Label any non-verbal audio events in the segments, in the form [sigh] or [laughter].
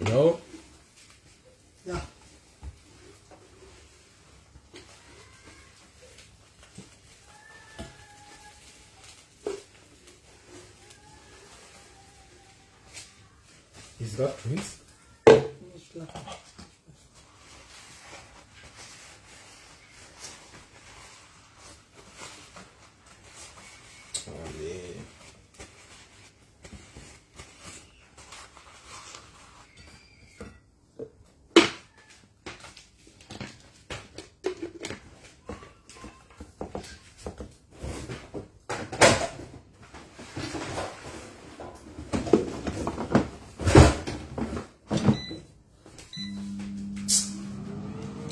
No. Yeah. Is that Prince? Oh, yeah.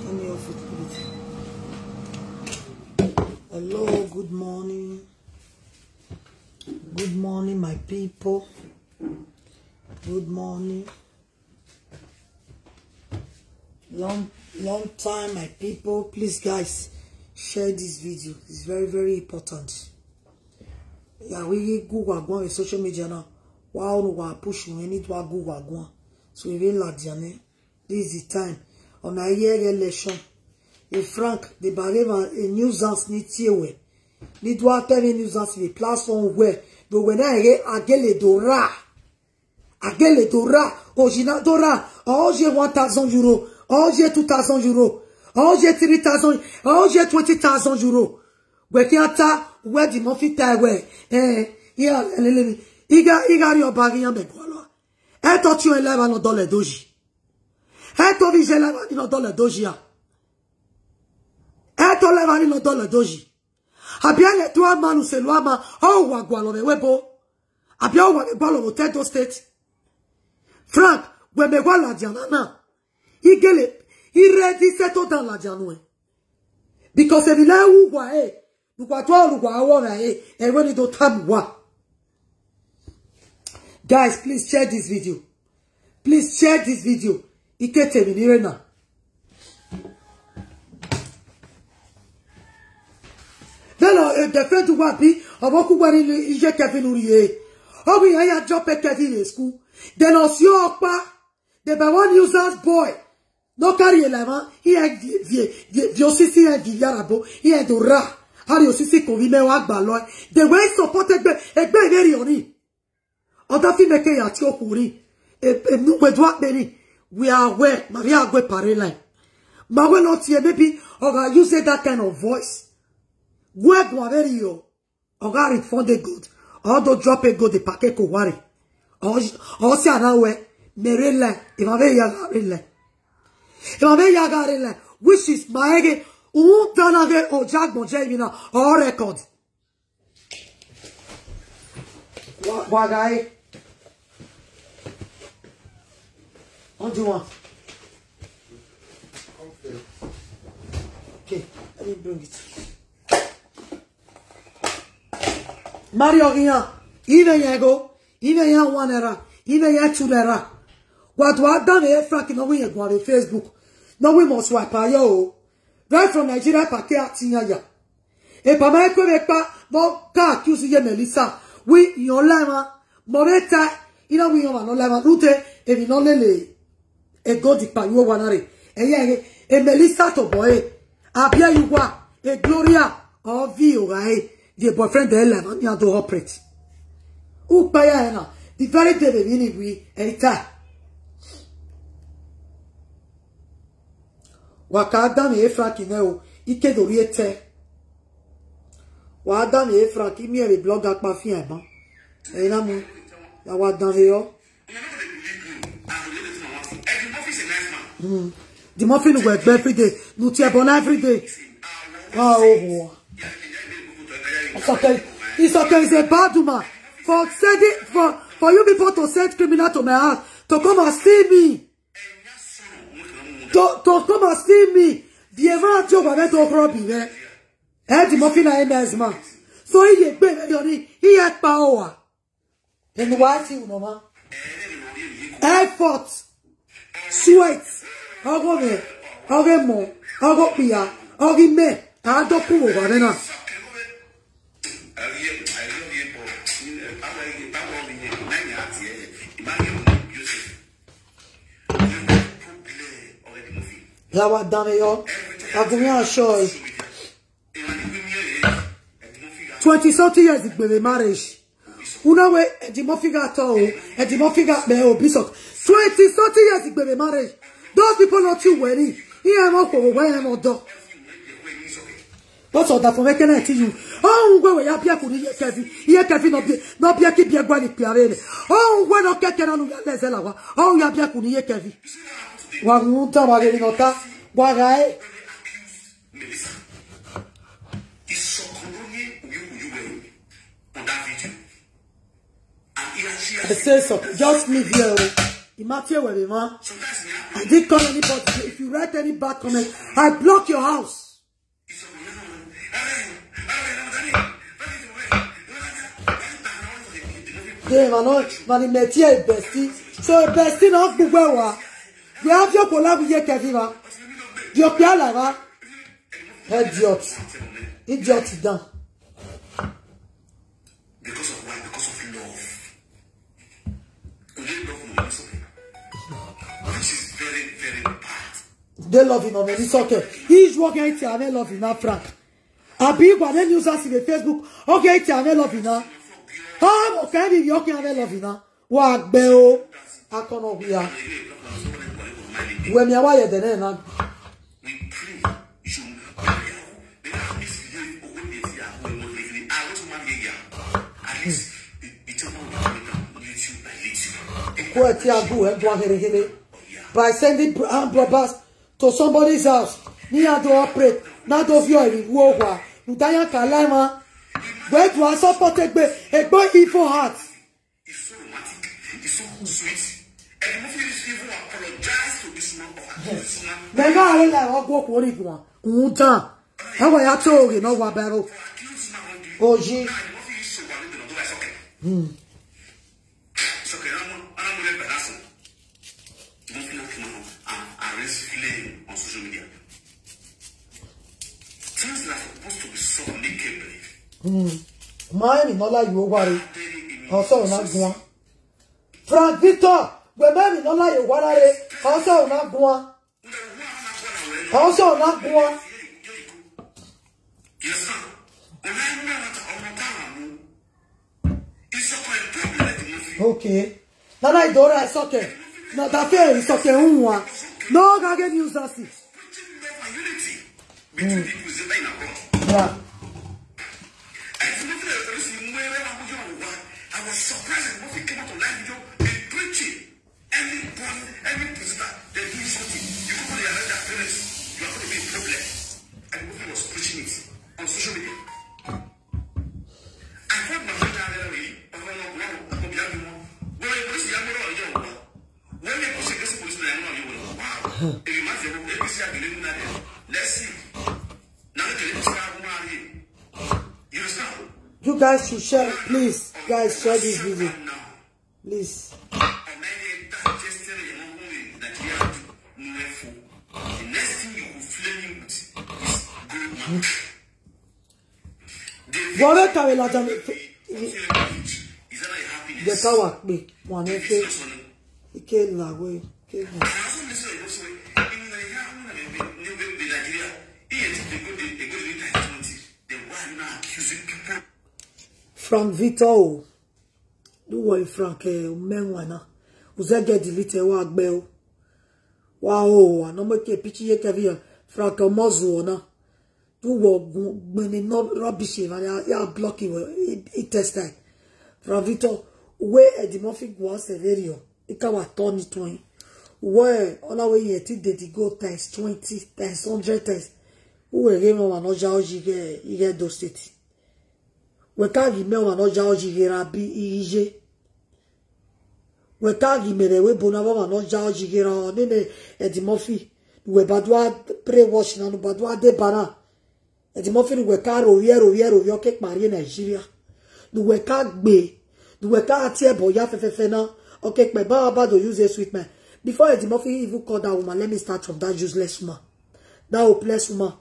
Let me off it, please. Hello, good morning. Good morning, my people. Good morning. Long, long time, my people. Please, guys, share this video. It's very, very important. Yeah, we go on social media now. Wow, no, wa push we need to go. So we will like This is the time. On a year election. Et Frank, de barrer a nuisance ni tiewe. Ni doit faire une nuisance les places sont ouais. Do when I agele dora. Agele dora. Ojina dora. Oh, j'ai 1000 euros. Oh, j'ai 2000 euros. Oh, j'ai 3000. Oh, j'ai 20,000 euros. We kiata we di mo fi ta we. Eh, yeah, lele. Iga iga ri oba ri yan be gwa lo. E to ti o eleva no dole doji. E to vi je leva no dole doji ya. E to leva no dole doji. Abia le tu ama nu se lo ama o wa gwa lo webo. Abia o wa be gwa lo Tedo State. Frank, we me gwa la diana na. Igele, iredi seto dan la dianu e. Because if you know who wa e, lukwa to lukwa awo na e, e we ni do tam wa. Guys, please share this video. Please share this video. Ikete mi nire na. Delo e defend wa bi obo ku gwa ni ije Kevin uri e. Obi ya ya drop Kevin in school. Then osio opa. The by one user's boy. No carry lama. He had the the osisi had the yarabo. He had the ra. Hari osisi konvi me wa gba lo. The way support egbe egbe very oni. Other fi make ya ti okuri. E e nu we do apeni. We are aware. Maria agwe parela. Ma we not here maybe oga you say that kind of voice. Gwe gwa very yo. Oga refund a good. Or do drop a good the packet ko worry. Or or si ana we merela. Imave ya garela. Imave ya garela. Which is maege un tanage o jagbon jemina or record. What what guy? What do you want? Okay, let me bring it. Mario Gia, even Yago, even ya one era, even ya two era. What what done a frack no we go on Facebook. No we must swipe yo. Right from Nigeria pake atinya ya. E pa ma ko be pa bo ka accuse ye Melissa. We yon lema mo beta ina we yon no lema rute e vi no lele. E go di pa yo wanare. E ye e Melissa to boy. Abia you wa e Gloria of you right. The boyfriend de lema ni ado operate. U pa ya na. The very day we ni we e ta. waka adam efrak ne o ike dori ete wa adam efrak mi ere blog apa fi eban e na mu ya wa dan yo mm the muffin gbe every day nu ti ebon every day ah okay it's okay it's a bad woman. For sending for for you people to send criminal to my house to come and see me. To to come and see me. The ever job about to crop here eh the muffin na ms man. So iye gbe me yo ni iye pa o wa en wa ti uno ma effort sweat. Ogo me ogo mo ogo pia ogo me? A do ku wa na Ya wa dame yo. Agumi asho. social media. Ìwà ní gbé mi ẹ̀yẹ ẹ̀dí mo fi gà. 20 something years igbere marriage. Una we edi mo figure to o. Edi mo figure be o bishop. 20 something years igbere marriage. Those people not too wedding. Iye mo ko wo we mo do. What's all that for making it to you? Oh, we we apia ku ni ye kevi. Ye kevi no bi no bi ki bi egwa ni piare. Oh, ya leze la wa. Oh, ya bia ku ni ye kevi. Wa nta wa ge no ta. Wa ga e. Melissa. Ìsọkànlóye òyìnbóyìnbó on that video. And he has I say so. Just leave here. oh. Where we man. I didn't call anybody. If you write any bad comment, I block your house. Yeah, man, no, man, in the tier bestie. So bestie no gbugbe wa. We have your collab here, Kevin, ma. Your piala, ma. Idiot. Idiot down. Because of why? Because of love. Only love will something. Which is very, very bad. They love him soccer. He's working and they love him now, Frank. Abi gwa den users in the Facebook. Okay, love him now. Ah, be working and they love him now. Wa gbe o. Akono bia. We mi awa ye den na. We pray you should they have misbehave or when they see our way more living. I want to marry a girl. At least the the channel will come down YouTube like YouTube. Ko ti agu e gwa here here. By sending armed robbers to somebody's house. Ni ado operate. Na do fi ori wo wa. Udaya kala ma. Where do I support egbe? Egbe evil heart. It's so romantic. It's so sweet. And the movie is even apologize to this man or this man Mega ale la ogwo ko ri gwan. Un tan. E wa ya to ori no wa bero. for accusing man on the Oji. Now, the movie is so well written, although it's okay. It's okay. I'm I'm going to that's it. The movie now came out and and raised flame on social media. Things that are supposed to be so naked. Miami no la yo wa re. Very Oso na gwan. Frank Victor, we me no la yo wa re. Oso na gwan. Oso na gwan. Yes, sir. And I know what I'm talking about. It's a problem like the movie. Okay. Nana idora isoke. Na da fe isoke unwa. No ga get news asi. Preaching love and unity between people is in abroad. Yeah. And if you look at the movie, wherever I was I surprised that the movie came out on live video and preaching. Any one, any prisoner, they're doing something. You go to their their parents, you are going to be a problem. And the movie was preaching it on social media. I heard my friend I know, going to having one. When the police, going to know, they push against the police, they're not you will wow. If you must have a ABC, I believe in that. Let's see. Now, at this guy, who are? You understand? You guys should share, please, guys, share this video. Please. Gwame tawe la jame Deka wak mi Mwane ke Ike lagwe Ike lagwe Frank Victor o. Lúwọ̀ Frank ẹ̀ mẹ́wàá náà. Uzẹ́gẹ̀ dìlítẹ̀ wá gbẹ́ o. Wá o, àná mọ́kẹ́ píchí yé kẹ́bí yẹn. Frank ọmọ́zù ọ̀nà. Lúwọ̀ gbẹ̀ni rọ́bìṣì ìrànlẹ́ yà blọ́kì wọ̀ ìtẹ̀sítà. Frank Victor, wé ẹ̀dìmọ́ fi gùn ọ̀sẹ̀ lérí ọ̀. Ìkàwà tọ́ ní tọ́yìn. Wẹ́ ọ̀làwé yẹn ti dèdí go times twenty times hundred times. Wúwo èrè mọ́ wà lọ́jà ọ̀jì yẹ Edo State. Wekagi mewa n'ọja ọjị ghere abi ihe wekagi mere webo na baba n'ọja ọjị ghere ọ nene edimofi webadua pre-wash na nubadua debana edimofi weka rohie rohie rohie ọkẹ kparie nigeria. Nuweka gbe nuweka ati ẹbọ ya fẹfẹfẹ na. Ọkẹ pẹ báwa bá do use sweet man before edimofi even call that woman let me start from that useless woman. That hopeless woman.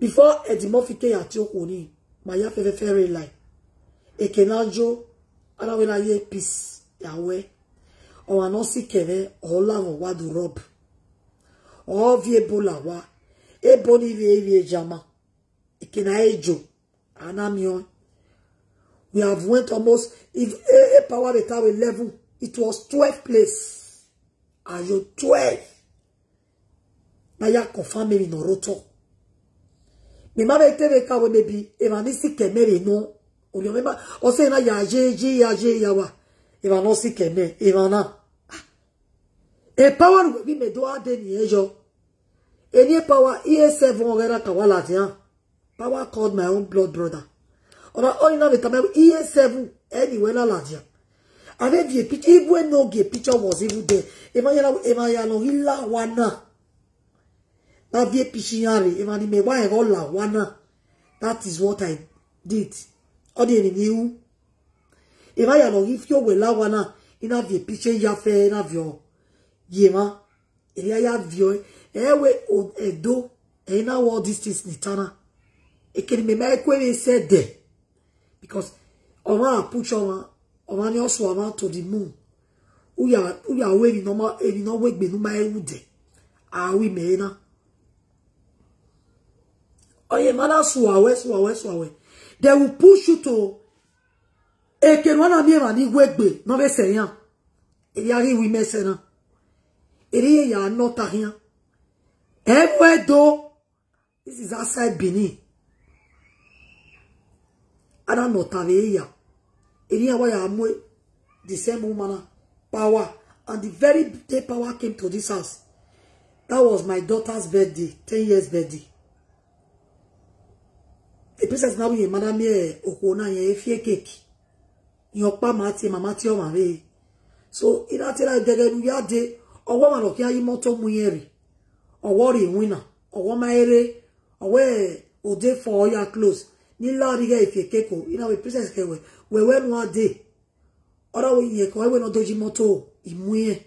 Before edimofi ke àti okùnrin ma ya fẹ́fẹ́fẹ́ rẹ̀ láì èkè náà jó aláwẹ̀ náà yẹ peace yàwẹ́ ọ̀wà náà sì kẹ̀rẹ́ ọ̀làwọ̀ wádùú rọ́b ovi ebola wa. Eboli vi evi jama. Ikina ejo anamio we have went almost if a, a power the tower level it was 12 place. Ayo 12 na ya confirm me no roto me ma be tebe ka we maybe e ni si kemere no o yo me o se na ya je je ya je ya wa. E no si keme e na e power we bi me do ade ni ejo ni power e7 ogera ka wala ti han power called my own blood brother. Ora o ina be tame e7 anywhere la la ave vie picture even no ge was even there e ya e ya no ila wana na vie picture e ma ni me wa e la wana. That is what i did. O de ni wu e ma ya no if you we la wana ina picture ya fe na vio ye ma e ya vio e we o edo. E na all these things ni tana e kiri me ma ekwe said there because ọma apụcha ọma ọma ni ọsọ ọma to the moon. Uya uya we ni normal e ni no we gbe nu ma ewu de awi me na oye mana su awe su awe su awe they will push you to eke wana mi ma ni we gbe no be se yan e ya ri wi me se na eri ya no ta yan everywhere though this is outside Benin. Ana nọtara ya eri ya amụ the same woman power. And the very day power came to this house. That was my daughter's birthday 10 years birthday the princess now ye mana me oko na ye fie cake. Yan pa ma ti mama ti o ma re so ina ti ra gege nu ya de ọwọ́ ma lo ki ayi moto mu yen ri ọwọ́ ri winner ọwọ́ ma ere ọwọ́ ode for ya close. Ní láàárín gẹ́ ìfẹ́ kẹ́kọ̀ọ́ iná wẹ̀ princess kẹwẹ̀ wẹ̀wẹ́ nu adé ọ̀rọ̀ wo ìyẹn kan ẹ̀wẹ̀ náà dojú mọ́tò ìmú yẹn.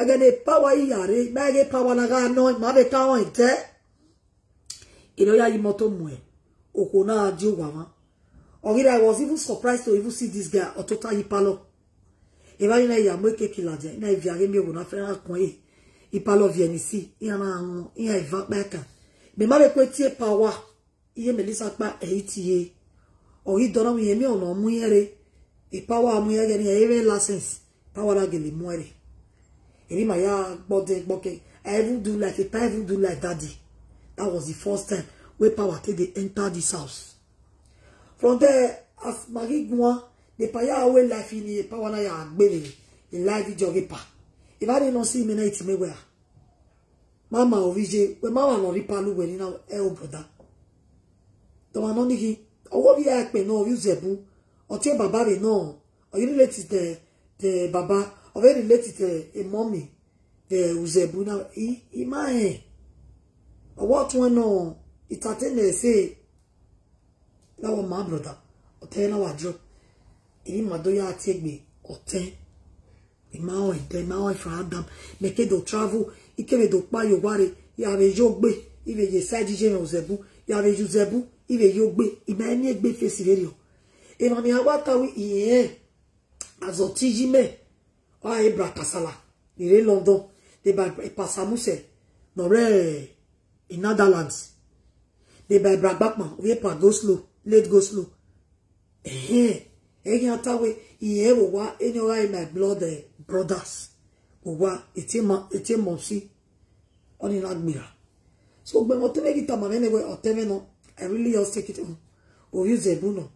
Ẹgẹ́ ní pàwọ́ ìyàrá mẹ́gẹ́ pàwọ́ náà gáà náà má bẹ káwọn ìtẹ́ ìlọ́yà yìí mọ́tò mú ẹ̀. òkò náà di òwà wọn. Ọ̀gídà I was even surprised to even see this guy ọ̀tọ́tà yìí pálọ̀ ìbá yìí náà ìyàmú èkéèkì làjẹ́ iná ìfì àgẹ́mí ògùn náà fẹ́ràn kan yìí. Ìpálọ̀ viẹ̀nì sí ìyànà àwọn ìyàn ìfà pẹ́ẹ́kà mẹ́má bẹ pé tí ẹ pa wá ihe melisa kpa eitie oyi dọrọ m ihe mi ọnà ọmụ yere ipawa amụ ya gere ya ere license power la gele muere eri ma ya gbọdẹ gbọkẹ i even do like if i even do like daddy. That was the first time wey power take dey enter this house. From there as magi gua the paya wey life in the power na ya agbere the life video pa if i dey not see me na itime where? Mama ovije we mama no palu we na e o brother tọmọ náà ní kí ọwọ́ bí i pè náà orí ìzẹ̀bú ọtí bàbá rẹ̀ náà ọ̀yẹ́ related tẹ̀ tẹ̀ bàbá ọ̀rẹ́ related tẹ̀ ẹ̀mọ́mì tẹ̀ ìzẹ̀bú náà ìmá ẹ̀ ọwọ́ tí wọ́n náà ìtàtẹ́nẹ̀ ṣe láwọn máa brọ̀dà ọ̀tẹ́ náà wàjọ èyí màdóyà àti ẹgbẹ̀ ọ̀tẹ́. Ìmá ọ̀ ìdẹ́ ìmá ọ̀ ìfà adam. Mẹ́kẹ́dọ̀ travel ìkẹ́rẹ̀dọ̀ páyọ̀ wáre. Yàrá ẹjọ́ gbé ìrẹ̀yẹ sáìdì jẹ́ ìzẹ̀bú yàrá ẹjọ́ zẹ̀bú ibe yogbe ima eni egbe fesi verio e mami awata wi iye azotiji me o ebra kasala ire london. Pasamuse no re in netherlands ebra gbapon we pa go slow late go slow eh eh atawe iye wo wa eni ora my blood eh, brothers wo wa etima etimo si oni na gbira so gbe mo tebe kita ma mene we oteme no I really just take it on. O use a buno.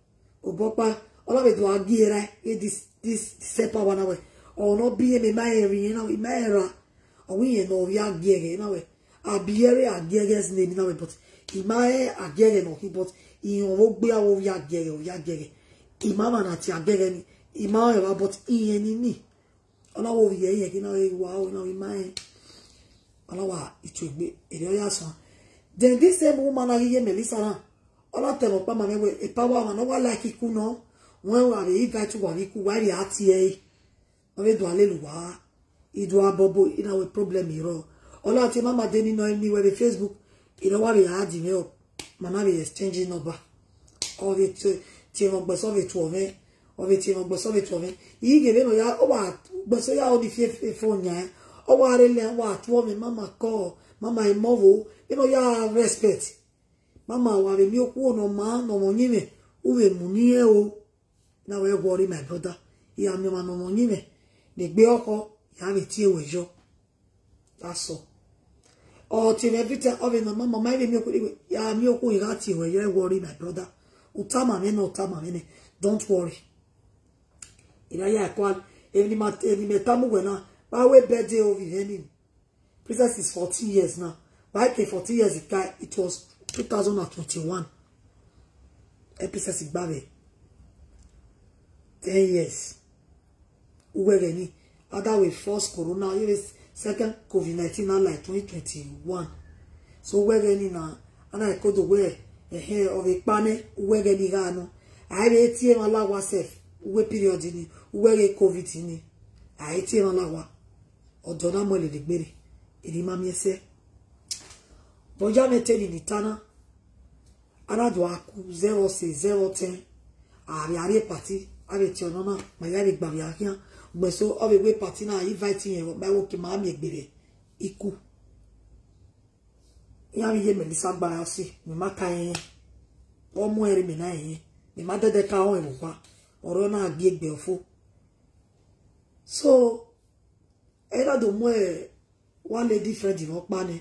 O bopa. All of it will be right. This this sepa one away. Or not be a mairi, you know, maira. Or we know we are gear, you know. A beer a gear's name, you know, but he may a gear no he but he won't be our ya gear or ya gear. He mama not ya gear any. He may but he any me. All over here, you know, wow, you know, he may. All over it will be a real son. then this same woman na hiye melissa na ola temo pa mame we e power ma no wa like iku no won wa re invite wa iku wa ri ati e o le do alelu wa idu abobo ina we problem iro ola ti mama de ni no ni we facebook ina wa ri add me up mama be exchange number. O ve ti mo gbe so ve tu o ve o ve ti mo gbe so ve tu o ve yi ge no ya o wa gbe so ya o di fi phone ya o wa re le wa tu o mi mama call mama imovo ino ya respect. Mama wa be mi oku no ma no mo nyime uwe mu ni e o. Na we worry my brother. Ya mi ma no mo nyime de gbe oko ya be ti ewe jo that's all or till every time of no mama my be mi oku ya mi oku ya ti ewe jo worry my brother. Utama me no utama me don't worry. Ina ya kwa even ma even me tamu we na ba we birthday of evening princess is 14 years now. Why pay 14 years it guy? It was 2021 e princess igbabe 10 years. Uwere ni other way first corona you second covid-19 now like 2021 so uwere ni na ana ikodo we ehe of ipane uwere ni ga no. Ai be tie ma lawa self uwe period ni uwere covid ni. Ai tie ma lawa. Odo na mo le de gbere. Iri ma mi ese. Boja mete ni nitana anadu aku 06 010 ari ari party. Ari ti ona na ma ya le gba gbe so o be we party na invite yen ba wo ki ma mi egbere iku ya mi ye me lisa gba ya si mi ma ka yen o mu ere mi na yen mi ma dede ka o en pa. Oro na gbe egbe ofo so era do mo e one lady friend won pa ni.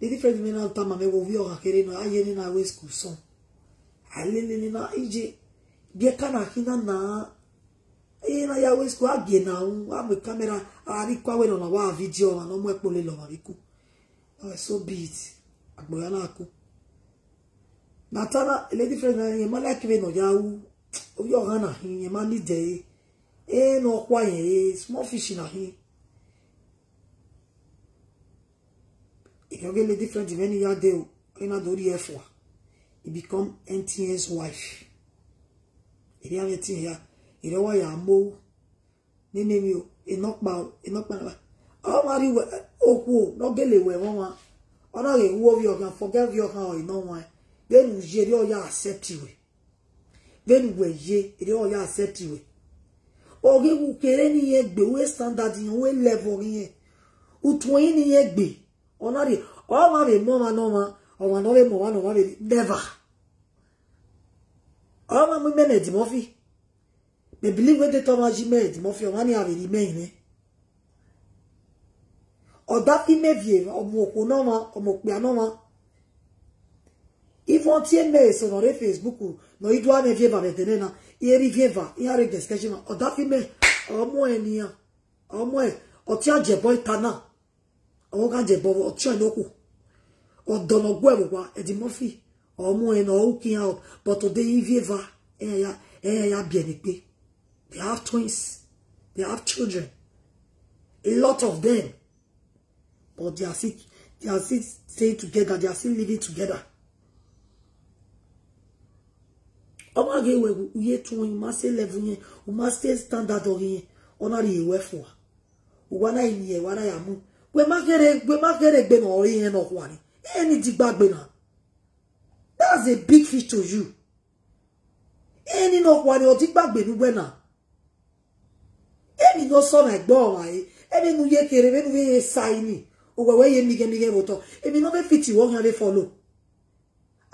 Lady friend mi na ta ma me wo vi o kere na aye ni na we school son alele ni na ije bi ka na kina na e na ya we school age na un a me camera ari kwa we na wa video na no mo epo le lo ma biku oh so be it agboya na ku. Na tana lady friend na ye ma like we no ya u o yo ha na hin ye ma ni de e. No kwa ye small fish na hin If you get different in any other day, in a dori efwa, he become NTN's wife. If you have a thing here, you know why you're more. Nene mi o, enough ba, enough ba. Oh, Mari, oh, cool, no gele we one. Oh, no, you wo your can forget your can or no one. Then you je yo ya accept you. Then we je, yo ya accept you. Oge wu kere ni ye gbe we standard yen we level yen. Utun yin ni ye gbe onari o ma be mo ma no ma o ma no be mo ma no ma be never o ma mu me di me believe we de to ma ji me di mo fi ma ni ave di me ni o da fi me vie o mo ko no ma o mo pe no ma if on tie me so no re facebook no i do ame vie ba be tene na. I ri vie va i are discussion. O da fi me o mo eniyan o mo e o ti aje boy tana àwọn kan jẹ bọ̀wọ̀ ọ̀tíọ̀ ìlókù ọ̀dọ̀nàgbọ́ ẹ̀wọ̀wá ẹ̀dì mọ́fì ọmọ ẹ̀ náà ó kí n out but today ivieva ẹ̀yà ya bí ẹni pé they have twins. They have children. A lot of them. But they are still they are still staying together. They are still living together. Ọmọ àgẹ ìwẹ̀ uye tún wọn ìmá sí level yẹn ìmá sí standard ọ̀rẹ́ yẹn. Ọ̀nà rí ìwẹ̀ fún wa. Òwò náà ìyẹn wà náà yà mú gbe makere gbe makere gbe na ori yen no kwa ni eni di gbagbe na that's a big fish to you. Eni no kwa ni o ti gbagbe nu gbe na eni no so na gbo wa yi eni nu ye kere be nu ye sai ni o we we ye mi ge mi ge roto emi no be fit wo yan be follow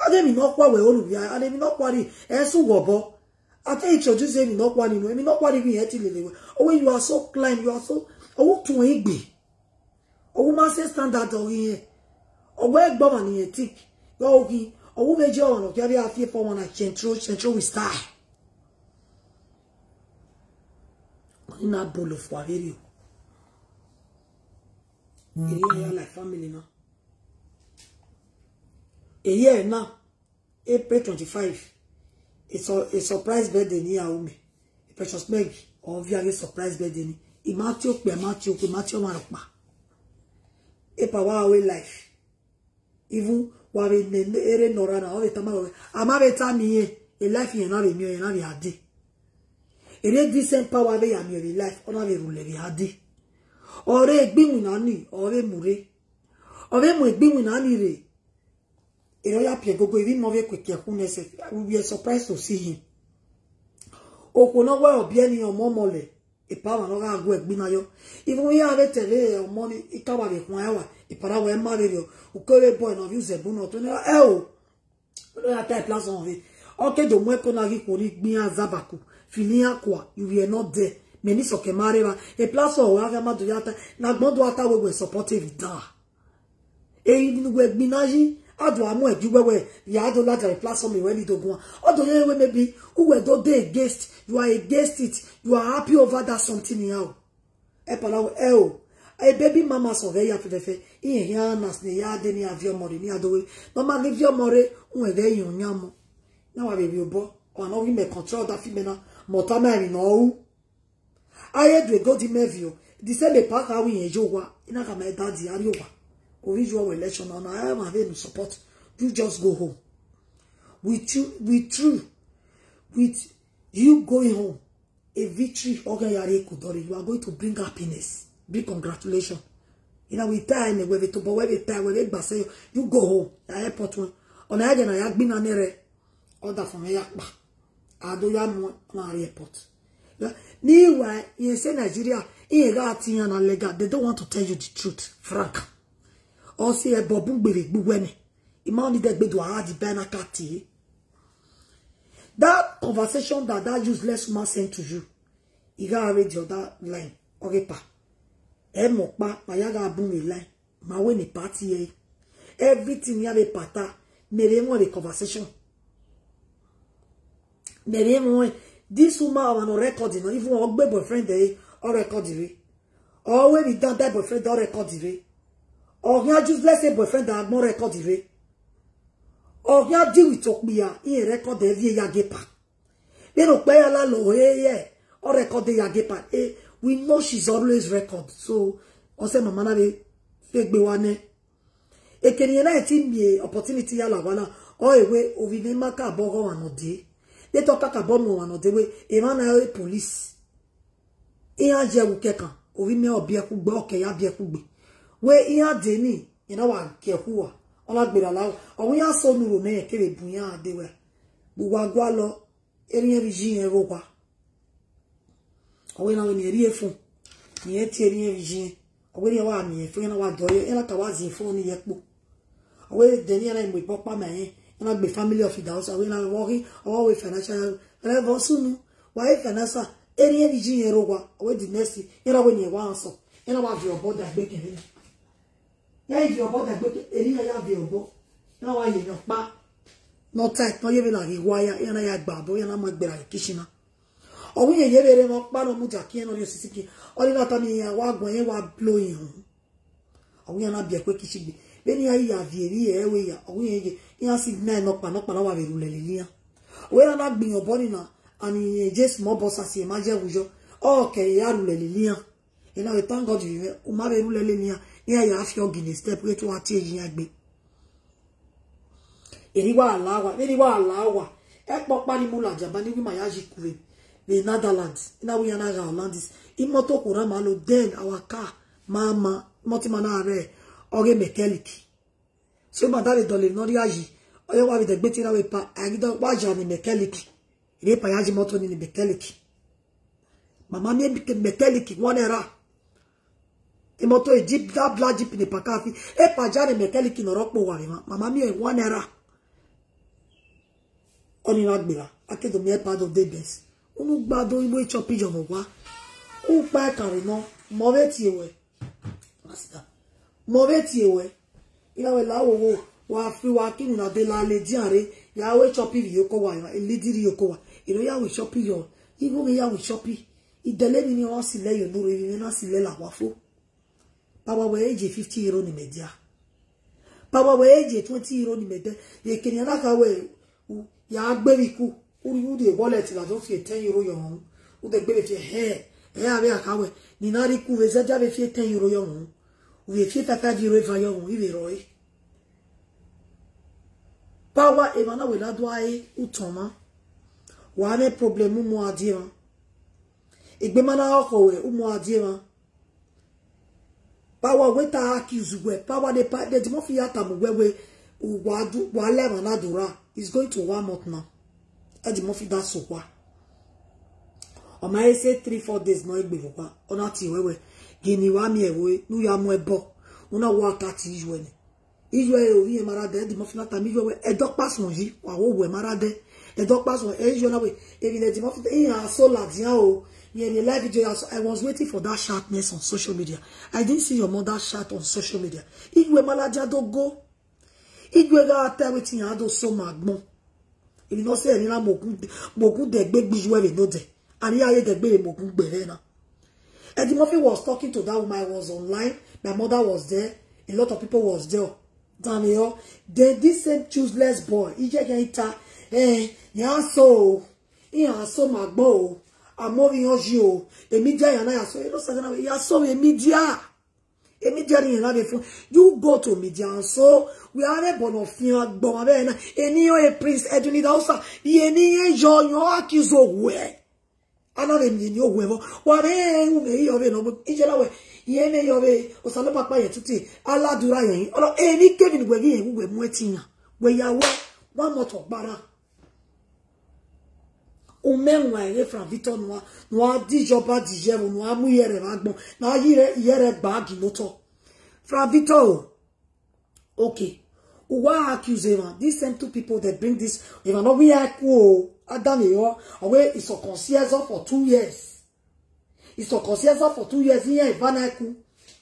ade mi no kwa we olu bi ade mi no kwa ri. E su wo bo ate introduce emi no kwa ni no emi no kwa ri bi e ti lele we o we you are so climb you are so o tun egbe owu ma se standard orí yẹn ọgbọ́ ẹgbọ́n wà nìyẹn tík yọ ogi owu méjì ọ̀rọ̀ kí ọdí àfi fọ́ wọn na centro centro with style nínú abolo fún àrírí o èyí ẹ̀yà like family náà èyí ẹ̀ náà april twenty five a surprise birthday ní ìyàwó mi. Precious meg ọ̀nviari surprise birthday ní ìmá tí ó pè má tí ó pè má tí ó máa pa. Epa wa we life. Even wa be ne ere nora na o be tama we ama be ta mi ye e life yen na be mi yen na be ade ere decent power be ya mi e life ona be rule be ade ore egbinwu na ni ore mure. Ore mu egbinwu na ni re. Ere ya pie gogo even no be kweke ku nese we were surprised to see him. Okwo no wa obi eni omo mole ipawa no ga gwe gbina yo. Even ya ve tele o money ikawa be kun awa ipara we ma be yo ukore boy no use bu no to ne e o. Lo ya ta place on ve okay do mo ko na gi ko ni gbin fini akwa you were not there. Me ni so ke mare ba e place o wa ga ma do ya ta na gbon do ata we we supportive da. E ni we gbina yi ado amu eju wewe ya do la the platform we ni dogun odo ye we maybe who we do dey against? You are against it. You are happy over that something now e pala e o e baby mama so ve ya fefefe iye ya nas ne ya de ni avio more ni adowe no ma ni vio more un e ve yun yamo na wa baby obo o na we me control that fi me na mota ma ni no u aye do go di mevio di se le pa ka wi yen jo wa ina ka me daddy ari wa original election and I am having support. You just go home. With you, with true, with you going home, a victory, okay, you are going to bring happiness. Big congratulations. You know, we tie in where to but where we tie where they say you go home. The airport one. On I na yak bin anere. Order from yak ba. Ado ya mo na airport. Why you say Nigeria, in ga tiyan na legal. They don't want to tell you the truth, frank. or say a bobun gbere gbuwene imam ni de gbedo ara di bena kati. That conversation that that useless woman sent to you you got read your that line. Okay pa. E mo pa ma ya ga bun mi line. Ma we ni party e. Everything ya be pata. Mere mo the conversation mere mo this woman I want recording no even ogbe boyfriend e o record re or when he done that boyfriend o record re ọ̀hìn useless boyfriend àgbọ̀n rẹ́kọ̀dì rẹ̀ ọ̀hìn ajíwì tó pìyà ìyẹn rẹ́kọ̀dì ẹ̀rí ẹ̀yà gẹ́pà nínú pé yàrá lọ ẹ̀yẹ ọ̀ rẹ́kọ̀dì ẹ̀yà gẹ́pà we know she's always record so ọ̀sẹ̀ màmá náà fẹ́ gbé wa ní èkènìyàn náà ti mi opportunity yàrá wa náà ọ̀ èwe òfin ní máka àbọ̀ ọ̀rọ̀ wà náà dé létọ́ kàkà bọ́ mọ̀ wà náà dé wé èèmọ̀ náà ẹ̀ police. Jẹ́ wù kẹ́kàn òfin mi ọ̀ bí ẹkú gbé ọ̀kẹ́ yá bí ẹkú gbé we ihe dị ni ina wa nke huwa ọla gbera la ọwụ ya so na ya kere bu ya adewe gbugwa gwa lọ eri eri ji yen rogwa ọwụ na we ni eri efu. Ni eti eri eri ji. Ọwụ ni wa mi efu. Na wa do ye ina ka wa zi efu ni ye po ọwụ de ni na mo ipopa ma yen ina gbe family of the house ọwụ na wo ri ọwụ we financial level sunu wa e financial eri eri ji yen rogwa ọwụ di next ina we ni wa answer ina wa vi oboda gbe kere ya ivi ọbọ dàgbé èrí ya vi ọbọ. Náà wá yèèyàn pa. Nọta ìtàn yébé là ìwà ya yàrá ya gbà àbọ yàrá máa gbèrà ìkíṣiná ọ̀hún yẹn yébé rẹ wọn pa náà mú jà kí ẹ náà ní osisi kí. Ọdún náà tàbí yẹn wá gbọ̀n yẹn wá blo yẹn. Hàn ọ̀hún yẹn náà bí ẹ̀pẹ́ kìí ṣègbè bẹ́ẹ̀ ni ayé àvi èrí ẹ̀ ẹ̀wẹ̀ yà. Ọ̀hún yẹn yẹ yẹn sì náà ẹ̀ nọpa nọpa náà wà rẹ̀ rúlẹ̀ lè níyà ọ̀hún yẹn náà gbìyàn bọ́ nìna àni jésù mọ́ bọ́ sàṣì ẹ̀ má jẹ́ wùjọ ọ̀kẹ́ lè níyà ẹ̀ náà thank God rẹ̀ rúlẹ̀ lè níyà ní ẹ̀yà afi ọ̀gìnì step yẹn gbé èrí wà láwà èrí wà láwà ẹ pọ̀ parimu làjàmbá ní wíma yá yí kúrè ní netherlands ináwó yẹn náà ra hollandis ìmọ́tò kò rán màá lo den our car máa ma mọ́tí máa náà ó máa dáre dọ̀lẹ̀ náà rí àyè ọyọ́ wà bìtẹ̀ gbé tí náà wípa àyídọ́ wájà ní mẹkẹ́lìkì. Ìrè pàyájì mọ́tò ní mẹkẹ́lìkì. Màmá ní mẹkẹ́lìkì wọ́n náà rà imoto e jeep that black jeep ni pakafi e pajane mekeliki no ropo wa ma mama mi e one era oni na gbera akedo mi e pado de bes unu gbado ibo e chopi jo mo wa. U pa kare no mo ve ewe mo ve ewe ina we lawo wo wa fi wa kinu na de la le diare ya we chopi yoko wa ya lidiri yoko wa iro ya we chopi yo ibo mi ya we chopi idele mi ni won si le yo nuru mi na si le la wa fo Pawa we eje 50 euro ni media. Pawa we eje 20 euro ni media. Ye kenya na ka we ya agberi ku. Uri uri wallet la don fi 10 euro yo hun. U de gbere fi he. E ya be aka we. Ni na ri ku we za ja be fi 10 euro yo hun. Ye fi 5 euro va yo hun. Ibe roi. Pawa e mana we la do ai utoma. Wa ne problem mu adira. Igbe mana oko we umu adira power we ta accuse we power the pa the mo fi ata mo wewe wa du wa le ma na dura. Is going to one month now. E di mo fi that so kwa ọmọ ayé say three four days náà gbè fọpá ọ̀nà tí ìwẹ́wẹ́ gini wàá mi ẹ̀wọ́ ní ya bọ̀ wọn náà wọ ata ti ìyú ẹ̀ ìyú ẹ̀ òrí ẹ̀ mara dẹ́ dìmọ́ fúnata mi ìyú ẹ̀ ẹ̀dọ́ pàṣẹ yìí wà wọ́ wọ̀ ẹ̀ mara dẹ́ ẹ̀dọ́ pàṣẹ ẹ̀ ìyú ẹ̀ náà wẹ̀ èmi lẹ̀ dìmọ́ fúnata ìyàn aṣọ làdìyàn o. Yẹn ní live video I was waiting for that sharpness on social media. I didn't see your mother shout on social media. Ìyú ẹ̀ malaja tó go. Ìyú ẹ̀ gáà tẹ́ wetin yàn tó so máa gbọ́n èmi náà sẹ́yìn nílá mọ̀kún dẹ̀gbẹ́ gbíjú ẹ̀rẹ̀ ló dẹ̀ àríyá ayé dẹ̀gbẹ́ mọ̀kún gbẹ̀rẹ̀ náà Eddie Murphy was talking to that woman I was online my mother was there a lot of people was there Daniel then this same choosele's boy ije kan ita eh yan so o yan so ma gbọ́ o àmọ́ yan ji o èmi dia yan na ya so saga na ya so èmi dia èmi yan na be fún you go to media and so we are a bon of yan gbọ́ ma be na eniyan a prince eduni da osa eniyan yo yan accuse we anare mi ni ogun evo wa re un me yo be no ije lawe ye me yo be o salo papa ye tuti aladura yen olo e ni kevin gwe yen gwe mu etiyan gwe yawo wa moto gbara o menwa ere fra victor noa noa dijoba dijewo noa mu yere magbon na yire yere bagi moto fra victor okay Why accuse him? These same two people that bring this, I'm not we are cool, Adam yo, away is a concierge for two years. It's a concierge for two years. Here, Ivanaku,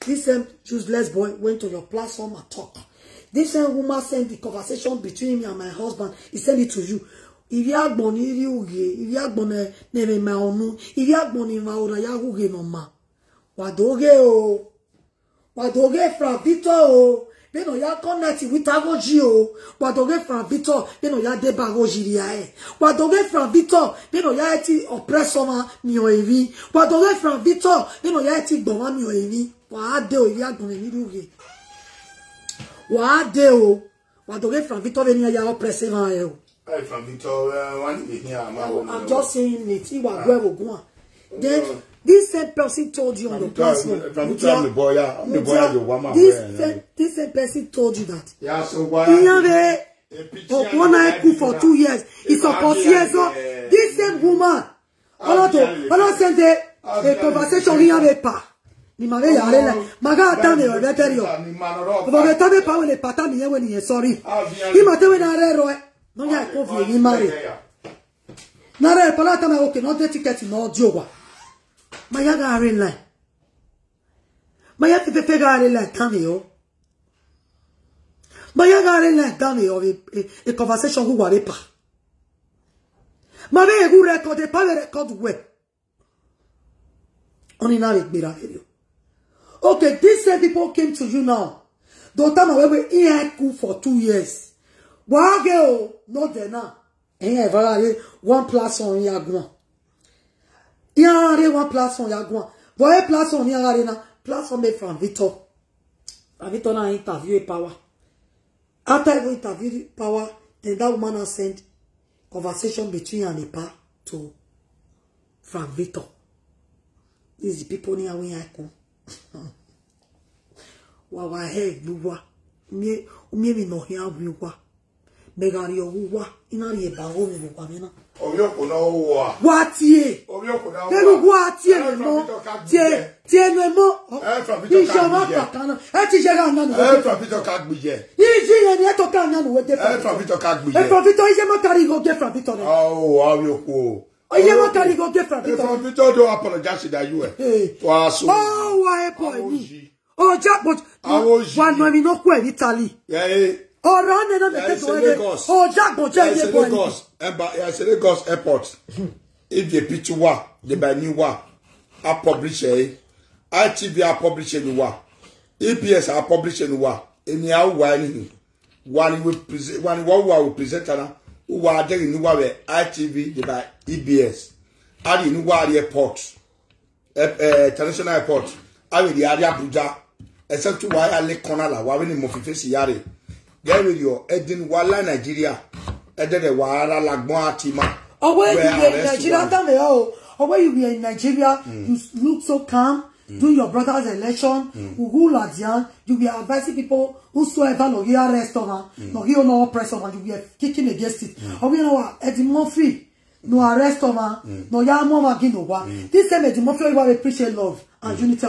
this same useless boy went to your platform and talk. This same woman sent the conversation between me and my husband. He sent it to you. If you are born, if you if you are born, name my own, if you are born in my own, ya huge no ma. Wadoge o, wadoge fra Victor o. beno ya connect with agoji o. Wadoge from Victor beno ya deba agoji ri ae wadoge from Victor beno ya ti oppressor ma mi o evi. Wadoge from Victor beno ya ti gbon ma mi o evi. Wa de o iri agbon mi ruge wa de o. Wadoge from Victor beno ya oppressor ma e o. Hey, from Victoria, one day here, I'm just saying it. Iwa gwe ogun then this same person told you on the platform this same person told you that. Yeah, so why? ọ̀pọ̀ náà kú for two years. Ìsọ̀kan sí ẹ̀sọ́ this same woman ọlọ́tọ̀ ọlọ́sẹ̀ndẹ̀ a conversation ìyàn rẹ̀ pa. Ni màá rẹ̀ yàrá rẹ̀ màgá àtàmì ọ̀rẹ́ tẹ́rì ọ̀ ọ̀bọ̀gẹ̀ tọ́bẹ̀ pàwọ̀ lè pàtà mi yẹn wẹ̀ nìyẹn sọ́rí ìmọ̀ tẹ́wẹ̀ náà rẹ̀ rọ ẹ̀ lọ́yà ẹ̀kọ́ fi èyí má rẹ̀ náà rẹ̀ pọ̀lá àtàmì òkè náà dé tíkẹ́ẹ̀tì náà dí òwà mà yá gàá rẹ̀ lẹ̀ mà yá fífẹ́fẹ́ gàá rẹ̀ lẹ̀ tàmì ọ̀ Ma ya gare le dame o e conversation hu ware pa. Ma be egu record e pa le record we. Oni na le gbera video. Okay, these same people came to you now. Do time we we in cool for two years. Wa ge o no de na. Eyan e vara le one plus on ya gwan. Ya re one plus on ya gwan. Bo e on ya re na platform me from Victor. From Victor na interview e power. After every interview power, then that woman has sent conversation between Anipa to Frank Victor. This is the people near when I come. Wa wa he gbuwa. Umi mi no hia gbuwa. Megari owuwa. Ina ri eba o mi gbuwa mi na. Náà ó. Wa náà ó à. Lẹ́nu wa. Tie tie le mo. Eh, Frank Victor Iṣẹ́ ma Kagbije. kakana. E ti ṣe. Ẹ Victor ká gbìyẹ. Iji ye ni. Ẹ ká E gbìyẹ. Frank Victor iṣẹ́ ma carry go get Frank Victor. Ọ̀ omi òkú o. Oye ma carry go get Frank Ẹ Victor. From Victor don't apologize that you ẹ̀. Wà Àwọn ni. òṣì. O ja but Àwọn òṣì. wa no mi no ku e ni tali. Ẹ Ọ̀rọ̀ e. Lagos. O ja but je Yes, ye boy ni. Yes, Lagos airport. If the picture wa, the by new wa, a publisher, ITV a publisher ni wa, EPS a publisher ni wa, any a wa ni, one we present, one wa wa we present na, wa de ni wa we ITV the by EBS. Ali ni wa the airport, eh, international airport. Ali the area Abuja, except wa ya le corner la wa we ni mo fi face yare. Get with your Edin Wala Nigeria. Edin the Wala Lagbon Atima. Ọwọ́ Where you were in arrest Nigeria one. tell me oh. Ọwọ́ you were in Nigeria you look so calm. Do your brother's election, Ugu Ladian, you were advising people whosoever no hear restaurant, no hear no press on, you were kicking against it. Ọwọ́ you know what, Eddie Murphy, no arrest oma no ya mo ma gino wa this same the mo feel we appreciate love and unity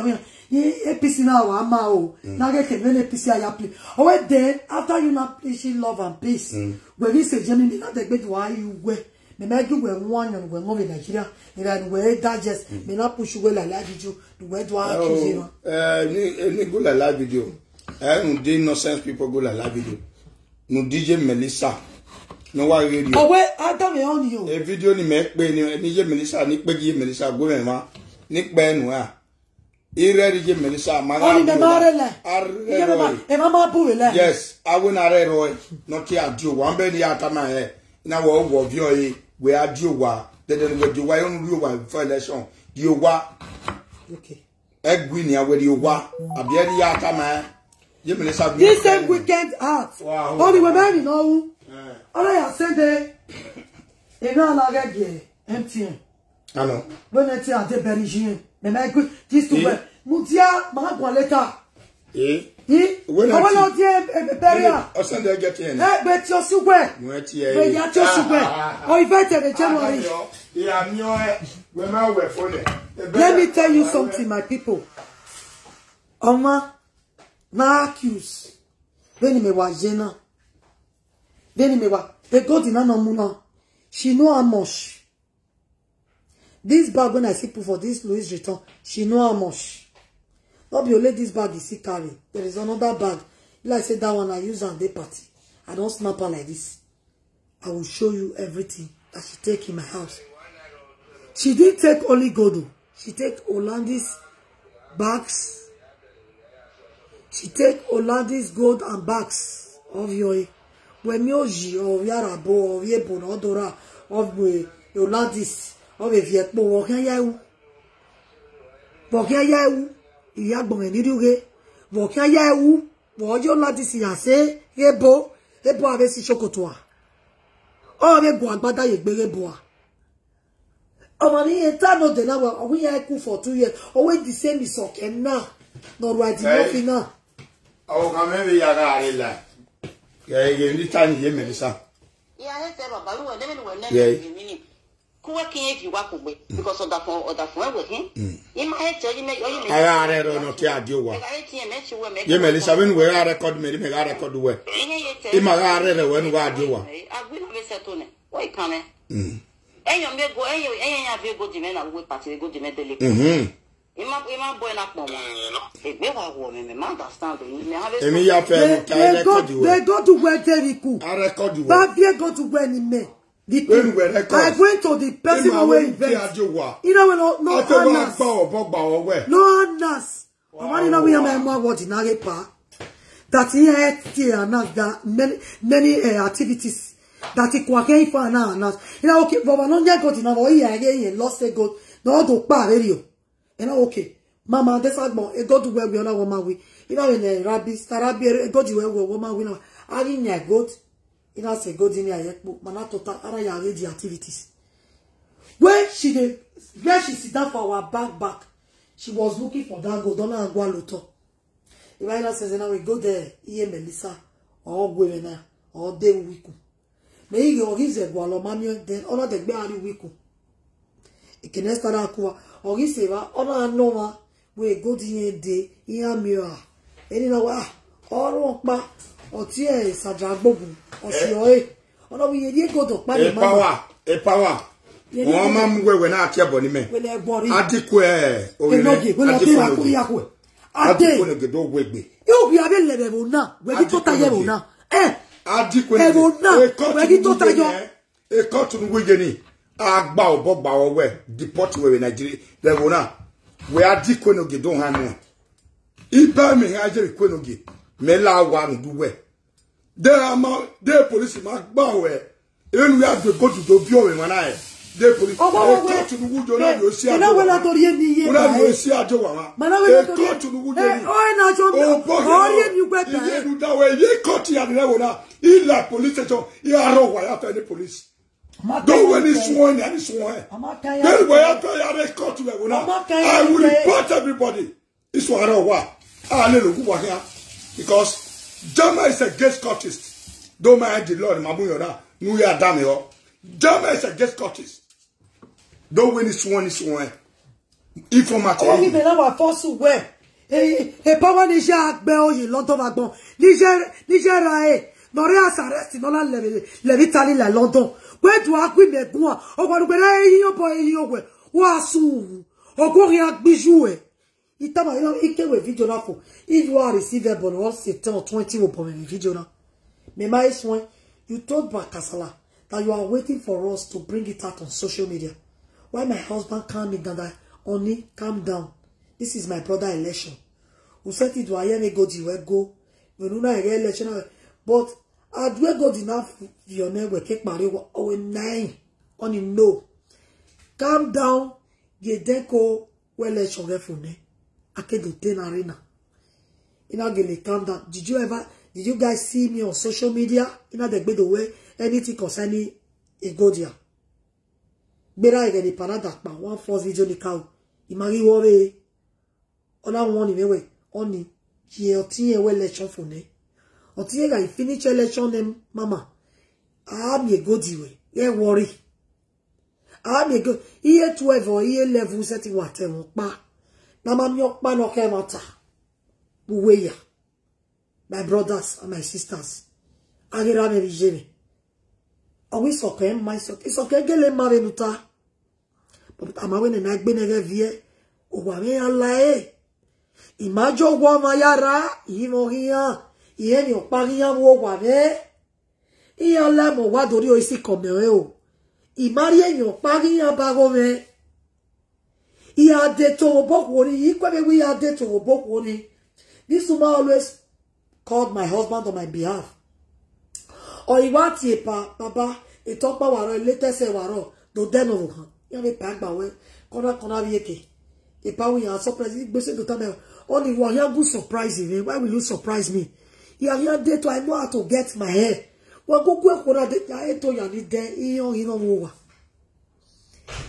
APC na wa ma o na get when APC aya play. O we then after you na appreciate love and peace we we say jemi na de gbe wa you we me me du we one yan we ngo be Nigeria ira we digest. Me na push we la la diju we do a accuse no ẹ ní ní go la video. Ẹ nu dey nonsense people go la video. Nu dj melissa ní wàá rédíò o we adam e on you ni mẹ pé ni dj melissa ní pé dj melissa irẹ́ dj melissa máa o ni me ma re le arẹ́ ye rọ ma yìí e ma ma bu le yes awo na arẹ́ rọ yìí nọkí àdìo wà ń bẹ́ẹ̀ ni àtàmà yẹ iná wọ̀ wọ̀ bí ọ yìí wẹ̀ àdìo wà dẹ́dẹ́ ni wẹ̀ di wá yóò rí wà fún election di o wá okay ẹgbẹ́ ni awẹ́ di o wá àbí ẹni yá àtàmà yẹ dj melissa bí this same weekend art. Wow. o ni we me ni no wu Ọlọ́ yà sẹ́ndẹ̀ iná alágẹ̀gẹ̀ MTN àná lónìí tí a dé bẹ̀rẹ̀ yìí mẹ̀mẹ́ ikú jíṣù bẹ̀ mú tí a máa gbọ́n lẹ́tà ee yìí Owó náà ọwọ́ ti- náà tí ẹ bẹ̀rẹ̀ à ọ̀sán dẹ́ gẹ́tì ẹ̀ ní. ẹ bẹ tí o súgbẹ̀ mo ẹ ti ẹ bẹ yà tí o súgbẹ̀ ọ ìfẹ́ tẹ̀lé January. wẹ fún ẹ. let me tell you something my people. Ọmọ náà accuse. Bẹ́ẹ̀ ni mi wà yé náà. Bẹ́ẹ̀ ni mi wà egodi náà nà mú náà. She know how much this bag when i see put for this louis return she know how much. No be only this bag you see carry. There is another bag. Like say that one i use am dey party. I don snap her like this. I will show you everything that she take in my house. She didn't take only gold o she take Hollandis bags. She take Hollandis gold and bags of your wemi oji of yarabo of yebo na odora of the Hollandis of eviepo wokan yawu wokan yawu iya gbon ni duge wokan yawu wojo Hollandis ya se yebo yebo ave si sokoto a o be go agbada ye gbere bo a ọmọ ní yẹn tá ló dé náà ọwọ́ yẹn kú for two years. Ọwọ́ the same ìsọ̀kẹ́ náà. Lọ́rọ̀ àdìmọ́fin náà. kan mẹ́rin yàrá rẹ̀ la kẹ̀kẹ́ ní tani yé mẹ́rin sá. Yeah, I said, Baba, we were never were Yeah. never meaning. Kuwa kinye if you work with because of that phone or that phone with him. In my head, tell you, make you ara rẹ̀ rẹ̀ ọ̀nà tí a di o wa. yé Yeah, mẹ́rin sá bẹ́ẹ̀ ni wẹ́ẹ́ rẹ́kọ́dù mẹ́rin mẹ́rin rẹ́kọ́dù wẹ̀. Ima ga rẹ̀ rẹ̀ wẹ́ẹ́ ni wàá di o wa. I will have said to me, what you coming? Ẹyọ mi go ego dìmẹ́ náà wíwé pàtì ego dìmẹ́ délé. Ìmá ìmá bọ́ ẹ̀ náà pọ̀ mọ́. Ègbé wa wọ̀ mi mi má understand mi. èmi yà fẹ́ mu kí a they go rẹ́kọ́dù they wẹ̀. go to where Jericho a bá wẹ̀. bí go to where ni mẹ the When we record. I went to the person a invent you know when no no honors. gbọ́ ọ̀bọ gbà ọ wẹ̀. no honors. Ọmọ nínú wíyẹn máa mú àwọn ordinary pa that he had to announce that many many uh, activities that he kwake ife ana announce you know okay baba no nye go tina bo iya ye ye lost a goat no do pa radio you. Know okay. Mama desa gbon e go do we ona wo ma wi you know when uh, rabbi sarabi e go do we wo ma wi na ari nya goat you know say goat ni ayepo mana total ara ya ready activities? When she dey where she sit down for our back back she was looking for that gold ona agwa loto Ibrahim says now we go there iye Melissa or gwere na or de wiku. Me igi orize gwa lo mami then ona de gbe ari wiku. Ikene stara akuwa orize wa ona no wa we go dinye de iya mi a eni na wa ọrùn pa ọtí ẹ ìsàjà gbógun ọsì ọyẹ ọ̀nà wíyẹ ní ègò tó pa ní ipa wa ipa wa Ye ni- wọn máa mú wẹwẹ náà tiẹ bọ ní mẹ. Adikọ ẹ ẹ adé. Adikọ ní gèdè owó egbe yóò bí abẹ lẹbẹ bò náà. Wẹbi tó ta yẹ bò náà. Ẹ. Ẹ wo náà, wẹ́gí tó tayọ. ẹkọ tún wíjẹ ni. Agba ọbọ gba ọwẹ dipọt wẹwẹ nàìjíríà. Lẹwọ náà. Wẹ adikọ ní gèdè òhàn náà ibà mi hàn ajẹ ìkọ ní gè mẹlá wà nùdú wẹ. Dẹ àmà dẹ polisi máa gbà wẹ. Ẹnu yà gbé gòtùtò bí ọwẹ wọn náà yẹ dẹ polisi ọgbọ wọwẹ ẹkọ tún wújọ náà yóò sí iná àjọ wẹlẹ wà. torí ẹni yé wọn náà yóò báyìí sí àjọ wà wọn mana wẹlẹ torí ẹkọ tún wújọ ẹ ni. ọ ẹ náà jọ ọrí ẹni gbẹ iye bẹẹ nu dawo iye kọti adìrẹ wo náà. Ilà police station iye arọ wàyà fẹ ní police. Dọwọ ní sunwọ̀n ní àní sunwọ̀n ẹ. Bẹ́ẹ̀ni wàyà fẹ yàrá kọtu ẹ wo náà. Ọmọ kan i will report everybody. Isu arọ wa a lè lò kúbọ̀ hìá because jama is a guest cultist don't mind the lord mamu yọ̀rá nu yà dá mi yọ Germans against Scottish. Don't win this one, this one. Informative. Ó yí mi láwọn àfọ́sù wẹ̀. Ìpáwọ́ níṣẹ́ àgbẹ̀ oyè lọ́dọ̀ máa gbọ́n. Níṣẹ́ ra ẹ̀ nọ̀rẹ́ àṣàrẹ́sì lọ́la lẹ̀rí tali lẹ̀ lọ́dọ̀. Wẹ́ẹ̀dù akú ìmẹ̀gún à. Ọgbọ̀n gbẹ̀rẹ̀ eyín ọ̀bọ̀ eyín ọ̀wẹ̀. Wọ́n á sùn wù. Ọgọ́rin agbíjú ẹ̀. Ìtàbà yìí ìkéwé fídíò náà fò. If you are receivable, sì tẹ́ ọ̀ twenty wò bọ̀ mẹ́rin fídíò náà. Mema Iswen, you told Bakasala that you are waiting for us to bring it out on social media. Why my husband calm me down that Oni, calm down. This is my brother election. Who said it was me go the way go. You know election, but I do go the enough your name will kick my oh nine. Oni no. Calm down. Get then go I can do ten arena. Calm down. Did you ever? Did you guys see me on social media? The way anything concerning Egodia. Gbéra ẹ̀gẹ̀ ní Panada pa one first video ní káwọ̀. Ìmàrí wọ́rẹ́ ọ̀nà wọn ni mẹ́wẹ̀ ọ̀nì kí ẹ ọtí yẹn wẹ́ election ní. Ọtí yẹn gàí finish election ní mama. Àmì Egodi wẹ̀ yẹ wọ́rí. Àmì Egodi iye twelve or iye eleven ṣẹ́ ti wà tẹ̀wọ̀n pa. Nàmá mi ọ̀pá náà kẹ́ ẹ̀ máa tà. Gbogbo èyà my brothers and my sisters. Agira me bijeme. Owi soke my soke soke gele mare nuta. But amawe ne na gbe vie. O wa me ala e. Imajo wa ma yara, imo hiya. Iye ni o pariya wo wa me. Iya la mo wa o isi komere o. Imari e ni o pariya ba go me. Iya de to ni, we ya de to oboku ni. This woman always called my husband on my behalf. Tí èpà bàbá ìtọ́pá wàrọ̀ ìlétẹ́sẹ̀ wàrọ̀ tó dẹ́nu hàn yẹn ní pàgbà wẹ́ kọ́nà kọ́nà bí èké. Ìpà wù yàn surprise tó tán Ó ní wọ́n yẹn good surprise me. Why will you surprise me? Ìyá yẹn dé tó I know how to get my hair. Wọ́n gbogbo ẹ̀kọ́ náà dé ayé tó yàn ní dẹ́ iyán iná wo wà.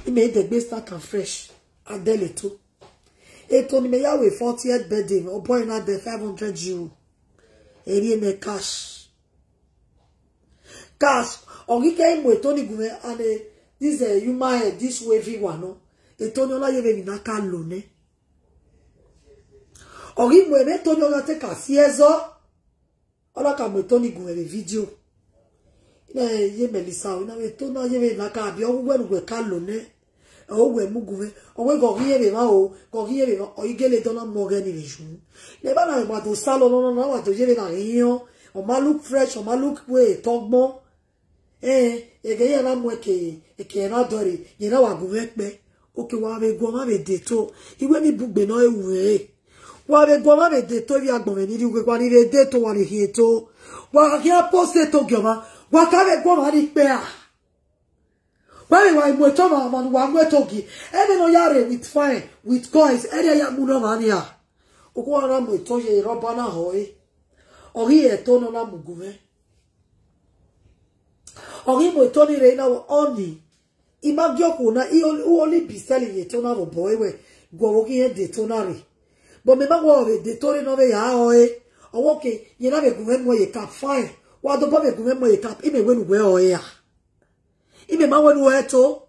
Ìmẹ̀ ìdẹ̀gbẹ́ stark and fresh. Adẹ́lẹ̀ tó. Ètò ni mi yàwó fortieth birthday ọ̀bọ̀ iná dẹ̀ five hundred euro. Eri eme cash. Cash. Ọ̀gíkẹ́ ìmọ̀ ètò nìgúnmẹ́ and uh, this uh, human head this wavy one no? Ètò ní ọláyẹ̀wẹ̀ mi náà ká lò ní. Ọ̀gí ìmọ̀ èmẹ́ tó ní ọlá tẹ́ka sí ẹzọ́ ọlọ́kà mọ̀ ètò nìgúnmẹ́ rẹ̀ fídíò iná yé mẹ́lísà iná ètò náà yẹ̀wẹ̀ náà ká àbí ọwọ́ ẹ̀rùgbẹ̀ ká lò ní ọwọ́ ẹ̀múgúnmẹ́ ọwọ́ gọ̀gí yẹ̀wẹ̀ máa o gọ̀gí yẹ̀wẹ̀ máa ọ̀yígẹ́lẹ̀ dọ́là mọ́ ọ̀gẹ́ ni rẹ̀ ṣùgbọ́n lẹ́bàá náà ìgbà tó sá lọ lọ́nà náà wà tó yẹ̀wẹ̀ náà yíyan ọ̀ma look fresh ọ̀ma look way tọ́gbọ́n ẹ̀ẹ́n ẹ̀gẹ́ yẹn náà mú ẹ̀kẹ́ ẹ̀kẹ́ yẹn náà dọ̀rẹ̀ yẹn náà wà gùn mẹ́pẹ́ òkè wà bẹ gbọ́ má bẹ dé tó ìwé mi bùgbé náà ewu ẹ̀ wà bẹ gbọ́ má bẹ dé tó ibi àgbọ̀n ní ìwé wa ní ilé dé tó wà ní ìhìn tó wà kí á pọ́sẹ̀ tó gẹ̀ọ́mà wà ká bẹ gbọ́ má ní pẹ́ à wà wà ìmọ̀ ètò ọmọ àmọ́ wà mú ètò gì ẹni náà yára with fine with coins ẹni ẹ̀yà mú náà má ní à òkú wa náà mú ètò yẹ ìrọ́bà náà hàn ẹ́ ọ̀rí ẹ̀tọ́ náà náà mú gùn mẹ́ ọ̀rí mú ètò ní rẹ̀ náà ọ̀nì imagioku na ioli biseli ye tona ro boewe gwo ki ye de tona re. Bo me magwo re de tore no ve ya o e owo ke ye na be gume mo ye cap fine wa do bo be gume mo ye cap ime wenu we o ya ime ma wenu e to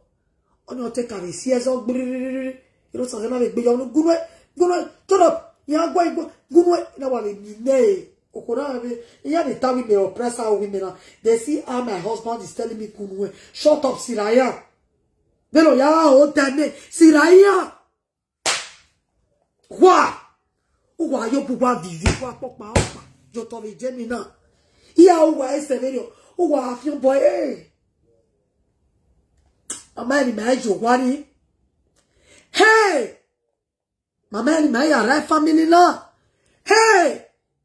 oni o te ka re si ezo gbiriri iro sa na be gbe yo gume gume turn up ya gwa igbo gume na wa be ni ne okora be ya ni tawi me oppressor women na they see how my husband is telling me kunwe shut up siraya Pero ya o tane siraya. Wa. Wa yo pupa vivi wa popa opa. Yo to be jemi na. Iya wa ese video. O wa afion boy eh. Mama ni ma jo wa ni. Hey. Mama ni ma ya ra family na. Hey.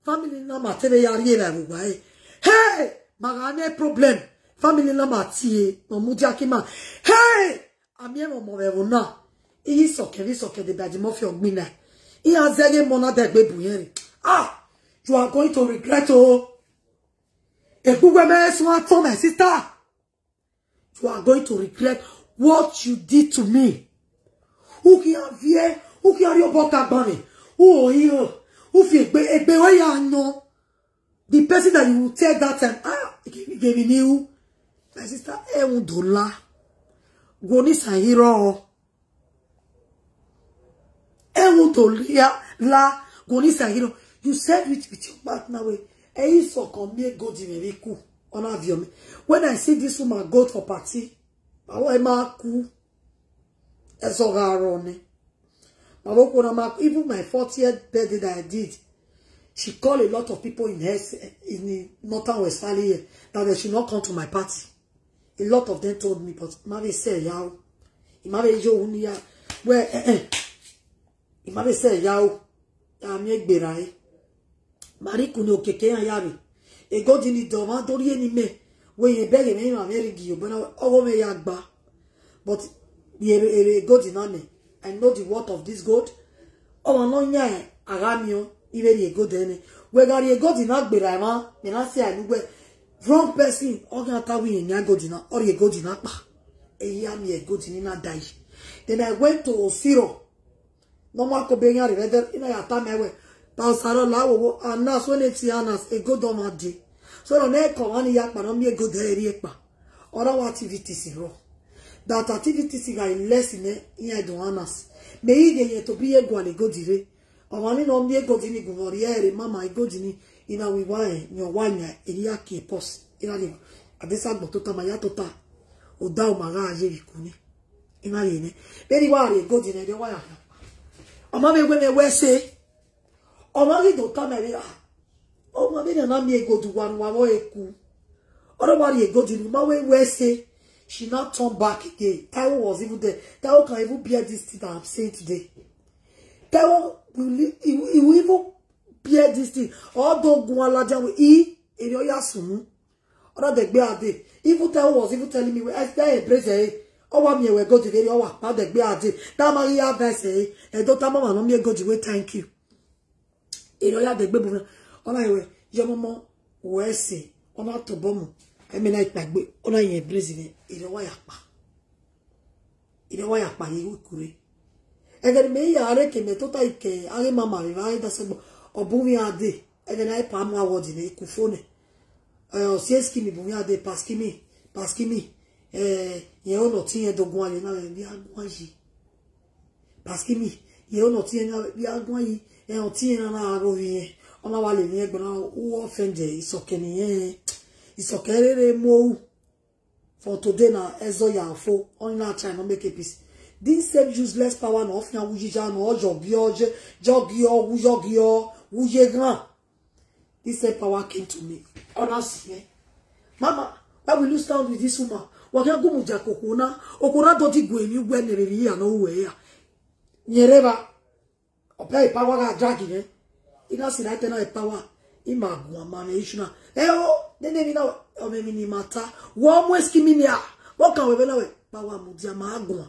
Family ma tebe ya ri la wa eh. Hey. Magane problem. Family na ma tie. Mo mu jakima. Hey. ami ẹ̀rọ ọmọ ẹ̀rọ náà iyi sọ̀kẹ́ rí sọ̀kẹ́ dèbè àjẹmọ́ fi ọ̀gbìn náà iya zẹ́gẹ́ mọ́nà dẹ̀gbẹ́ bù yẹn rìn ah you are going to regret o ègbúgbẹ́ mẹ́sàn án tọ́ my sister you are going to regret what you did to me. Who kì í fi ẹ́? Who kì í rí ọbọ̀ ká gbọ́n mi who ò yí o? Who fi ègbé ègbé wọ́n yà yan the person that you tell that time ah gèmí ni who? My sister ehun dola goni sahiro ehun dola la? Goni sahiro you said it with your mouth now way eyi so kan mi go di me me when i see this woman go for party awo e ma ku e so garo ni Mama Okona Mark, even my 40th birthday that I did, she called a lot of people in her in the northern Westphalia that they should not come to my party. A lot of them told me, but Mave said, Yao, Imave Jo Unia, where, eh, eh, Imave said, Yao, Yami Egberai, Mariku ni okeke yan yari, e godi ni doma dori eni me, we ye bege me ma meri gi yo, but owo me ya gba, but the ere godi na me, I know the worth of this gold. Oh, no, yeah, Aramio, even a good any. We got a god in that, but I'm a, and I say, I knew wrong person, or gonna tell me in Yagodina, or a god in that. A yam a good in a die. Then I went to Osiro. No more Kobenya, rather, in a time I went. Pausaro Lawo, and now when it's Yanas, a good on my day. So, on air, come on, yak, but I'm a good area. Or our activities in row. that activities ga less in ihe doanas me ige ye to bi ego ale godire awani no mi ego dini gumoriere mama ego dini ina wi wa e mi o wanya eri ake pos ina ni adesa gbo to ta ma ya to ta o da o ma ga aye ri kuni ina ye ne beri wa re ego dini de wa ya ọmọ mi gbe me we se ọmọ ri do ta me ri ah ọmọ mi na mi ego du wa wa wo eku ọ̀rọ̀ wa ri ego dini ma we we se she not turn back again. Taiwo was even there. Taiwo can even bear this thing that I'm saying today. Taiwo will, he, will- he even bear this thing. Although Gualaja will your yasumu. Other the bear day. Even Taiwo was even telling me, I stay a brace. eh, Oh, I'm here. We go to the oh, now the bear day. That Maria verse. Eh, don't tell mama, no me go to wait. Thank you. In your the baby. Oh, my way. Your mama, where say, oh, not to bomb. ẹmí náà ìpàgbé ọ̀nà yẹn bírèsì ni ìrẹwà yà pa ìrẹwà yà pa yìí wíkúrẹ́ ẹgẹni mi yà arẹ kẹmẹ tó ta ìkẹ arẹ mama rẹ arẹ dasẹgbọ ọbùnmi adé ẹgẹni ayé pàmò awọdì ní ikú fóònù ẹ ọsí ẹsìkìmì bùnmi adé pàskìmì pàskìmì ẹ yẹn ọ̀nà tí yẹn dogun alẹ náà rẹ bí agbọn yìí pàskìmì yẹn ọ̀nà tí yẹn bí agbọn yìí ẹ̀hàn tí yẹn náà arọ yẹn ọ̀nà wà lè ní ẹgbẹ̀rún náà wọ́n fẹ́ǹdẹ̀ ìsọ̀kẹ́ nìyẹn. Ìsọ̀kẹ́ rere mọ́wù for today na afo only na china make a peace. This same useless power na ofin awujija na ojo bi oje jogi o wujogi o wuje gran. This same power came to me. Honestly eh? mama why will you stand with this woman? Kokona okona to ti gwe mi gwe nere ya no we ya nyereba. Ope power ga jagi ne ina sina tena power ima gwa mama ishuna eh o nene mi na o me mi ni mata. Wo mo eski mi ni a. Wo kan we be na we power mu dia ma gwa.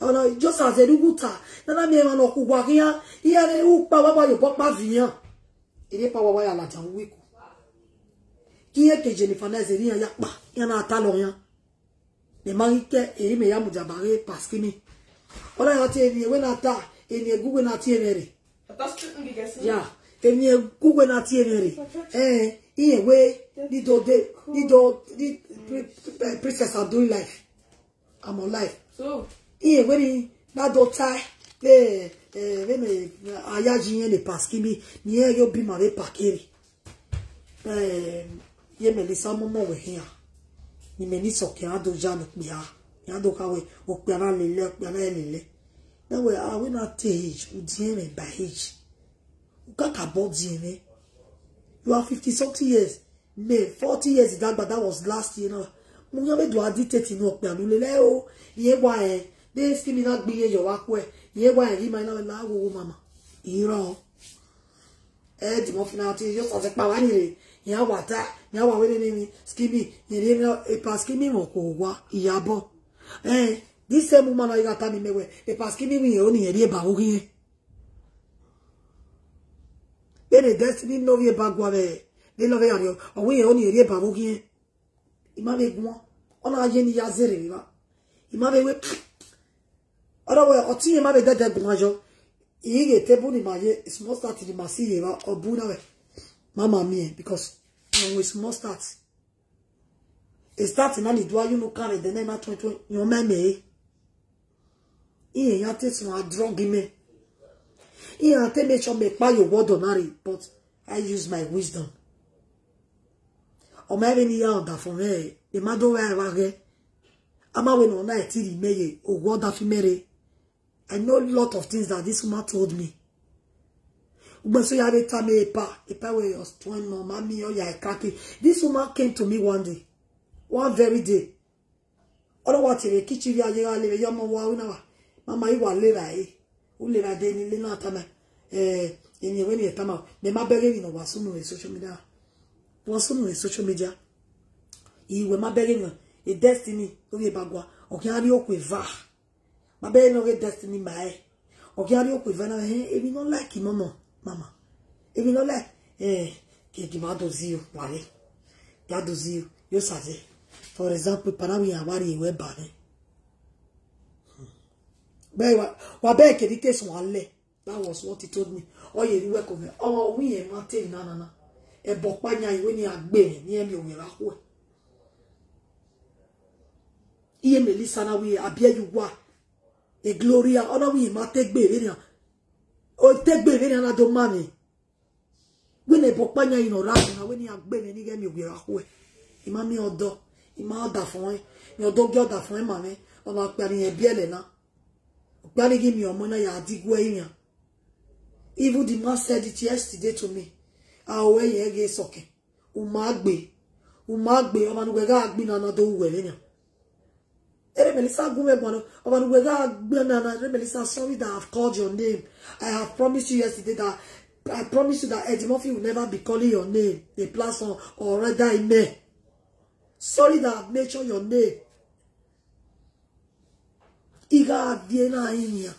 Ona just as a ruguta nana mi ma no ku gwa kiya iya re u pa baba yo pa viyan ire power wa ya la jan wiku. Kiye keje ni fana ze ni ya pa ya na ta lo yan ne ma ike eri me ya mu jabare paskini ona yo ti eni we na ta. Eni egugwe na ti eni re Das Stücken gegessen? ya emi egugwe na ti eni re eh iye we nido de pri- princess are doing life. I'm on life So. iye we ni na do tai le eh we me aya jiyen le paskimi ni e yo bi ma le pakiri eh ye me le samo mo we hia ni me ni so ke ado ja no pia ya do ka we o pia na le le pia na le le na we ah we na age u die me by age. Bo die me you are 50 something years. Me 40 years but that was last year now. Mo be do aditete ni o pia nu le le o iye wa e de skimi na gbi ye yo wa ko e iye wa e ri ma na la wo wo mama iro e di mo fina ti yo so se pa re yan wa ta yan wa we ni ni skimi ni re na e pa skimi mo ko wa iyabo eh this same woman na iga ta mi mewe e pa skimi mi o ni ri e ba wo kin bere destiny no vie ba gwa be. De lo ve ario o. Wi o ni ri e ba wo kin ima be gun ona ye ni ya zere mi ba. Ima be we. Yẹn má bẹ dẹ́dẹ́ gùn àjọ ìyí rè tẹ́bù ní màá yẹ small start màá sí yẹra ọ̀bù náà wẹ̀ má màá mi because àwọn wẹ̀ small start e start na ni dua you no carry the name 2020 yo meme iye ya te so a drug me iye ya te make sure me your word on it but i use my wisdom. O me ni ya onda for me e ma do wa wa ge ama we no na e ti ri meye o afi mere i know a lot of things that this woman told me. But so have a time a pa, a pa where you're twin no mommy or you're cracking. This woman came to me one day, one very day. Ọ̀rọ̀ wa tèrè kíchì rí ayé wa lèrè yọmọ wa ó náà mama yìí wà lérà yìí ó lèrà dé nílé náà tàmà ẹ̀yìn ìwé ni ẹ̀tàmà bẹ̀ má bẹ́rẹ̀ ìrìnà wà sínú rẹ̀ social media. Wọ́n sínú rẹ̀ social media. Ìwé má bẹ́rẹ̀ ìrìnà a destiny. Lórí ìbàgbà ọ̀kẹ́ á rí òkú ìvà má bẹ́rẹ̀ ìrìnà lórí destiny mà ẹ́ ọ̀kẹ́ á rí òkú ìvà náà ẹ̀ èmi náà láìkì mọ́mọ́ mama. Èmi náà láì ẹ̀ kejì má dòzí o wàrí má dòzí o yóò ṣàjẹ́ for example panawi àwárí ìwé bà ní bẹ́ẹ̀ wà bẹ́ẹ̀ kèdí tẹ̀sán wà lẹ̀ that was what he told me. Ọyẹ ìwé kò mẹ́ ọmọ òun yẹn máa tẹ̀lé nánà ẹ̀bọ̀ pányá ìwé ni àgbẹ̀ rẹ̀ ní ẹ̀mí òun ìràkú ẹ̀. Iye mẹ́lísà náà wíyẹ abíẹ́yù wà a gloria. Ọ̀nà wíyẹ máa tẹ́ gbèrè náà. Ó tẹ́ gbèrè náà tó má mi. Wíyẹ ẹ̀bọ̀ pányá ìnà ráàbù náà wíyẹ àgbẹ̀ rẹ̀ ní ẹ̀mí òun ìràkú ẹ̀. Ìmá mi ọ̀dọ́ ìmá ọ̀dà fún ẹ. Ní ọ̀dọ́ gé ọ̀dà fún ẹ màmí ọmọ apẹ̀rẹ̀ yẹn bí ẹ̀lẹ̀ náà. Gbani give me your money, ya digwe yan. Even the man said it yesterday to me. Awe ye ge soke. Umagbe. Umagbe oba nu ga agbi na na do wele yan. Ere Melissa gume bono oba nu ga agbi na na Ere Melissa sorry that I've called your name. I have promised you yesterday that I promise you that Eddie Murphy will never be calling your name, the platform or rather in me. Sorry that I've mentioned your name. iga bie na inya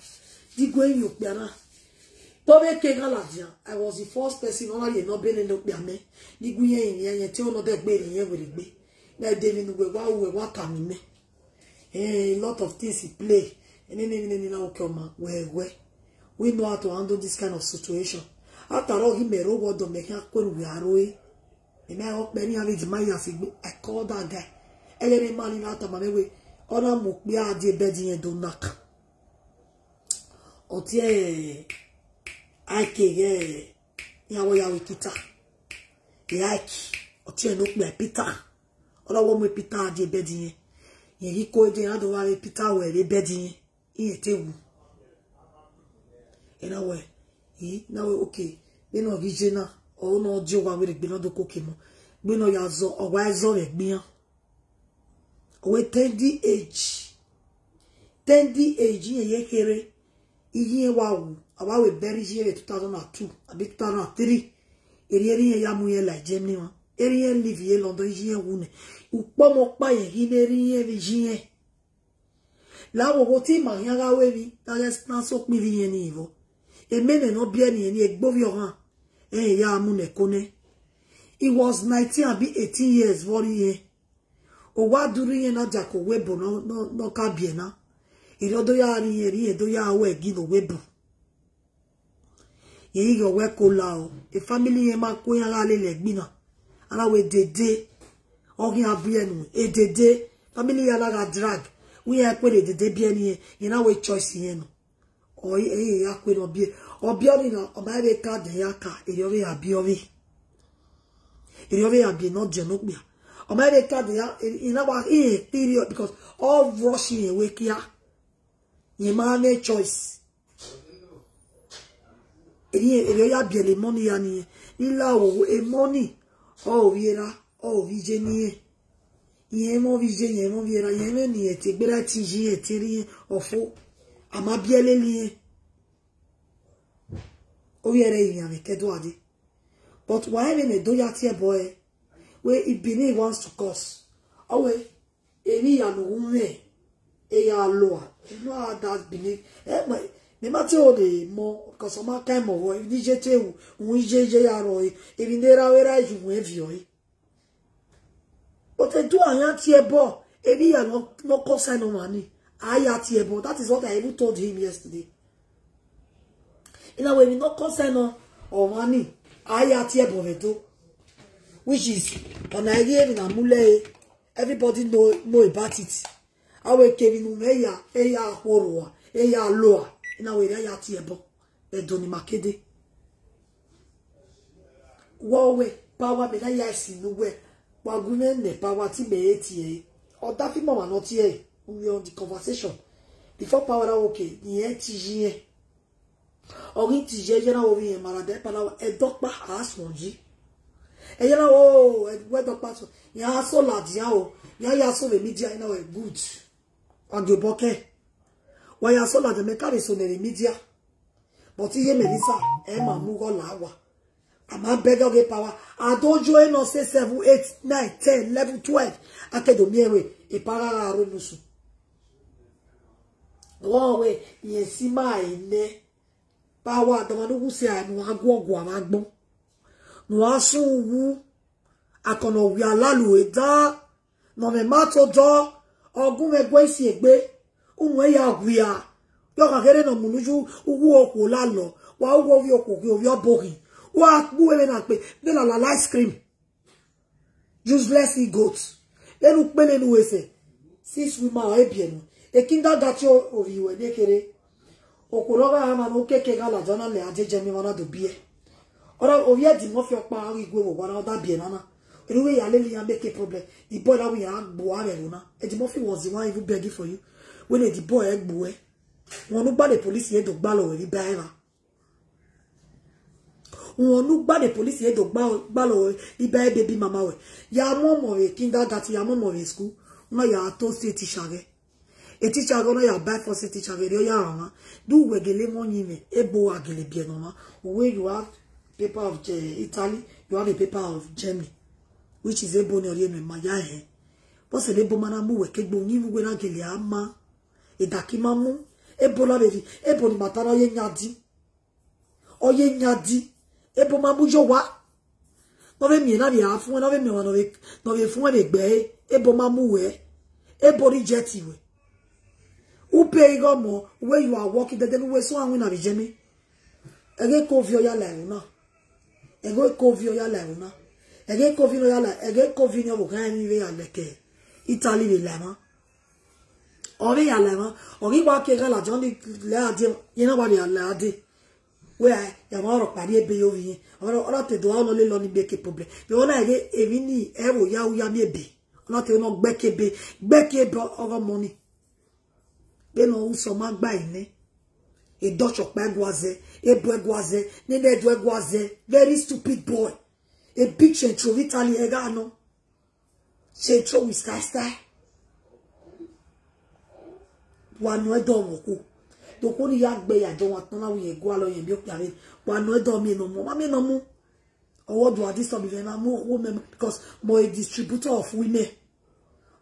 digwe yo piana to be ke ga ladia i was the first person on ye no be no pia me digwe yen yen yen ti o no de gbe yen we gbe na de ni we wa we wa ta me eh a lot of things he play. Ni ni ni ni na okay ma we we we know how to handle this kind of situation. After all he mero wo do me kan ko we aroe e me o pe ni ave di maya fi gbe i call that guy. Elere mani na ta ma me we mọ̀ pé àdé bẹ́ẹ̀dì yẹn dùn náà ọtí ẹ̀ àìkè ẹ̀ ìyàwó ìyàwó ìkìtà ìyá àìkì ọtí ẹ̀ ló pè ẹ̀ pítà ọlọ́wọ́ mọ̀ pítà àdé bẹ́ẹ̀dì yẹn. Yẹn yí kó dé yàtọ̀ wá rẹ̀ pítà wẹ̀ rẹ̀ bẹ́ẹ̀dì yẹn. Ìyẹn tẹ̀ wù. Ẹ̀ náà wẹ̀. Yìí náà wẹ̀ òkè nínú ọ̀gí jẹ́ náà. Ọ̀hún náà jí òwà wẹ̀rẹ̀ gbé náà dókòkè mọ́. Gbé náà yà zọ ọ̀wá ẹ̀ zọ rẹ̀ gbìyàn we tendi age tendi age yen ye kere iye wa wu aba we bury here 2002 abi 2003 eri eri yen ya mu yen la Germany wa eri yen live ye London yen wu ne upo mo pa yen hi ne eri yen vi yen la wo go ti ma yan ga we bi ta les na so pin vi yen ni ivo e mene no bi eni ni egbo vi oran e ya mu ne kone he was 19 abi 18 years worry yen owa duru ihe na jako webo no ka bie na irodo ya ri eri edo ya we gi no webo ye yo we ko la o. E family ye ma ko ya le le gbina ara we dede o gi abu enu e dede family ya la drag. We ya pe dede bi eni ye na we choice ye no o e ya pe no bi o bi ori na o ma be ka de ya ka e yo ya bi ori e yo ya bi no je no pia America they are in our in period because all rushing away here. You man a choice. Èyí bi le money ya ni ila o e money o viera o vije ni ye mo vije ye mo viera ye me ni e te gbera ti ji e ti ri ofo ama bi ele li o viera yi ya me kedo ade but why me do ya ti e boy wey ibini wants to cause eri ya no wume e ya lo a you know how that bini e ma me ma ti o de mo because o ma kai mo wo ni je te wu un je ya ro e ebi ne ra we ra ju we vi o e but e do ayan ti e bo eri ya no no cause no money aya ti e bo that is what i even told him yesterday. In a way we no cause no o money aya ti e bo ve do which is ẹ̀rí èrì nà múlẹ̀ everybody know know about it. Awe keri nu eya horo eya loa ina we ya ti ebo edo ni makede. Wowe power me na ya si nu we wagume ne power ti me eti e oda fi mo wa no ti e we on the conversation. Before power na okay ni e ti ji e orin ti je je na orin e mara de pala e dokpa asmonji e je na o e we dokpa so ya so lad ya o. Ya ya so le media ina we good. Agbe boke wa ya so lad me carry so le media? But iye melissa e ma mu go la wa. Ama bega ge power. Adojo e no say 7 8 9 10 11 12 akedo mi ewe e para ro nusu wọ́n wẹ̀ yẹn sí máa iná báwa àdàmọ́dúnkù sí àìmú agbọ́gbọ́ àwọn agbọ́n wọ́n á sún wú àkànnà òwì alálùwé dá nọ̀mẹ̀ má tó dọ́ ọgún ẹgbẹ́ ìsì ègbé òun ẹ̀yà àgùyà yọkàn kéré nà mú lójú owó okò lálọ́ wà á wọ́ orí okò kí orí ọ̀bọ̀rì wọ́n á gbú ẹ̀rẹ́ náà pé bẹ́ẹ̀ lọ́la ice cream. Useless goat. Lẹ́nu pé lẹ́nu ẹsẹ̀ six women ẹ̀bì ẹ̀nu ekinda gati oviwe nekere okoroga ama no keke gala jana le aje jemi wana do bie. Ora ovie di mo fi opa igwe wo wana da bie nana. Eruwe ya lele ya make a problem. The boy that we are gbo are runa e di mo fi was the one even begging for you when the boy e gbo e won nu gba the police e do gba lo we ba era won nu gba the police e do gba gba lo iba e baby mama we ya mo mo we kindergarten ya mo mo we school. Na ya to state teacher re e teacher go no ya buy for teacher very ya ama do wegele money me ebo agele bien no where you have paper of Italy you have a paper of Germany which is ebo ni ori me ma ya he bo se le bo mana mu we kegbo ni mu we na gele ama idaki ma mu ebo la bevi ebo ni matara ye nyadi oye nyadi ebo ma mu jo wa no ve mi na bi a fun no ve mi wa no ve no ve fun e gbe ebo ma mu we ebo ri jeti we upe igomo where you are working the devil so and na bijemi ege ko vi oya la una ege ko vi oya la una ege ko vi oya la ege ko vi no kan mi ve aleke italy le la ma ori ya la ma ori wa ke ga la jon ni le ade yin na wa le la ade we ya ma ro pari ebe yo vi oro oro te do no le lo ni be ke problem be ona ege evi ni e wo ya u ya mi ebe ona te no gbe kebe gbe kebe oro money beno uso magba ine e docho pa egwaze e bu egwaze ni ne du very stupid boy a big centro Italy ega no centro with star star wa no edo wo ku to ko ni ya gbe ya jo wa tan lawo ye gwa lo yen bi o pare wa no edo mi no mo ma mi no mu owo do adi so bi ve na mu wo me because mo a distributor of women.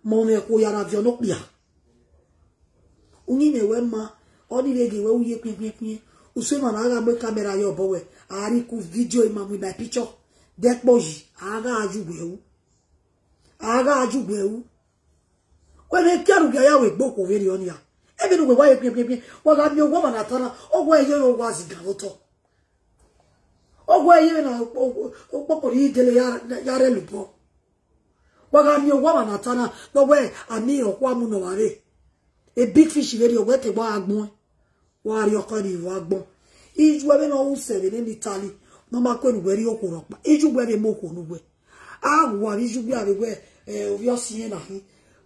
Mo me ko yara vi ono pia unyi na-ewe mma ọ niile ga-ewe uye kpekpekpe usoro na agha gbe kamera ya ọbọwe ariku vidio imam by picture. Dekpoji agha ajugwu ewu agha ajugwu ewu were keru ga ya wee gbokwo veri ọnụ ya ebe na gwa ya kpekpekpe waga mi ụgwọ mana tara ọgwọ ihe ya ụgwọ aziga ụtọ. Ọgwọ ihe na okpokporo idele ya relubọ waga mi ụgwọ mana tara n'ọgwọ ami ọkwa mụ nọware a big fish very o wete gba agbon wa ri oko ni wa agbon iju ebe na o sere ni Italy no ma ko ni weri okuro pa iju gbe be mo ko nu gbe a wa iju gbe are gbe eh obi osi na hi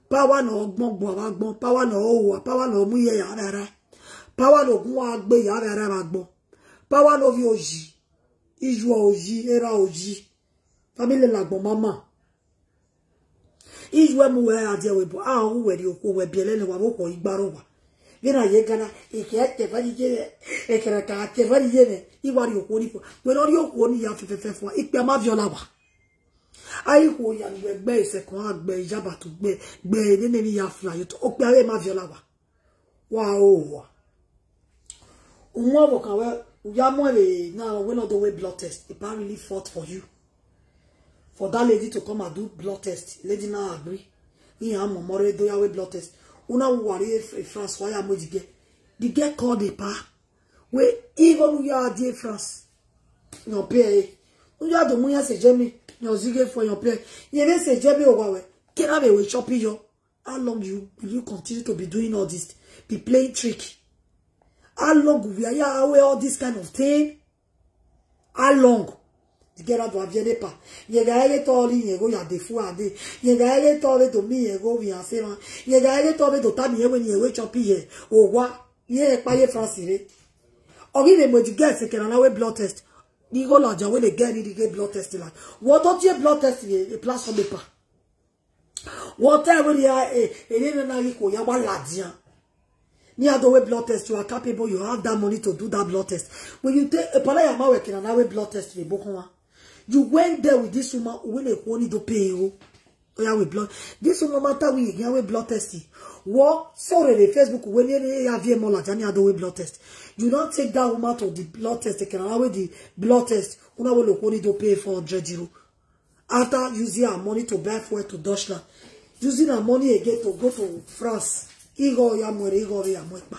power na ogbon gbon wa gbon. Power na o wa. Power na o mu ye ya rara power na ogun wa gbe ya rara ma gbon. Power na ovi oji iju oji era oji family la gbon mama. Ijwe mu we ade we bo a hu we ri okwo we biele le wa bo ko igbaro wa. Vina ye gana e ke te va je e ke ka te va je ne i wa ri okwo ni po we lo ri okwo ni ya fe fe fe fo ipe ma viola wa ai ko ya we gbe kan agbe ijaba to gbe gbe ni ni ya fly to. O pe are ma viola wa. Wa o wa. Unwa bo kan we ya mo le na we no do we blood test. It really fought for you. For that lady to come and do blood test. Lady now agree. And momore do yawe blood test. Una worry France why am the girl the called the pa. We even we are there France. No pay you are the money say jemi no zige for your pay you dey say jemi owa we Kena be we chopping you. How long you will you continue to be doing all this? Be playing trick? How long will you away all this kind of thing? How long? Digera do aviene pa. Yega ele tori yego ya defu ade. Yega ele tori do mi yego wi asema. Yega ele tori do tami yewe ni yewe chopi ye. Owa ye pa ye France re. Ogi le mo di get se kena na we blood test. Ni go la ja we le get di get blood test la. What don't you blood test ye platform pa. What time we ya e e na na ko ya wa ladian. Ni ado we blood test you are capable you have that money to do that blood test. When you take a para ya ma we kena na we blood test we bokon You went there with this woman when they want to pay you. Oh yeah, with blood. This woman matter we again with blood testing. What sorry the Facebook when you have more like any other way blood test. You don't take that woman to the blood test. They can allow the blood test. Una will look only to pay for 100 euro. After using our money to buy fuel to Deutschland, using our money again to go to France. Igo ya mwere, igo ya mwekpa.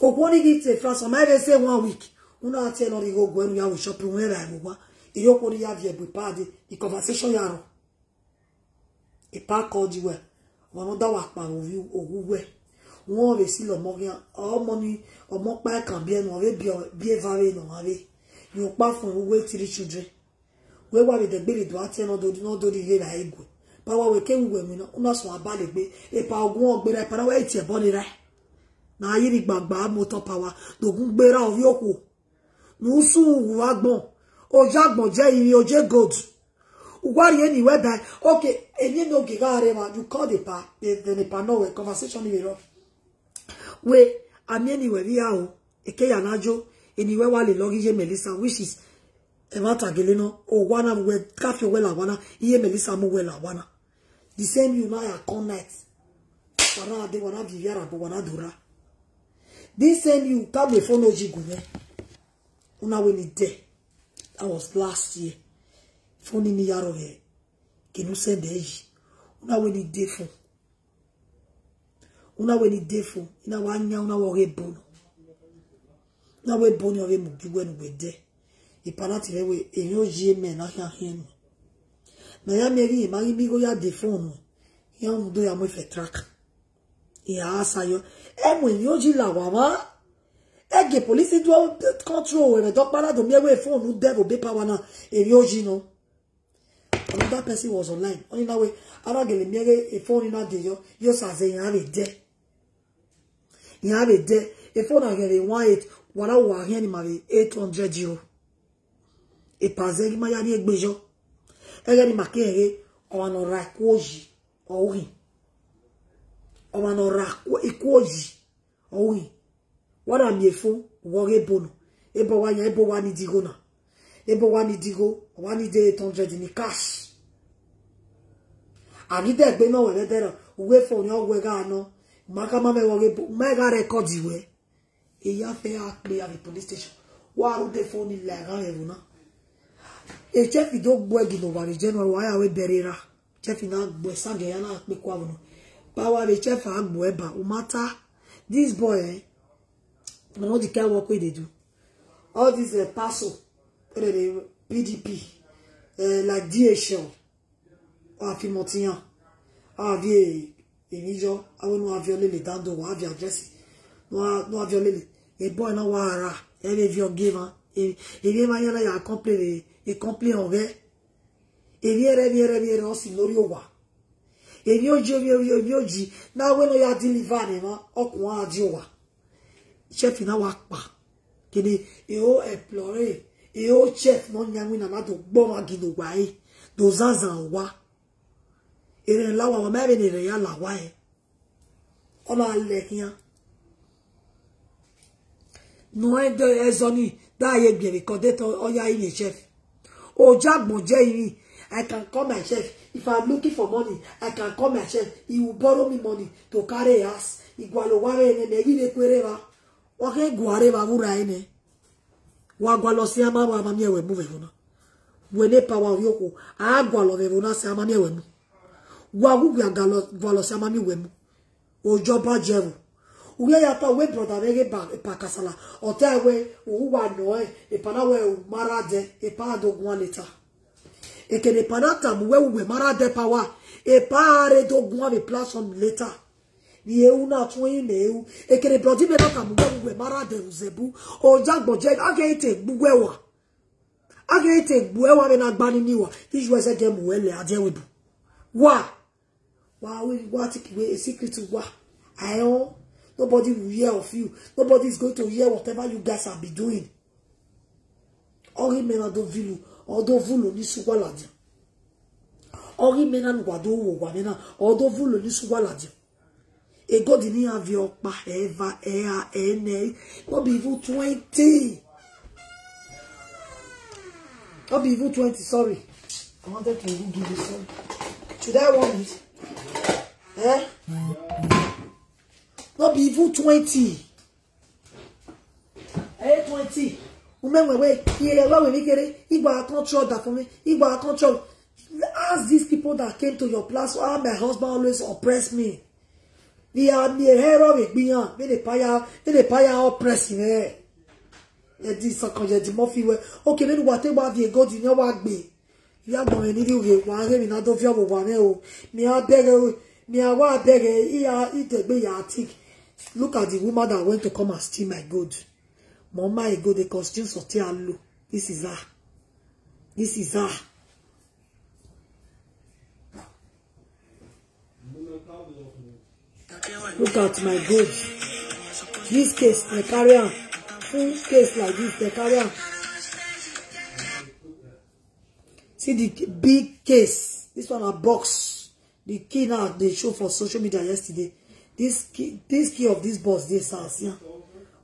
Okwoni gite France, I might say one week. Una ati no igo gwenu ya we shopping where I go ìyókòrí yà fi ẹ̀bùn ìpáàdé the conversation yàrá ìpá kọjú ẹ̀ wọn dáwà pa òwú wẹ̀ wọn rè sí lọ́mọ́gíà ọmọ ni ọmọ pa ẹ̀kàn bí ẹnu ọ̀rẹ́ bí ẹ̀fàrẹ́ nà wọ́n rẹ̀ yóò pa fún wíwé three children. Wíwé wà lè dẹ̀gbẹ́ lè dùn àti ẹ̀nà dòdì yé ra ẹ̀gùn báwa wẹ̀ kéwù wẹ̀ mí náà ó náà sùn abálẹ̀ gbé ipa ogun ọ̀gbẹ́ra ìpadà wẹ̀ ètì ẹ̀bọ́ ni rẹ̀ náà ayé ni gbàgbà mọ́tọ́ pàwà. Lògùn gbéra ọ̀rí òkú. Nù sùn wù agbọ̀n ojagbon je iri oje gold. Ugwari we die okay enye no gigare ma you call the pa the the pa no we conversation ni ro we ami eni we ria o. Eke ya najo eni we wale logi je melissa which is e ma tagele no o wana we kafi we la wana iye melissa mo we la wana the same you know ya connect wana de wana viviara bo wana dura this same you come we phone oji gunye una we ni there that was last year. Fún ní yàrá ẹ kìnnú sẹ́ndẹ̀ yìí we ni dé fún una we ni fún ina wa nya una wa ọ̀rẹ́ bono. Una we bono ọ̀rẹ́ mu ju wẹnu gbẹ dẹ ìpàdà tìrẹ we èyí ó yí mẹ náà hàn hàn nù na ya ń bí kó yá dé fún ọ̀nà yẹn ń dó ya mọ ìfẹ́ track. Ìhà àṣàyọ ẹmu èyí ó jí là wà wá ege polisi do control where the para do me way phone devil be power na. Eri oji no. Another person was online. Only that way ara gele me a phone na de yo. Yo sa ze yan de yan be de a phone na gele 18 wala wa hin ni ma be 800 euro e paze ni ma ya ni egbejo ege ni ma ke ere o no ra ku oji o wi o no ra ku oji o wi wara miefo woge bono. Ebo wa ebo wa ni digo na. Ebo wa ni digo wa ni de 800 ni cash ani de gbe no wele dero uwe fo ni ogwe ga no maka mama woge bo mega record iwe. E ya fe a play at the police station. Wa ru de phone la ga ewu na. E chef do gbo egi no wari january wa ya we berera chef na gbo sange ya na pe kwa no power the chef agbo eba o matter this boy eh know the kind work wey they do. All these uh, PASO, uh, PDP, uh, like DHL, or Afimotiyan, Avi Enijo, àwọn no avi olele dando, wa avi address, no no avi olele. A boy no wa ara, e be vi ogema, e e ma. Yana ya complain, e complain ọ̀rẹ́. E bi ere bi ere bi ere o si lórí owa. E bi oji obi obi obi oji, na we no ya deliver ni ma, okun a di owa chef na wa pa. Kini e o explore e o chef no nyanwi na to gbo ma gido gba e do zanzan wa ere la wa ma be ni ya la wa e ona le kian no e do e zoni da ye gbe de to oya ile chef. O jagbon je yin I can call my chef. If I'm looking for money, I can call my chef. He will borrow me money to carry us. Igualo ware ne yile kwereva wake gware ba vura ene wa gwalo si ama wa mamie we move vuna wene power yoko. A gwalo ve vuna si ama mie we mu wa gu gwa galo gwalo si ama mi we mu. Ojo ba jeru uye ya ta we brother vege ba e pa kasala. O ta we u wa no e e pa na we mara de e pa do gwan leta. Ekene panata muwe uwe mara de power e pare do gwa be platform later ni ewu na tun yin le ewu. Ekene bloody be na muwe uwe mara de uzebu o jagbo je age ite gbugwe wa. Age ite gbu ewa be na gbani ni wa. Iju ese je muwe le aje webu wa wa wa ti kiwe a secret wa ayo nobody will hear of you. Nobody is going to hear whatever you guys have been doing. Ori mena do vilu odo vulo ni sugwaladia ori mena ngwa do wo gwa mena odo vulo ni sugwaladia e god ni have your pa ever ea ene no be even 20 no be even 20 sorry. I wanted to even give you some. Should i want it eh? No be even 20 eh 20 umewewe iyewewe nikere igba control that for me igba control ask these people that came to your place how my husband always oppress me. The army hero we gbiyan. Me dey paya me dey paya oppress me e di sokan je di mo fi we okay me wa te wa bi god ni wa gbe ya gbon ni ri oge wa re mi na do fi obo wa me o. Mi a bere mi a wa bere iya itegbe ya tik look at the woman that went to come and steal my gold Mama ego the costume sorti l'eau. This is her. This is her. Look at my goods. This case, they carry on. Full case like this, they carry on. See the big case. This one a box. The key now they show for social media yesterday. This key, this key of this box, this house, yeah.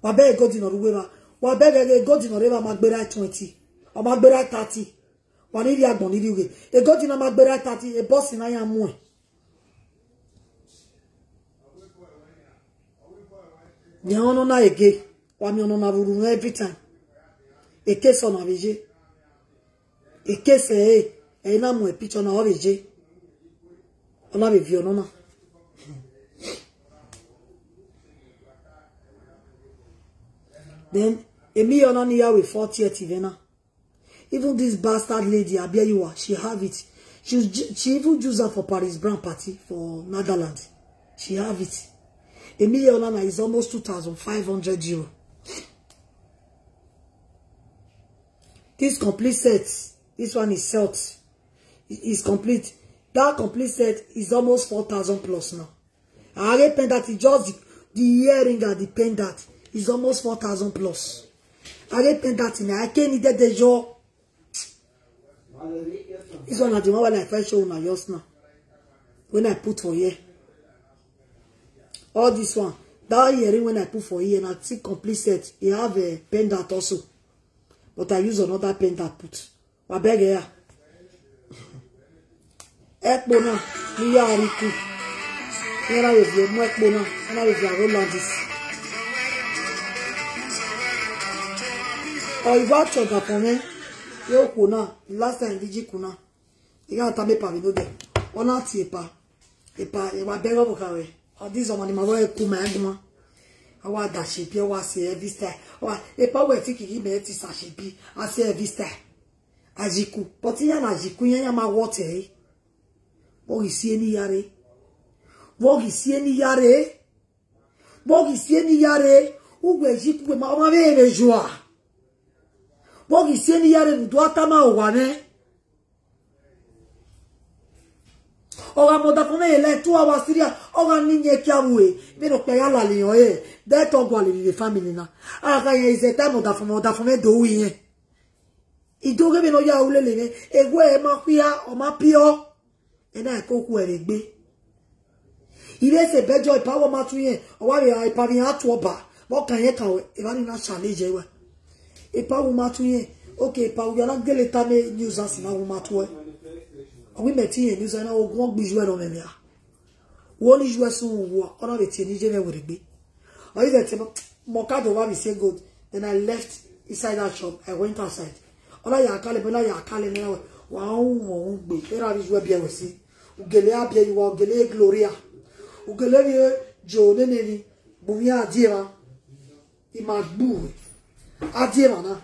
Wabe go di no ruweba. Wabe go di no reba magbera 20. O magbera 30. Wani ri agbon ni ri uge. E go di no magbera 30, e boss na ya mu e. Ni ono na ege. Wa mi ono na ruru every time. On aveje. E case e e na mu e picture na aveje. Ona be vi ono na. Then Emi Ona Niya with 40 Tivena. Even this bastard lady, Abiyayiwa, she have it. She, she even use her for Paris Brand party for Netherlands. She have it. Emi Ona is almost 2,500 euro. This complete set, this one is set, is complete. That complete set is almost 4,000 plus now. I already pendant, it just the, the earring and the pendant is almost 4,000 plus. I already pendant in I can't need the job. This one is the one when I first show now just now. When I put for here. All this one. That earring when I put for here and I see complete set. You have a pendant also. But I use another pendant put. I beg here. Ekpo náà ní yá àríkù. Ní ẹ̀rọ ìfì ẹ̀mú ekpo náà. Ẹ̀rọ ìfì àrólọ́ndìs. Ọ̀ìbá chọ̀gà fún mi. Yóò kù náà. Last time díjí kù náà. Ìyá àtà mẹ́pà mi lóde. Wọ́n náà ti èpa. Èpa ìwà bẹ́rẹ̀ bùkà rẹ̀. Ọdí ìsọmọ ni màá ẹ̀kú màá gbọ́n. Àwọn àdàṣebí ọwọ́ àṣẹ every style. Ọwọ́ èpa wẹ̀ tí kìkì mẹ́ẹ̀ ti ṣàṣebí. Àṣẹ every style. Àjìkù. Bọ̀tí yẹn àjìkù yẹn yẹn máa wọ́ tẹ̀ ẹ́. Bogisie ni yare. Bogisie ni yare. Bogisie ni yare. Ugwe jikwe ma oma bebe joa. Bogisie ni yare nudu atama owane. Oga moda fome ele tu awa siria. Oga ninye kia uwe. Mero pe yala liyo e. Deto gwa li li family na. Aga ye izeta moda fome moda fome do uye. Idoge beno ya ule lene. Egwe e ma kuya o ma pio ẹ̀nà ẹ̀kọ́kù ẹ̀rẹ̀ gbé. Ilé ẹsẹ̀ bẹ́jọ́ ìpáwọ́ máa tún yẹn. Ọwọ́ rẹ̀ ìparí yẹn á tún ọba. Wọ́n kàn yẹn kàwé ìbánilá ṣàlẹ́jẹ̀ wẹ̀ ìpáwọ́ máa tún yẹn. Ókè ìpáwọ́ yẹn lágbélé tá ní news àti náà wọ́n máa tún ẹ̀ ọ̀wí mẹ̀tí yẹn news ẹ̀ náà wọ́n gbé ju wọ́n ní us ń wọ. Ọ̀nà rẹ̀ tiẹ̀ níjẹ́ mẹ́wẹ̀rẹ̀ gbé. Ọ̀yí dẹ̀ tí mọ̀kádò wà mí say good then I left inside that shop. I went outside. Yà á kálẹ̀ náà wà á ń wọ̀n ń gbé. Ẹ̀rọ àríwú ẹ̀bí ẹ̀wẹ̀ sí ugele abia yiwa ugele gloria. Ugele ni jo nene ni bumi adiema ima gbu adiema na.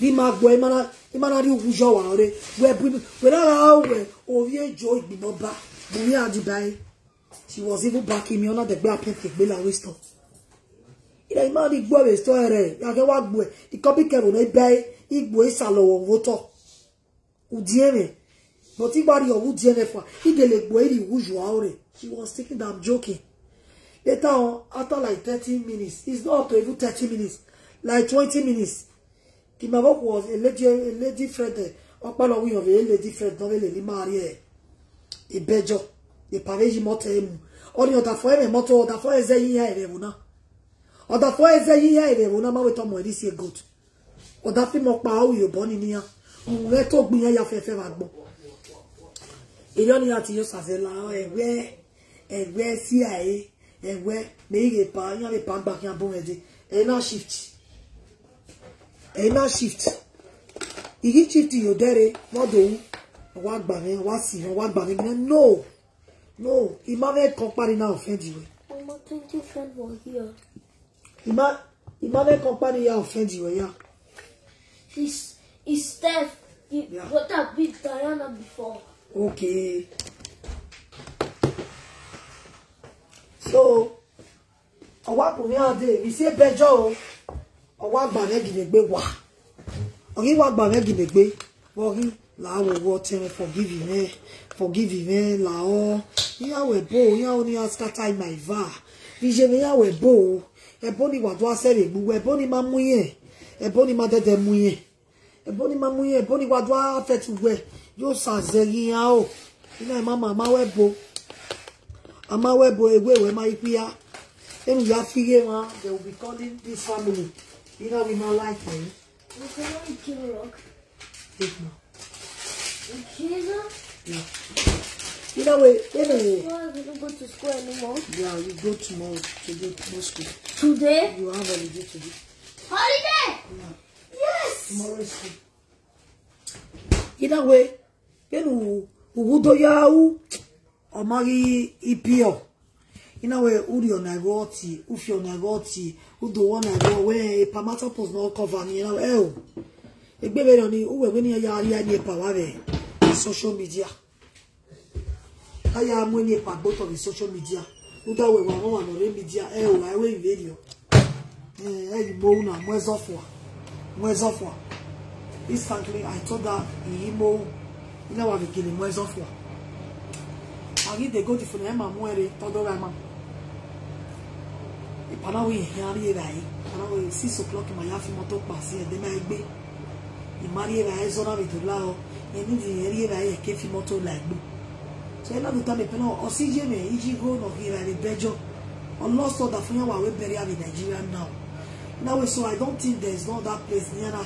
Ni ma gbo ima na imana ri wujo wa ore. We bu we na we orí ejo igbimo ba. Rí adibai she was even backing me ona de gbe apin ke gbe la wisdom ilẹ̀ ìmọ̀ ní gbọ́ rẹ̀ sọ rẹ̀ yàgẹ́ wá gbọ́ ẹ̀ ikọ́ bí kẹrù náà bẹ́ igbó ìsàlọ̀wọ̀ wótọ̀ udiere but igba rí ọ̀wú diere fà ìdèlè gbọ́ èrì wújù àwọ̀rẹ̀ she was thinking that I'm joking later on after like thirty minutes it's not up to even thirty minutes like twenty minutes the mabok was a lady a lady friend ọpọlọ wíyàn a lady friend náà lè ní máa rí ẹ ìbẹjọ ìpàrẹ́yì mọ́tò ẹ̀mú ọ̀nì ọ̀dàfọ́ ẹ̀mẹ̀ mọ́tò ọ̀dàfọ́ ẹ̀zẹ̀ yíyá ẹ̀rẹ̀ wò náà ọ̀dàfọ́ ẹ̀zẹ̀ yíyá ẹ̀rẹ̀ wò náà máa wẹ̀ tọmọ ẹ̀rí sí egot ọ̀dàfí mọ́ pa áwù yòbọ́ ní níyà òun rẹ̀ tó gbìyàn ya fẹ́fẹ́ wa gbọ́ èyí ni àti yóò ṣàfẹ́ la ẹ̀wẹ́ ẹ̀wẹ́ sí àyè ẹ̀wẹ́ méjì pa yín lè pa gbà kí n bọ́ ẹ̀dẹ̀ ẹ̀yìn náà shift ẹ̀yìn náà shift ìyí shift lọ́dọ̀ òun wá gbà mí wá sí wọn wá gbà mí gbẹ́ no no mẹ́ kan parí náà ọ̀fẹ́ dìwẹ̀ Mama, 20 friends were here. ìmọ̀ mẹ́ kan parí yà ọ̀fẹ́ dìwẹ̀ yà He's, he's Steph. He Yeah. got that beat Diana before. Okay so ọwọ́ àpòmí àdé ìṣe bẹjọ́ o. Ọwọ́ àgbà mẹ́gìdègbé wà. Ọ̀rí wà àgbà mẹ́gìdègbé wọ́rí làwọn owó tẹ̀rẹ̀ forgive me forgive me làwọn. Ìyàwó ẹ̀bọ́ o ìyàwó ní askata ìmà ìvà ìṣe ní ìyàwó ẹ̀bọ́ ẹ̀bọ́ ni wàdó àṣẹ̀rẹ̀ gbogbo ẹ̀bọ́ ni máa mú yẹn. Ẹ̀bọ́ ni máa dẹ́dẹ̀ mú yẹn. Ẹ̀bọ́ ni máa mú yẹn ẹ̀bọ́ ni wàdó àfẹ́tùwẹ̀ yóò ṣàzẹ̀yìn yà ó iná ẹ̀ má máa máa wẹ̀ bo amawebo egwewe maipia enu ya fige ma they will be calling this family you know we not like a rock. take no Jesus? you know we anyway Why we don't go to school anymore? yeah you go tomorrow to go to school Today? you have holiday today Holiday! Yes! tomorrow is school either way enu uwudo ya u omari ipio. Ina we uri onago oti ufi onago oti udo wona go we pamato post no cover ni na e o egbebe ni uwe we ya ya ni pa wa be social media. Aya mu pa both of social media. Uda we wa wa no media e o ai we video eh e mo na mo ezofo mo ezofo instantly i told her imo ina wa begin mo ezofo Agi de go di funa ema muere todo rama. Ipana we yari rai. Pana we 6 o'clock ma ya fi moto pa e de ma egbe. Imari rai zona mi dola o. Eni di yari rai e ke fi moto la egbe. So o si je me iji go no hi rai bejo. Allah so da fun ya wa we bury am in Nigeria now. Now so I don't think there's no that place near na.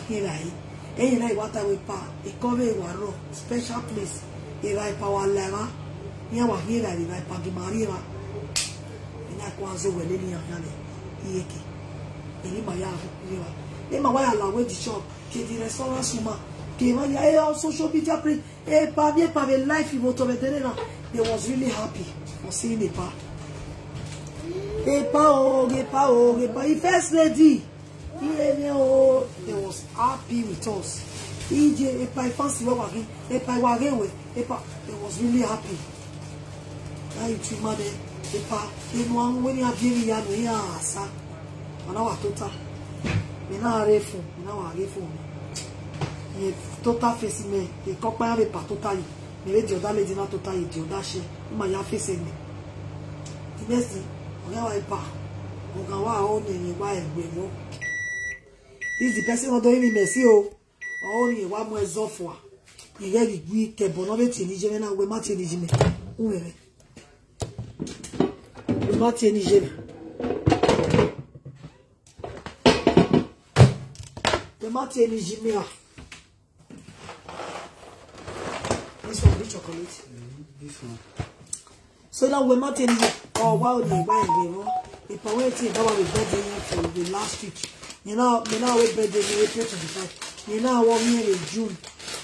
Eyin rai wata we pa. Ikove wa ro special place. Ira pa wa lera ní àwọn àhírà ìrìnà ìpàgìmàríra ní àkọ́wàzó wẹ̀lé ní àyàlẹ̀ iyeke èyí mà yá àríwá ní mà wáyà làwé di shop kèdì restaurant suma kè wọ́n yà ẹ́ social media play ẹ̀ pa ẹ̀ pa bẹ̀ life tó bẹ̀ tẹ́lẹ̀ náà. They was really happy for seeing the pa. Epa o epa o epa first lady iye ni o they was happy with us. Ije epa ifansi wẹ́wà gé epa ìwà rẹ̀wẹ̀ epa they was really happy. Láì túmọ̀ dẹ ipa inú àwọn wẹ́ni abíyẹ́rì ya ní yà àṣà ọ̀nà wà tó ta mi náà rẹ̀ fún mi náà wà rẹ̀ fún mi ẹ̀ tó ta fèsì mẹ́ ẹ̀kọ́ pẹ́ rẹ̀ pa tó ta yìí mi rẹ̀ di ọ̀dá lè dínà tó ta yìí di ọ̀dá ṣe ó mà yá fèsì mi ìmẹ́sì ọ̀rẹ́ wa ipa ọ̀gá this the person ọdọ yìí ni mẹ̀sí o ọ̀hún ni ìwà mú ẹ zọ́fọ̀ à ìyẹ́ ìgbì kẹbọ̀ náà bẹ́ẹ̀ tì ní jẹ́ náà wẹ́ má tì ní jí mi ń rẹ̀ le matin Niger. Le matin Niger. This one, the chocolate. This one. So now we matin Niger. Oh wow, the buy the one. The power team that was birthday for the last week. You know, you know we birthday in April 25. You know one year in June,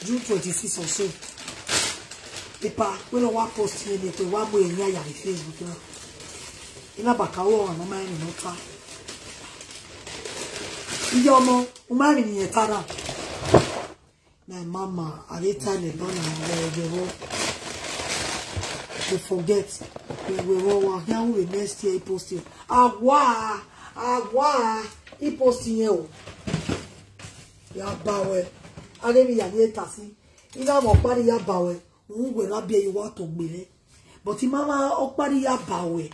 June 26 or so. Ipa, we don't want post here, we want more in here on Facebook now. ina bakawo ọ̀nà máa rìn lọ́ta iye ọmọ mo máa rìn yẹn tara my mama born am they they were they forget here we next year post it awa awa he post it o. Ya bawe agemi ya ni tasi ina mo pari ya bawe un gwe na bi e wa to gbere but mama o pari ya bawe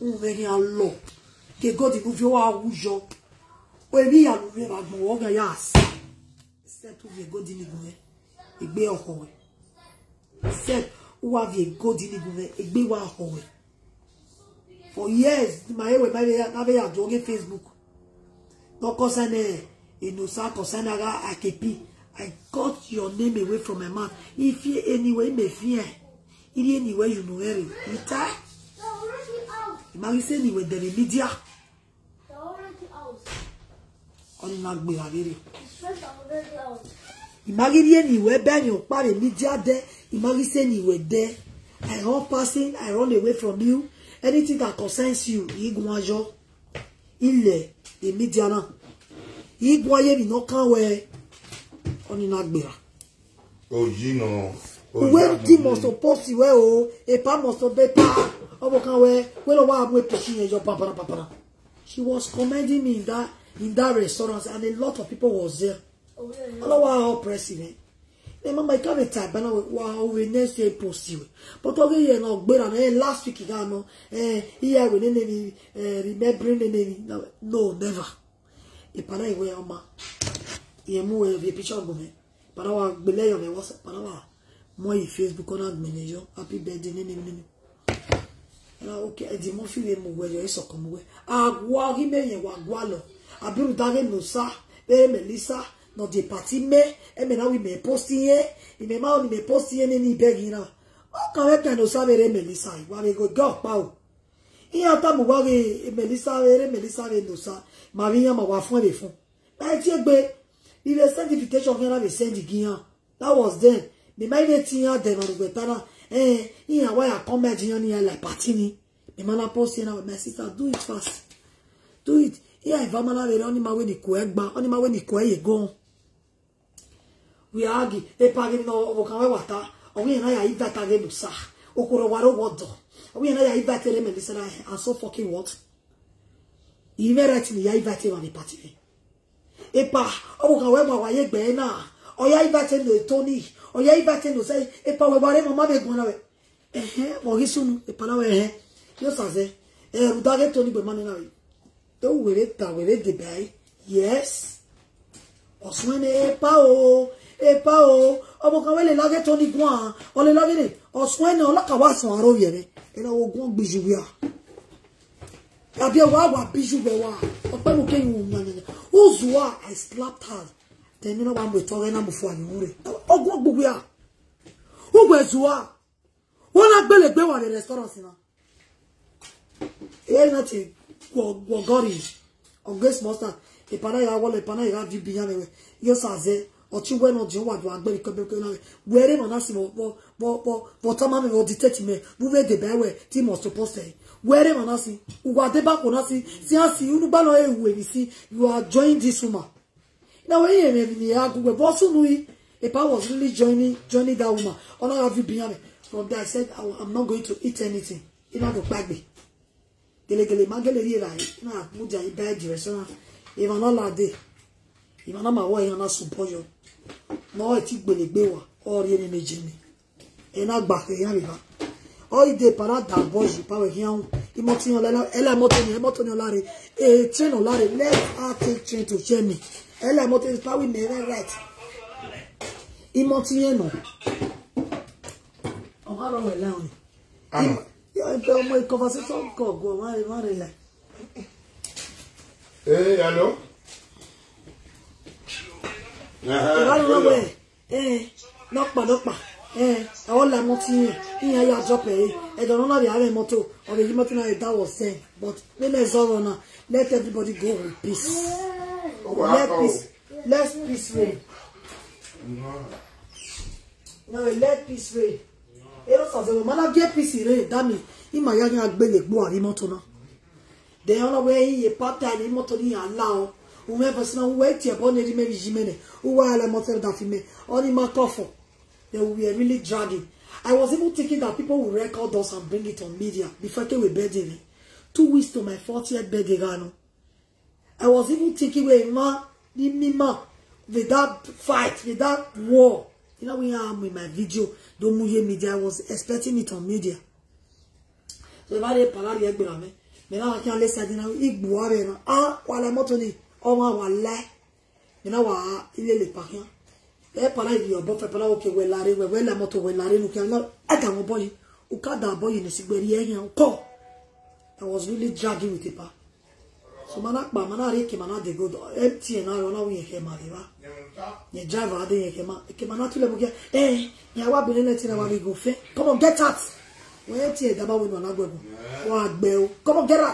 un me ni alo ke god ibu fi wa awujo o ebi ya lu me ba gbon wo gan ya si set wo go di ni gun igbe oko we set wo have a god ni gun igbe wa oko we for years my we my na be ya joge facebook no concern inusa concern aga akepi. I got your name away from my mouth. If you anyway me fear ili anyway you know ita? They're already out. imagi say anyway the media. Oni na gbe avere imagine anywhere bẹ́ẹ̀ ni ọ̀pá rẹ̀ media dẹ́ imagine anywhere dẹ́ i run passing i run away from you. Anything that concerns you igun ayọ̀ náà igun ayé mi náà kàn wẹ́. Oni na gbera oyi nọ uwe di must suppose we o epa must be pa. Ọmọ kan wẹ wẹ lọ wá àwọn èpèsè yẹn yọ papara papara she was commending me in that in that restaurant and a lot of people was there. Oh, ọlọ́wọ́ àwọn ẹ mama ika bẹ ta ìbáná wa òwe next year ìwé but ọgẹ yẹn náà gbéra náà ẹ last week ìgbà náà ẹ iye ìwé nínú mi ẹ remembering nínú mi no never. Ìpàdé ìwé ọmọ. Ìyẹn mú ẹ fi picture ọgbọ̀n mi. Ìpàdé wa gbélé ẹ̀yọ̀ mi wọ́sẹ̀ ìpàdé wa mọ yìí facebook ọ̀nà àgbẹ̀lẹ̀ yọ happy birthday nínú mi nínú ẹ̀rọ òkè ẹ̀dì mọ́ fìwé mu wẹ̀ yọ ìsọ̀kan mu wẹ̀. Àgọ́ ahímẹ̀ yẹn wà gbọ́ àlọ́ àbírù dáre nù sá bẹ́ẹ̀ mẹ́lísà nà dé pàtí mẹ́ ẹ̀mẹ̀ náà wì mẹ́ post yẹn ìmẹ̀ máa wì mẹ́ post yẹn nínú ibẹ̀ yìí náà ọkàn rẹ̀ kàn nù sá bẹ́ẹ̀ mẹ́lísà ìwà rẹ̀ gọ́ ọ̀pá o ìyá tábù wá rẹ̀ mẹ́lísà rẹ̀ mẹ́lísà rẹ̀ nù sá màá rí yàn máa wà fún ẹ̀ fún báyìí tí ó gbé ilé certification fún yàrá rẹ̀ sẹ́ndì gíyàn that was then. Máa ilé tí yàn dẹ̀ nọ̀rọ̀ gbẹ̀tà náà ẹ̀ ìyàn wáyà kọ́mẹ́jì yàn ní ẹ̀là pàtí ni? Mi máa náà post yẹn náà my sister do it fast. Do it. Ìyá ìfamọ́lá rẹ̀ ọ́ní máa wé ní kò ẹ́ gbá ọ́ní máa wé ní kò ẹ́ yẹ gan we agi epa gị na ọbụ ka wee wata ya na ya ibata gị lusa okoro wọdọ ọnwụ ya na ya ibata ere melisara ahịa and so fucking what? Ihe right ni ya ibata ma ni pati. Epa ọbụ ka wee gbawa ya egbe na ọya ibata no etoni ọya ibata no sẹ epa wee gbara mama be gbọna we ehe ọgị sunu epa na wee ehe. Yóò sàzẹ ẹrù dágẹ tó ní gbẹmọ nínú rẹ tó wèrè ta wèrè dèbẹ ayé yes. Ẹni epa o epa o ọmọ kan wẹ́lẹ̀ lágẹ́ tó ní gún à ọlẹ́ lágẹ́ ní ọ̀sùn ẹni ọlọ́kàwá sàn àrò yẹ̀rẹ̀ ẹ̀rọ ogun gbìyànjú wíà àbí ẹwà wà bíjú bẹ̀ wá. Ọpẹ́ mu kéyìn wò nyanyanya ó zù wá i slapped her. Tẹ̀mí náà wà mú ètò ọ̀rẹ́ náà mo fún àyẹ̀wò rẹ̀. Ọgbọ́n gbogbo yà ó gbẹ̀ zù wá. Wọn náà gbẹ̀lẹ̀ gbẹ̀ wà ní restaurant náà. Èyí náà ti wọ̀gọ́rì ọ̀gbẹ́sì mọ́sán ìpàdé yà wọlé ìpàdé yà fi bìyàn rẹ̀ yóò sàzẹ́ ọtí wẹ́ náà jẹun wà dùn agbẹ́rì kẹ́kẹ́ náà. Wẹ́rẹ́ mọ̀ náà sì pọ̀ pọ̀ pọ̀ tọ́ máa mi wọ́n di tẹ́tì mẹ́ wúwẹ́ dè bẹ́ẹ̀ wẹ̀ tí mọ̀ tó pọ̀sẹ̀. Wẹ́rẹ́ mọ̀ náà sì wùwà débàkù náà sì sí á sì olùgbà náà èwù èyí sí you are joining this woman. Náà wọ́n yẹ̀ mẹ́rin ní agbègbè bọ́ sínú yìí. Ìpá was really joining joining that woman ọ̀nà yà fi bìyàn rẹ̀ from there I said I'm not going to eat anything. Iná kò gbàgbé gelegele magele rí ra yìí náà mújà yìí bẹ́ẹ̀ jù restaurant ìmọ̀ náà làdé. Ìmọ̀ náà máa wọ̀ ẹ̀yàn náà sùn bọ́yọ̀ náà ẹ̀ tí gbèlégbé wà ọ̀rí ẹni méjì ni. Ẹ̀ náà gbà ẹ̀yàn rìbá ọ̀rí dé para dà bọ́ọ̀jù pàwọ̀ ẹ̀yàn ọ̀hún ìmọ̀ tí yàn ẹlẹ́ mọ́tò ni mọ́tò ni ọ̀láre ẹ̀ train ọ̀láre let her take train to Germany. Ẹlẹ́ mọ́tò ni pàwọ̀ ìmẹ̀rẹ̀ right. Ìmọ̀ tí yẹn nà ọ̀hún àrọ̀ wẹ̀ lẹ́wọ̀n ẹgbẹ́ ọmọ conversation kọ̀ọ̀gọ̀ wọ́n rẹ̀ lẹ̀. Hey, hello. Ìbánilọ́wọ́ ẹ̀. Ẹ̀ lọ́pàlọ́pà ẹ̀ àwọn làmọ́ tí yẹn yíyan ayé àjọpẹ̀ yìí. Ẹ̀dọ̀ náà rí àárẹ̀ mọ́tò. Ọ̀rẹ́ yìí mọ́tò náà that was ten but nílẹ̀ zọrọ̀ náà let everybody go with peace. Let peace. Let peace reign. No let peace reign. Èrò sàzẹ̀wò mọ́nà get peace reign. Means ìmọ̀ ayé àgbélé gbó àrí mọ́tò náà. Then ọlọ́wọ́ ẹ̀yìn yẹ pátá ní mọ́tò ní àlá ọ ume basina uwe tie bone di me jimene uwa ala motel da fime. Oni makofo they were really dragging. I was even thinking that people will record us and bring it on media before they were birthday two weeks to my 40th birthday gano. I was even thinking wey ma ni mima with that fight with that war. You know when i'm with my video don't move media i was expecting it on media. So if i dey palari egbera me me na kan le sadina igbo wa be na ah wala moto ni o ma wala me na wa ile le pa kan e pala ibi obo fe pala o ke we lare we we la moto we lare nu kan na aga mo boy o ka da boy ni sigberi e yan ko i was really dragging with it pa. So mana pa mana re ke mana de go. Empty na ro na wi ke ma de ba ye driver ade ye ke ma ke mana tule bu ke eh ya wa bi le ti na wa go fe come on get out. Wọ́n ti ẹ̀dá bá wọnú alágbẹ̀bọ̀ wọ́n àgbẹ̀ o. Kọ́mọ gẹ́rà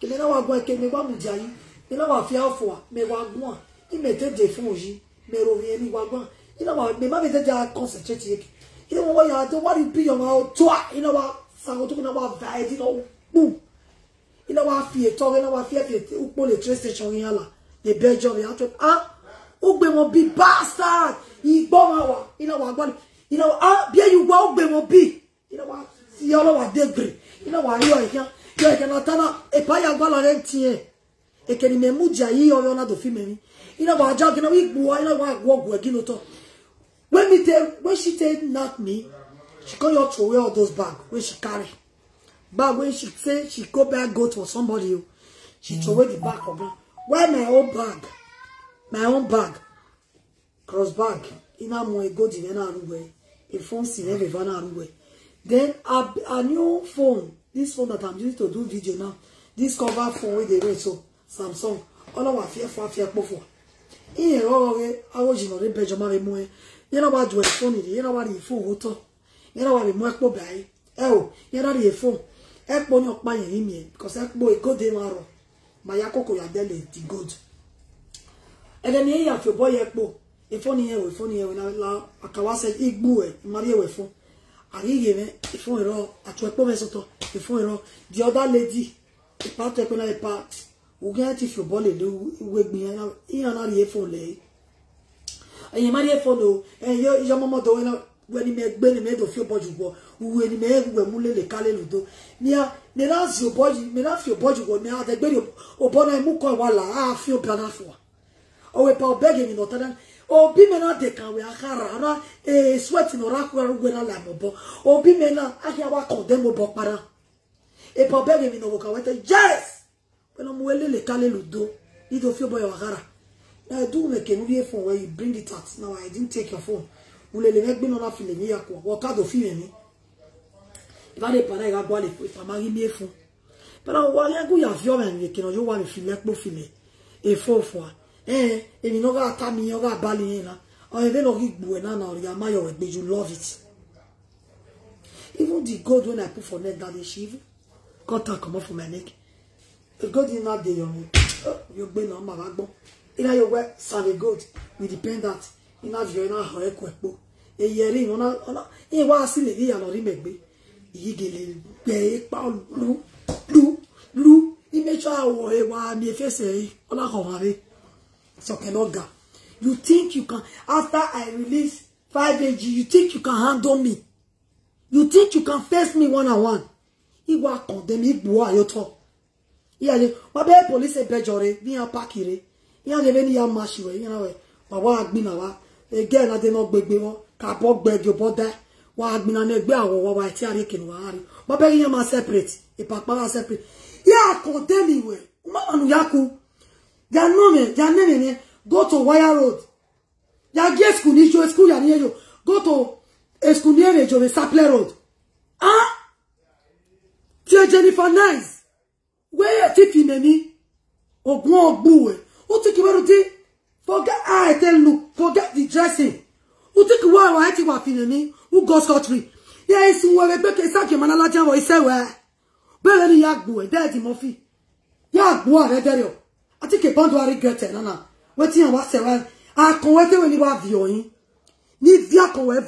kìnìún náà wà gbọ́n ẹ̀kẹ́ mi wà mú jà yín? mi náà wà fi àfọ̀ à mi wà gbọ́n ní mi tètè fún òyì mi rò yẹn mi wà gbọ́n. Iná wà mi má mi tètè concentrate yẹ iná wọ́n yà tó wà ní bí yọ̀mọ̀ tó à. Iná wà sàwọn tó iná wà bá ẹ̀ dínà kpù iná wà fi ètò iná wà fi ẹ̀fẹ̀ ukpó lè train station yẹn la lè bẹ́ jọ mi àtọ́ ah ó gbé wọn bí bastard. Ìgbọ́ wọn wà. Iná wà gbọ́n iná wà ah bí ẹ̀yìn wà ó gbé wọn bí. Iná wà si ọlọ́ wà dégre iná wà yọ ìyá yọ ìkẹ́ náà tánà ìpáyà gbọ́lá rẹ̀ tiẹ̀ èkèrè mẹ́mú jà yí ọyọ́ náà tó fi mẹ́rin iná wà ajá gínà wí gbùwá iná wà gbọ́ ọ̀gùn ẹ̀gínú tọ́ when me tell when she tell knack me she come here throw away all those bag wey she carry. Bag wey she say she go buy goat for somebody o she throw away the bag for ground why my own bag? My own bag. Cross bag. Iná mú egó dìbẹ́ náà rúwẹ́ ìfọ́nsì lẹ́fẹ̀ẹ́ náà rúwẹ́ then a, a new phone. This phone that i'm using to do video now. This cover phone wey dey rate so samsung ọlọ́wà fẹ́ fún afẹ́ pọ̀ fún. Wa ìyẹn rọrọ rẹ àwọn jìnnà rẹ bẹjọ máa rẹ mú ẹ. Yẹn náà wà ju ẹfọn nìyẹn yẹn náà wà rí fóònù ó tọ yẹn náà wà rí mú ẹ pọ̀ báyìí ẹ o yẹn náà rí fóònù. Ẹ pọ̀ ní ọ̀pá yẹn yìí mìíràn because ẹ pọ̀ ìgòdè máa rọ. Màá yá kókò yà dẹ́lẹ̀ di gold. Ẹ̀dẹ̀ ni yẹn àfẹ́ bọ́ yẹ pọ̀ ìfọ́ni yẹn wò ìfọ́ni yẹn wò la àkàwáṣẹ igbó ẹ̀ ìmọ̀rí ẹ̀wẹ̀ fún. Àríyè mẹ ìfún ìrọ àtún ẹpọ mẹsọtọ ìfún ìrọ the other lady ìpá tó ẹpẹ náà ìpá ògùn ẹ ti fi bọ́ lè lé ìwé gbìn yẹn ìyàn náà rí ẹ fún lẹ ẹyìn má rí ẹ fún lọ ẹyìn yọ mọmọ tó wẹn wẹn ni mẹ gbé ni mẹ tó fi bọ jù bọ. Wúwe ni mẹ wẹ mú lè lè kálẹ̀ lòdó ní a ni ò bọ náà mú kọ ìwà là á fi fún wa ọwọ́ ìpá ọbẹ̀ gẹ̀mí nà ọ̀tá obi me na de kan we akara na e sweat no ra kwa rugwe na la mobo obi me na ahia wa condemn mo para. E pa bege mi no ka wete yes we no mwele le kale ludo. I do fi boy akara na do me ke nuri phone where you bring it out. Now i didn't take your phone. Ule le megbe no na fi le mi yakwa wo ka do fi me. Ni ba de para ga gwa le pa ma ri mi phone. Pero wa ya gu ya fi o me ke no yo wa mi fi le po fi le e fo fo eh èmi no ga ta mi o ga bali yin na. O even no gigbu e na na ori amayo we you love it. Even the gold when i put for neck that she even cut am comot for my neck the gold in that day your you gbe na ma gbon ina yo we save gold with the pendant ina vi ina ho e ko epo e yeri ona ona e wa si le ya lo ri megbe yi gele gbe pa lu lu lu. Imecho awo e wa mi efese yi ola ko wa re so cannot ga you think you can after i release 5 ag you think you can handle me? You think you can face me one on one iwa condemn igbo ayoto iya le wa be police bejo re bi an pakire iya le ni ya mashi we iya we wa wa agbin na wa again na de no gbegbe won ka bo gbejo bo da wa agbin na egbe awo wa wa ti are kinu wa ari wa be yan ma separate ipapa wa separate. Ya condemn we ma anu yaku ya no me ya nene ne go to wire road. Ya get school ni jo school ya ni yo go to school near ejo saple road. Ah! Jennifer nice where ti fi memi ogun ogbu e o ti ki wero ti forget i tell look forget the dressing. O ti ki wa wa ti wa fi memi who go country? Ya isun we gbe ke sa ke manala jan wo ise we. Bele ni ya gbu e de di mo fi. Ya gbu are dere o. Ati ke bando ari gete na na wetin wa se wa akon we tewe ni wa vi oyin ni vi akon we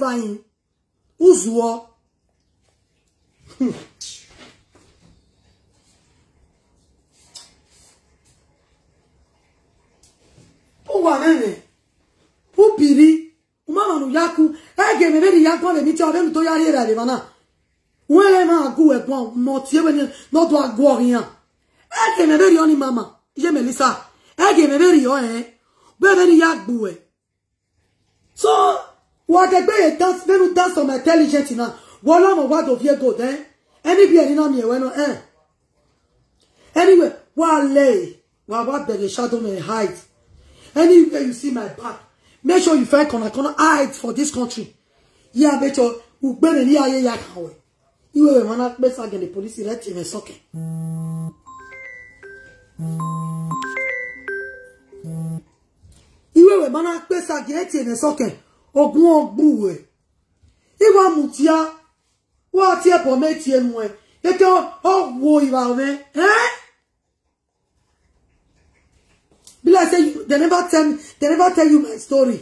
ụwa nene upiri umama nu yaku. Ege me beri yaku le mi ti ave to yari era le bana wele ma agu e bon mo ti e beni no do agu rien ege me beri oni mama. Je melisa ege me beri o eh? Be beri yagbu e so wa gbe dance be nu dance on intelligent na wo lo mo wa do vie go den any be ni na mi e we no eh? Anyway wa lay wa wa beg shadow me hide anywhere you see my back make sure you find corner corner hide for this country. Yeah make sure. Ugbere ni aye ya kan we iwe we mana pe sa the police let me soke iwe we mana pe sa let me soke ogun ogbu we. Iwa mutia. Wa ti e po me ti enu e Eke o wo iwa me eh? Like say they never tell me, they never tell you my story.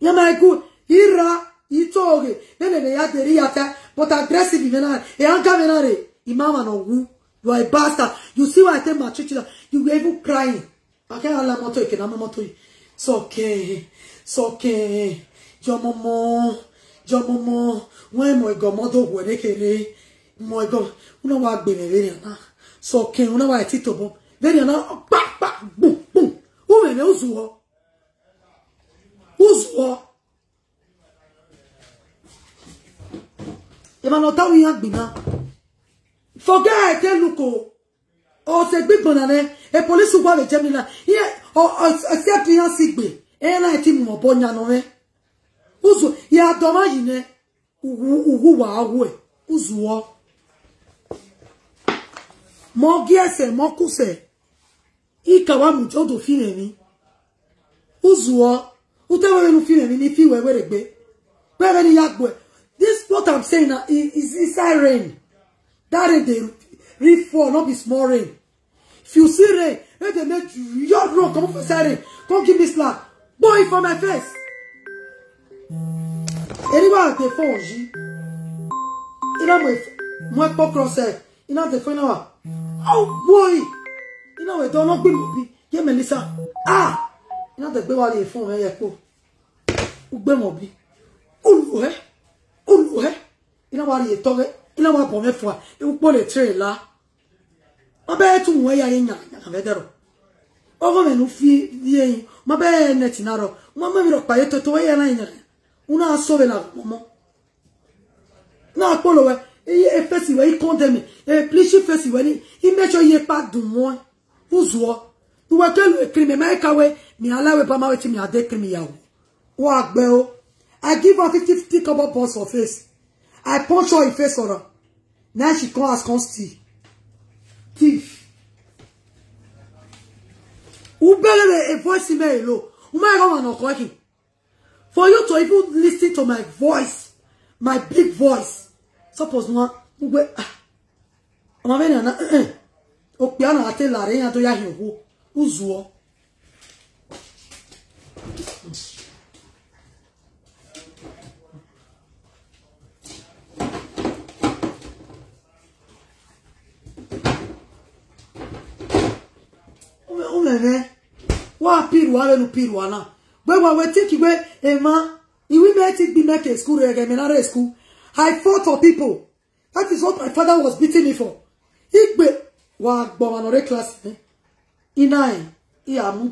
Ya my good, ira, itoge, nene ne ya deri ya ta, but aggressive menare, e anka menare, imama no wu, you are a bastard. You see why I tell my church you were even crying. Okay, ala moto eke na moto yi. It's okay, it's okay. Your mama, your mama, when mo go modo wo ne kele, mo go, una wa gbe me very na. It's okay, una wa tito bo. Very na, pa pa, boom, me uzuo? Uzuo. Ema no tawi yan gbina. Forget it, look o. Se gbigbo na ne, e police gwa le jemi na. Ye, o ti yan sigbe. E na ti mo bo nya no me. Uzu, ya doma yi ne. Uwu wa awu e. Uzuo. Mo giese, mo kuse. Ikawa mu jodo fine mi. Uzuo. Utewe nu fine ni fi we were gbe. Where ni yagbo. This what I'm saying now is inside rain. That rain they rain fall, not be small rain. If you see rain, let them make you your run, come for inside rain. Come give me slap. Boy for my face. Anyone te phone ji. Ina mo mo po cross e. Ina te phone na. Oh boy. Ina we don no gbe mo bi. Ye Melissa. Ah. Ina te gbe wa le phone me ye po. O gbe mo bi. Olu eh olùwẹ́. Iná wa rí ètò rẹ iná wa bọ̀ mẹ́fọ́ ewu pọ̀ lè tẹ̀rẹ̀ la. Wọ́n bẹ́ẹ̀ tún wọ́n ẹ̀yà yẹn yàrá fẹ́ dẹ̀rọ̀. Ọkọ mẹ́nu fi yé yín wọ́n bẹ́ẹ̀ nẹ̀tì náà rọ̀. Wọ́n mẹ́mi rọ̀ pàyẹ́ tó tó ẹ̀yà náà yẹn. Yàrá wọ́n náà sọ bẹ́ẹ̀ la mọ́mọ́. Náà pọ̀ lọ́wọ́ efesi wẹ́ yí kọ́ndẹ̀mì ẹ̀ pílíṣì fesi wẹ́ ní ìmẹ́tsọ̀ yẹ pa dùn mọ́. Uzùọ́ ìwẹ́ kẹ́lu ekirimi mẹ́ẹ̀káwé mi aláwẹ̀ pàmáwé tí mi adé kirimi yàwó wọ́n àgbẹ̀ o I give her 50 50 cover pounds for face. I punch her in face for her. Now she come as come steal. Thief. Better a voice me? Who might come and working? For you to even listen to my voice, my big voice. Suppose no one we Ọmọ ni ọ̀nà òpè ọ̀nà àti tó yá ìhòhò úzùọ́. Umeme wa piru awe nu piru ana gbe wa we think we ema iwi me think be make school rege me na re school. I fought for people. That is what my father was beating me for. Igbe wa gbo ma no re class eh. Ina e i amu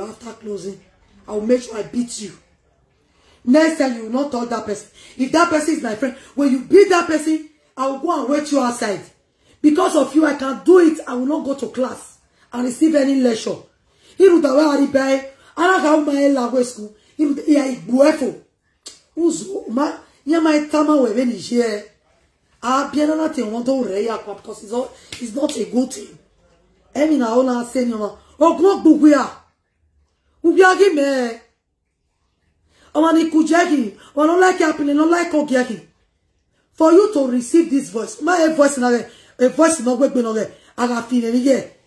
after closing i will make sure i beat you. Next time you will not talk that person. If that person is my friend when you beat that person i will go and wait you outside. Because of you i can do it. I will not go to class and receive any lecture. Iru da wa ri bai, ana ka ma e la school. Iru ya igbu efo. Uzu ma ya ma tama we be ni je. Ah bien na te won to re ya kwa because it's not, it's not a good thing. Emi na ona se ni ma. Ogun gbugbu ya. Ubi agi me. Omo ni kujeki, o no like happening, no like ogeki. For you to receive this voice, my voice na a voice no gbegbe no ge. Aga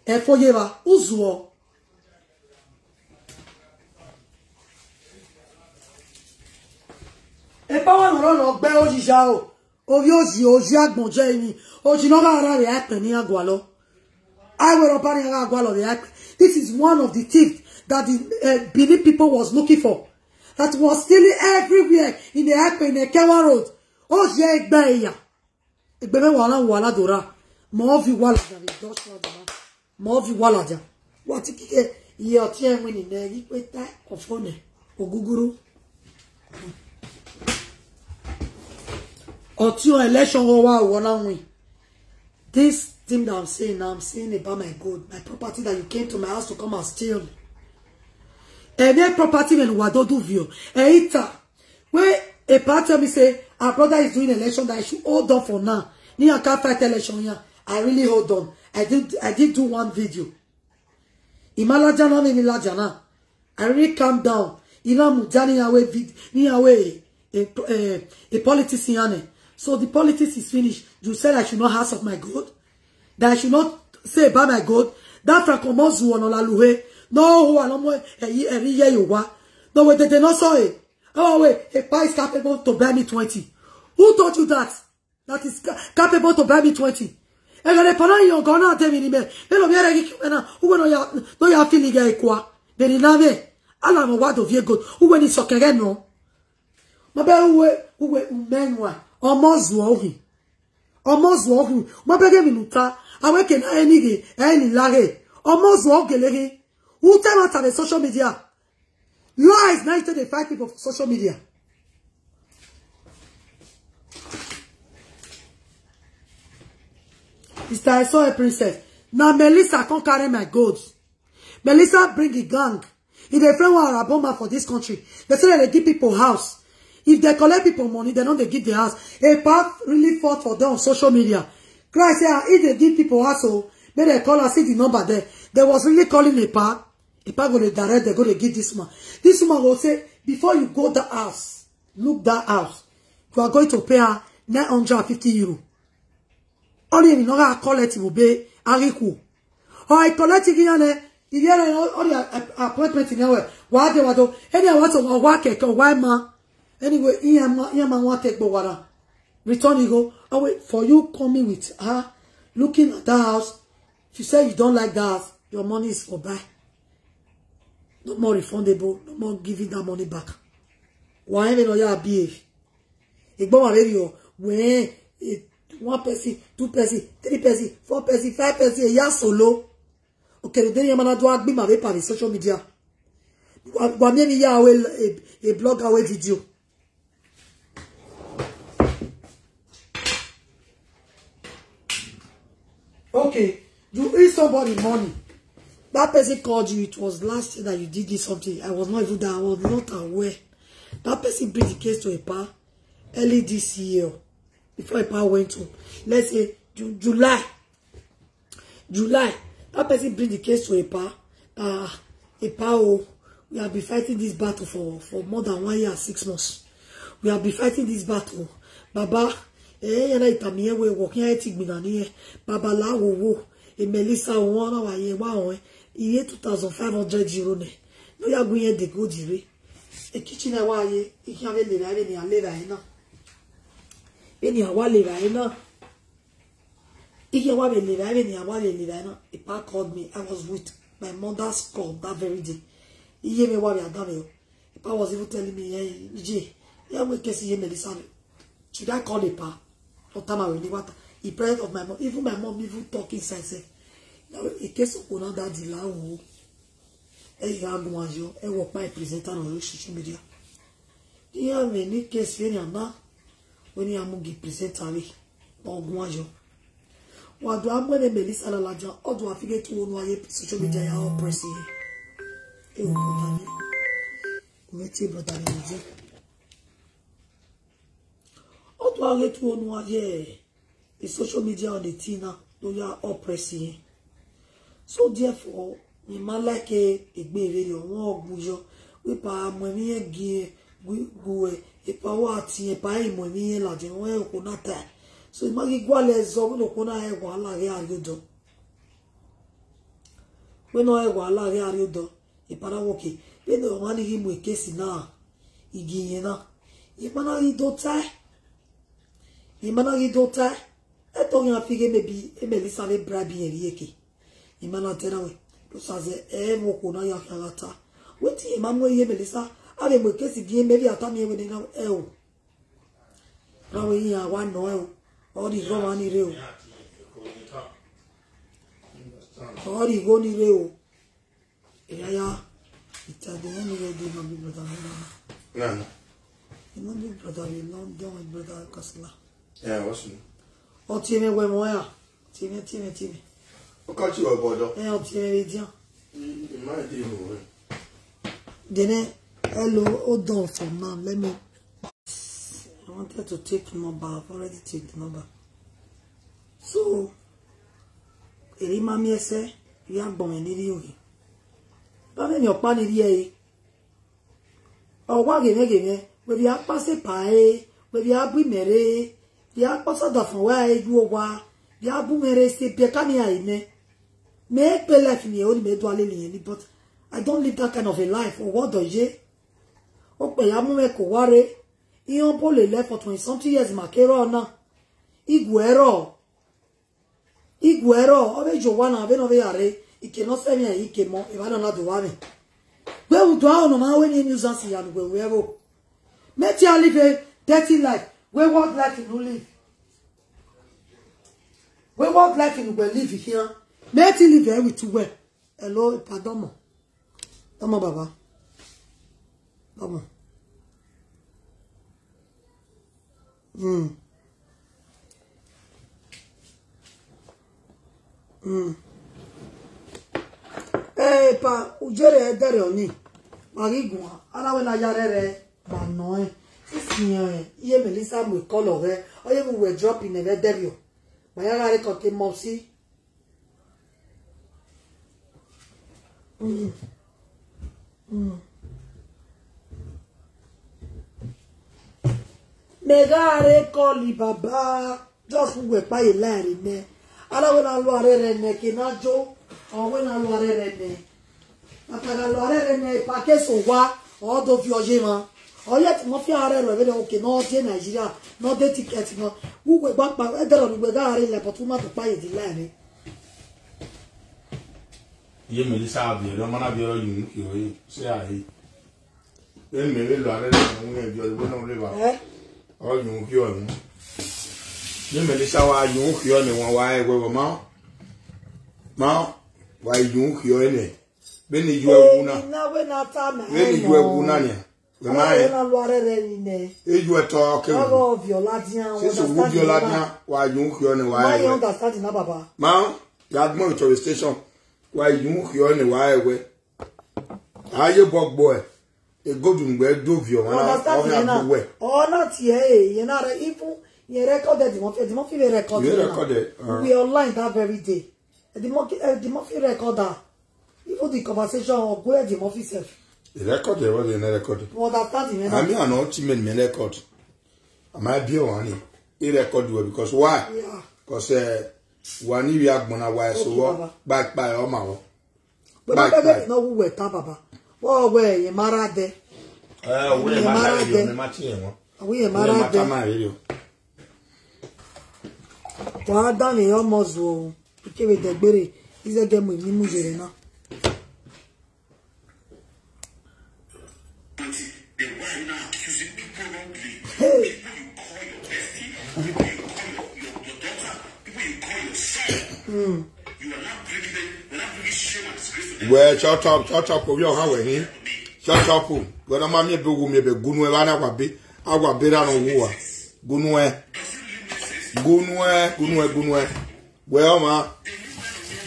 fi ni ge ẹ̀fọ́yẹ́ra úzùọ́ ẹ̀pá wà lọ́rọ̀ lọ gbẹ́ òṣìṣà o. Orí òṣì òṣì àgbọ̀njẹ́ ẹni. Òṣì náà rárá rẹ̀ àpẹ̀ ní àgọ́ àlọ́. Àwẹ̀rọ̀ bá ní ara àgọ́ this is one of the tips that the uh, Benin people was looking for. That was stealing everywhere in the Epe in the Kewa road. Ó ṣe ẹgbẹ́ ẹ̀yà. Ẹgbẹ́ mẹ́wàá aláwọ̀ aládùúrà. Mọ́ fi wà lájà rẹ̀ dọ́ṣọ́ ọ̀dọ̀mọ́ mọ́ fi wà lájà wọ́n ti kíkẹ́ iye ọtí ẹ̀wọ̀n nìyẹn yí pé tá ọ̀fọ́nẹ̀ ògúgúrú ọtí ọ̀ election wá wọ́n láwìn this thing that I'm saying I'm saying about my gold my property that you came to my house to come and steal any property when Wadodu view Eita where a part tell me say our brother is doing election that I should hold on for now. I can't fight election here I really hold on I did I did do one video. Imalaja na mi laja na I really calm down. Ina mujani away vid ni away a politics yane so the politics is finished. You said I should not house of my gold that I should not say about my gold that francomozu onolaluhe no who alomo eyi eri ye yowa no wait they not saw it. Oh wait a pie is capable to buy me 20 who told you that? That is ca- capable to buy me 20 egere pana yo gona temi ni me. Elo biere ki na uwe no ya no ya fili ga ikwa beri na me ala mo wa do vie gold uwe ni sokere no. Mo be uwe uwe umenwa. Omo zu ohi. Omo zu ohi. Mo be ge minuta. Aweke na eni ge eni lare omo zu ogele who tell us on the social media. Lies now they fight people for social media Mr. I saw a princess. Now Melissa can't carry my goods. Melissa bring a gang. If they friend one Araboma for this country, they say they give people house. If they collect people money, they don't they give the house. A part really fought for them on social media. Christ say, ah, if they give people house, so may they call and see the number there. They was really calling a part. A part go to direct, they go to give this man. This woman will say, before you go the house, look that house. You are going to pay her 950 euro. Only if you know how collect will be ariku. Or I collect it here, if you are all the appointment in your what they want to any want to work or why ma. Anyway here ma want take water return you go wait for you coming with her looking at that house if you say you don't like that your money is for buy. No more refundable no more giving that money back. Why me no ya behave. Igbon wa re yo when one person two person three person four person five person eya solo. Okere deni yamana do agbi ma be pa social media. Wa mi ya awe a, a blog awe video. Okay you owe somebody money. That person called you it was last year that you did this something. I was not even there i was not aware. That person bring the case to a par early this year before Epa went home. Let's say Ju July. July. That person bring the case to Epa. Uh, Epa, oh, we have been fighting this battle for, for more than one year six months. We have been fighting this battle. Baba, eh, yana itami ewe working at Tigbina ni Baba la wo wo. E Melissa won na wa ye wa won. Iye 2500 euro ne. No ya gun ye de go dire. E kitchen e wa ye. E ki ave le ra ni ale ra na beni awa le ra ina iye be le ra beni awa le le ra ina ipa called me. I was with my mother's call that very day. Iye me wa be adam yo ipa was even telling me je ya we kesi ye melissa should i call ipa for time i really want he prayed of my mom even my mom even talk inside say case of una that la o ajo e wo pa presenter on social media. Iya me ni case ye ni wani amugi presentari ogun ayo wadu agbere melissa lalaja ọdún afige tó wọnú ayé social media ya ọ press yìí ewu brother mi lè jẹ. Ọdún afige tó wọnú ayé the social media on the tea na ló ya ọ press yìí so therefore mi máa láìké ìgbé rere ọ̀wọ́n ọ̀gbùn yọ. Wípa àmọ́ ẹ̀mí yẹn gé gu ẹ̀ ipa wa ti ipa imo ni la je won e ko na ta. So ma gi gwale zo wo ko na e wa la ri ariodo we no e wa la ri ariodo ipara woke be no ma ni gi mu ekesi na igi yen na. Imana ri do ta imana ri do ta e. To yan fi ge mebi e melisa le bra bi eri eke imana tera we. Plus as e mo ko na ya kalata wetin e ma mo ye melisa ave mo kesi gi me bi ata mi e na e o rawo yin ya wa no e o o di go ma ni re o o di go ni re o e ya ya ita de ni re de no bi brother no Nana. no bi brother we no don with brother kasla. Yeah, what's new? o ti me we mo ya. Ti me ti me ti me. What got you about dog? e o ti me bi dian You might do it. Then hello, hold on for now. Let me. I wanted to take number. I've already taken the number. So, èrí máa mi ẹsẹ̀ ìyá gbọ̀n ẹ̀ nírí òye. Bábẹ́ mi ọ̀pá nírí ẹ̀ yìí. Ọ̀wá gèmẹ́gèmẹ́, wẹ̀bi apásẹ̀ pàẹ́, wẹ̀bi abúmẹ̀rẹ̀, bí apásọ̀dọ̀ fún wa ẹ̀dú wa, bí abúmẹ̀rẹ̀ ṣe bí ẹ̀ká ní àìmẹ́. May pay life ni o ni me do ale ni but I don't live that kind of a life or what does ye? O pe ya mu me ko ware. Iyan po le for 20 something years ma kero na. Iguero. Iguero. O be jo wa na be no be are. Ike mi e ike e ba na na do wa me. Gbe u do awon ma we ni nuisance ya nu gbe we ro. Me ti a live a dirty life. We what life you live. We what life you go live here. Me ti live you well. Hello, pardon mo. Tọ́mọ bàbá. Tọ́mọ. Mm. Mm. Eh, pa, ujere edere oni. Marigun, alawe na yare re, ba no e. Sisi eh, iye Melissa mo kolo re, oye mo we drop in eve derio. Ma yara re kote mo si. Mm. Megare kọli baba just we paye láàárín ne aláwọ náà lọ ààrẹ rẹ nẹ kí náà jó ọwọ náà lọ ààrẹ rẹ nẹ àtàrà lọ ààrẹ rẹ nẹ ìpàkẹsọ wa ọdọ fi ọjẹ mọ ọyẹ tí wọn fi ààrẹ rẹ bẹ̀rẹ̀ òkè náà dé nàìjíríà náà dé tíkẹẹtì náà wúwo ìgbà pa ẹdẹrọ nígbẹ gáàrin ilẹ̀ pọ̀ tó má tó páyè dì láàárín. Ye Melissa abi lo mana bi o yin ki o yi. Se ayi. E me le lo are le e bi o bo na le ba. ẹ O mu. Ye Melissa wa yin ki o ni won wa e we ma. Ma wa yin ki o ni. Be ni ju náwó náà Be ni ju ni. E. náà lọ ààrẹ rẹ nìyẹn. E ju eto ke. ọ̀rọ̀ violadian Se so wu bi ola dia wa yin ki o ni baba Ma ya gbon to station. Wa yin ki o ni wa e we. Aye gbogbo e. E godun gbe do vi o you wọn understand ọ yẹn na náà gbo we. ọ̀nà tiẹ̀ yẹn náà rẹ̀ ifun yẹn recorded the mọ́fì ẹ̀dìmọ́ fi lè yẹn recorded, náà we online that very day ẹ̀dìmọ́ fi am even the conversation ọ̀gbọ́n ẹ̀dìmọ́ fi sef there was in the record. you understand yẹn náà mean, I know team in my record. I might be one. He record well because why? Yeah. Because uh, why so Okay, what Baba. back by all my one. pẹ̀lú Bye, abẹ́bẹ́ bye. náà wúwo ẹ̀ta bàbá wọ́n wọ ẹ̀yẹ mara dẹ Uh, we are married then. one. àwọn ẹ̀yẹ mara dẹ radio. wọ́n á dáhùn èèyàn mọ̀ zù ohun ìkéwé dẹ̀gbére ìzẹ́gẹ̀mù ìmímú jèrè náà. The When I'm me be wu me be gunu e bana kwa be. Agwa be ra no wu a. Gunu e. Gunu e, gunu e, gunu e. Well ma.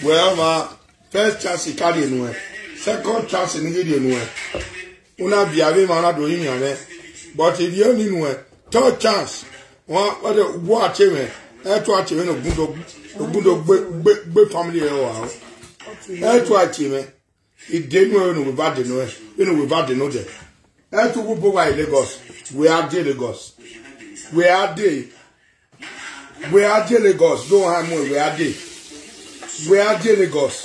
Well ma. First chance carry nu e. Second chance ni gidi nu e. Una bi ave ma na do yin yan e. But if you only nu e. Third chance. Wọ́n wọ́n de wo àti mi. Ẹ tó àti mi ní ògùn tó ògùn tó gbé gbé gbé family ẹ wà o. Mi ìdènú ẹ ní wíwá dènú ẹ. Ní wíwá dènú tún wú bó wà ní Lagos. Wí á dé Lagos. Wí á dé. Wí á dé Lagos. Ló hàn mú wí á dé. Wí á dé Lagos.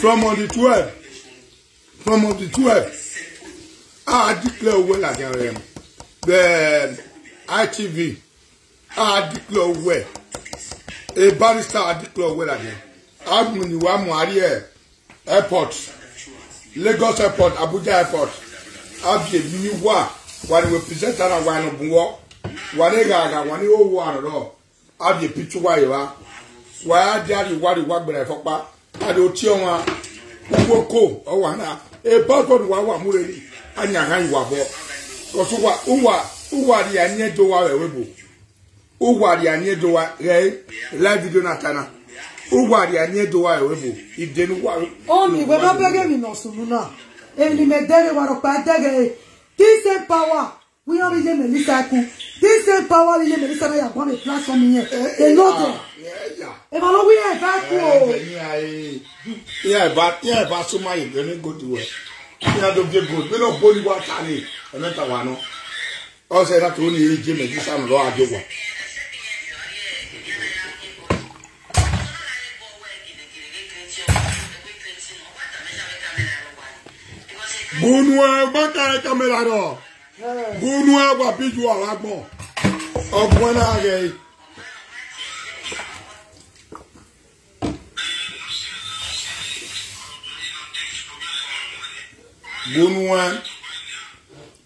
from on the twelve from on the twelve a declare owó làjẹ rẹ bẹẹ itv a declare owó ẹ a barrister a declare owó làjẹ amúniwá muhari ẹ airport lagos airport abuja airport. Abie mini wa wani we present ara wani buwọ wani gàgà wani owó àrọ̀rọ̀ abie pitu wa yìí wa. Wàá di àríwárí wà gbẹrẹ fọpá àti otí ọwọn gbogbo kó ọwọ àná ẹ passport wà wà múlẹ̀lì ànyàhà ìwà bọ̀ kọ̀sọ́ wa uwa uwa di àníyẹ do wa rẹ̀ wẹ́bù uwa di àníyẹ do wa rẹ̀ live video náà tana uwa di àníyẹ do wa rẹ̀ wẹ́bù ìdẹnu wa. Only we not beg me no sununa. Eli me dere waro pa dere. This same power. We are really Melissa ku. This same power really Melissa na ya gwa me platform here. They know them. E ma lo we e ba ku o. yẹ ẹ bá yẹ ẹ bá súnmọ́ àyè lé ní gòdì wẹ̀ ní adóge gòdì bí náà bóni wá ta ni. Ẹ̀mẹ́ta wà nọ ọ̀sẹ̀ náà tó ní yé jẹ́ mẹ́tí sànù lọ́wọ́ àjọ wà. bunu ẹ gbọ́kàrẹ́ kámẹ́rà rọ̀ bunu ẹ wà bí ju agbọ̀n. Ọgbọ́n náà rẹ̀. yìí. Bonua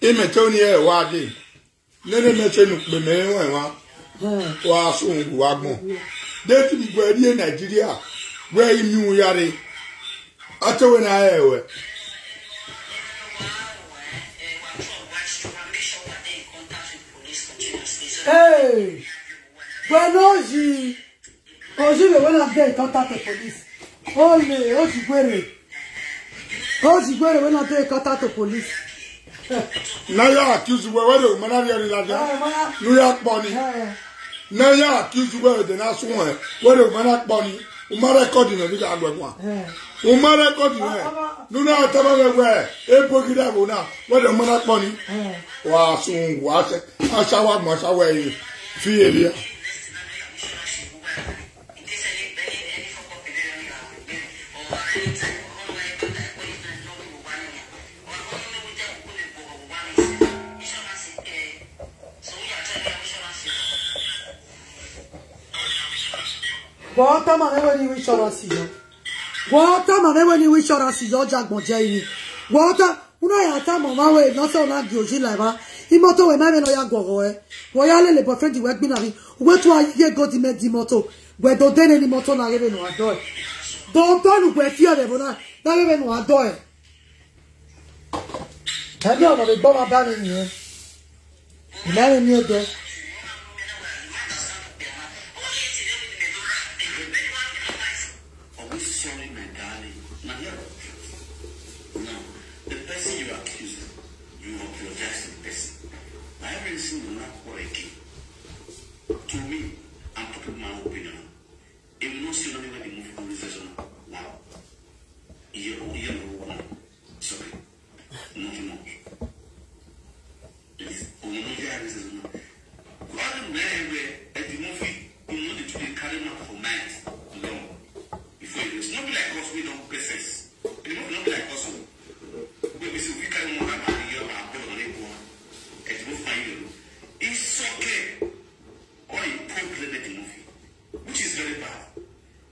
imete oni ẹ wá dé nínú mẹsẹ nu pèmẹ wọn wá wá sóhun kò wá gbọn déètì gbogbo ẹrí ẹ nàìjíríà wẹ inú yàrá atẹwé náà ẹ wẹ. Hey. When Oji. Oji we when I'm there contact the police. Only Oji gwere. Oji gwere when I'm there contact the police. náyà accuse wẹ wẹ́rẹ́ òun mọ́nà rí ẹni ládàá Eh, mana. lóyà pọ̀ ni Eh. náyà accuse wẹ́rẹ́ dẹ̀ náà sún ẹ̀ wẹ́rẹ́ òun mọ́nà pọ̀ ni òun má rẹ́kọ̀dì náà nígbà àgbẹ̀wọ̀n Eh. òun má rẹ́kọ̀dì náà nínú àtàwọn ẹgbẹ́ ẹ̀ ẹ̀ bókítà bò náà wẹ́rẹ́ òun mọ́nà pọ̀ ni. Eh. wa sun wa se asawa mo asawa yi fi area Lẹ́wọ́ ní insurance yọ. Bọ́tá mà lẹ́wọ́ ní insurance yọ jagbọ̀n jẹ́ yìí. Bọ́tá una ya ta mọ̀ máa wẹ̀ lọ́sẹ̀ ọ̀nà di òjì làbá. Imoto wẹ̀ mẹ́rin lọ ya gbọ̀rọ̀ ẹ̀. Wọ́n yá lè lè boyfriend wẹ́ gbin nàrí. Òwe tó ayé gòdì mẹ́ di mọ́tò. Gbẹ̀dọ̀ déné ni mọ́tò náà rẹ̀ nù àdọ́ ẹ̀. Dọ̀ntọ́ nù gbẹ̀ fí ọ̀rẹ̀ bọ̀ náà náà rẹ̀ nù àdọ́ ẹ̀. Ẹbí ọ̀nà lè gbọ́ máa bá mi nìyẹn. Ìmẹ́rin ní ẹ̀dẹ́. Are we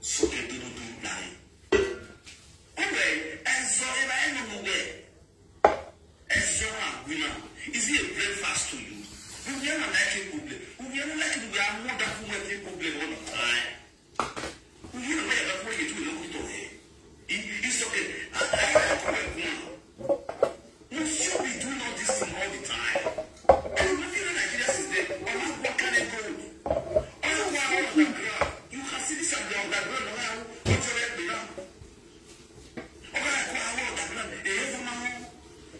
So can do do do lie. Alright, and so if I know where. Ezra Agwina, is he a breakfast to you? We are not like a problem. We are not like we are more than who have a problem all the time. We are not like what you do in the. It's okay. I have a problem now. You should be doing all this thing all the time. And nothing in Nigeria is there. Or not what can it go? All the while on the ground, you can see this on the underground now. What's your head now? ọba ẹkọ àwọn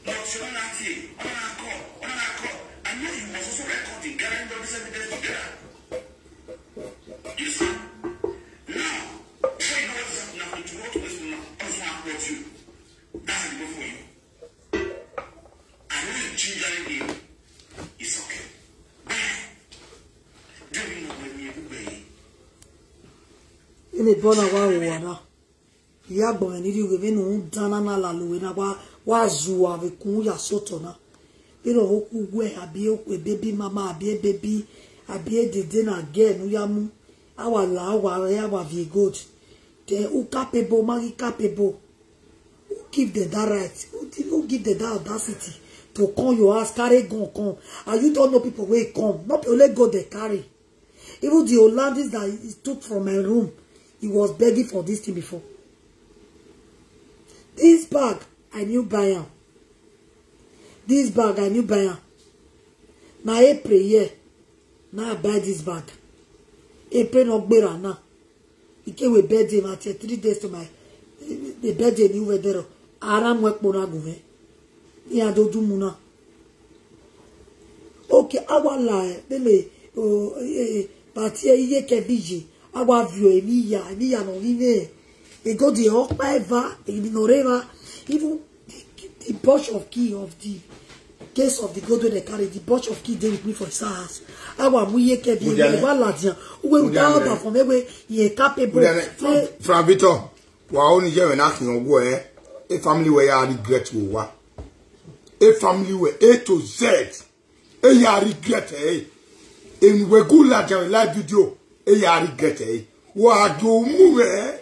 ọdàgbọn èyí fún ma mú lọtí ọ̀nà àti ọ̀nà akọ ọ̀nà akọ àná ìwọ soso rẹkọdì gẹ́rẹ́ ní ọdún sẹ́mi dẹ́sí gẹ́rẹ́. You see? Now, before you know what's happening now, to was now, also approach you. That's the for you. I know you anything. It's okay. Don't you know you're ile bona wa wana ya gbọ̀n ní ìwé nínú dáná náà là lòwe náà wá wá zu sọ́tọ̀ náà. Ero okwu gwe abi okwu ebebi mama abi ebebi abi edede na again uyamu awa awa vi good then who capable magi capable. Who give them that right. Who, give- them that audacity to come your house carry gun come. And you don't know people wey come. Not only go dey carry. Even the Hollandis that he took from my room. He was begging for this thing before. This bag i new buy am this bag i new buy am na april year na i buy this bag. April no gbera now ikewe birthday ma tie three days to my the birthday ni wedero ara mu epo na guve ni adoju mu na okay awala lele o eh party iye kebiji awa view emi ya emi ya no ine e go the okpa eva emi no reva even the, the bunch of key of the case of the gold wey dey carry the bunch of key dey with me for his house awa mu iye kebi Mudiane. emi wa ladiyan uwe uta ọba from ewe iye capable Fra Victor, wa oni je na kin ogo e. A family where ya regret wo wa. A family where A to Z. E ya regret e. En we go la jan live video. E ya regret e. Wa do mu e.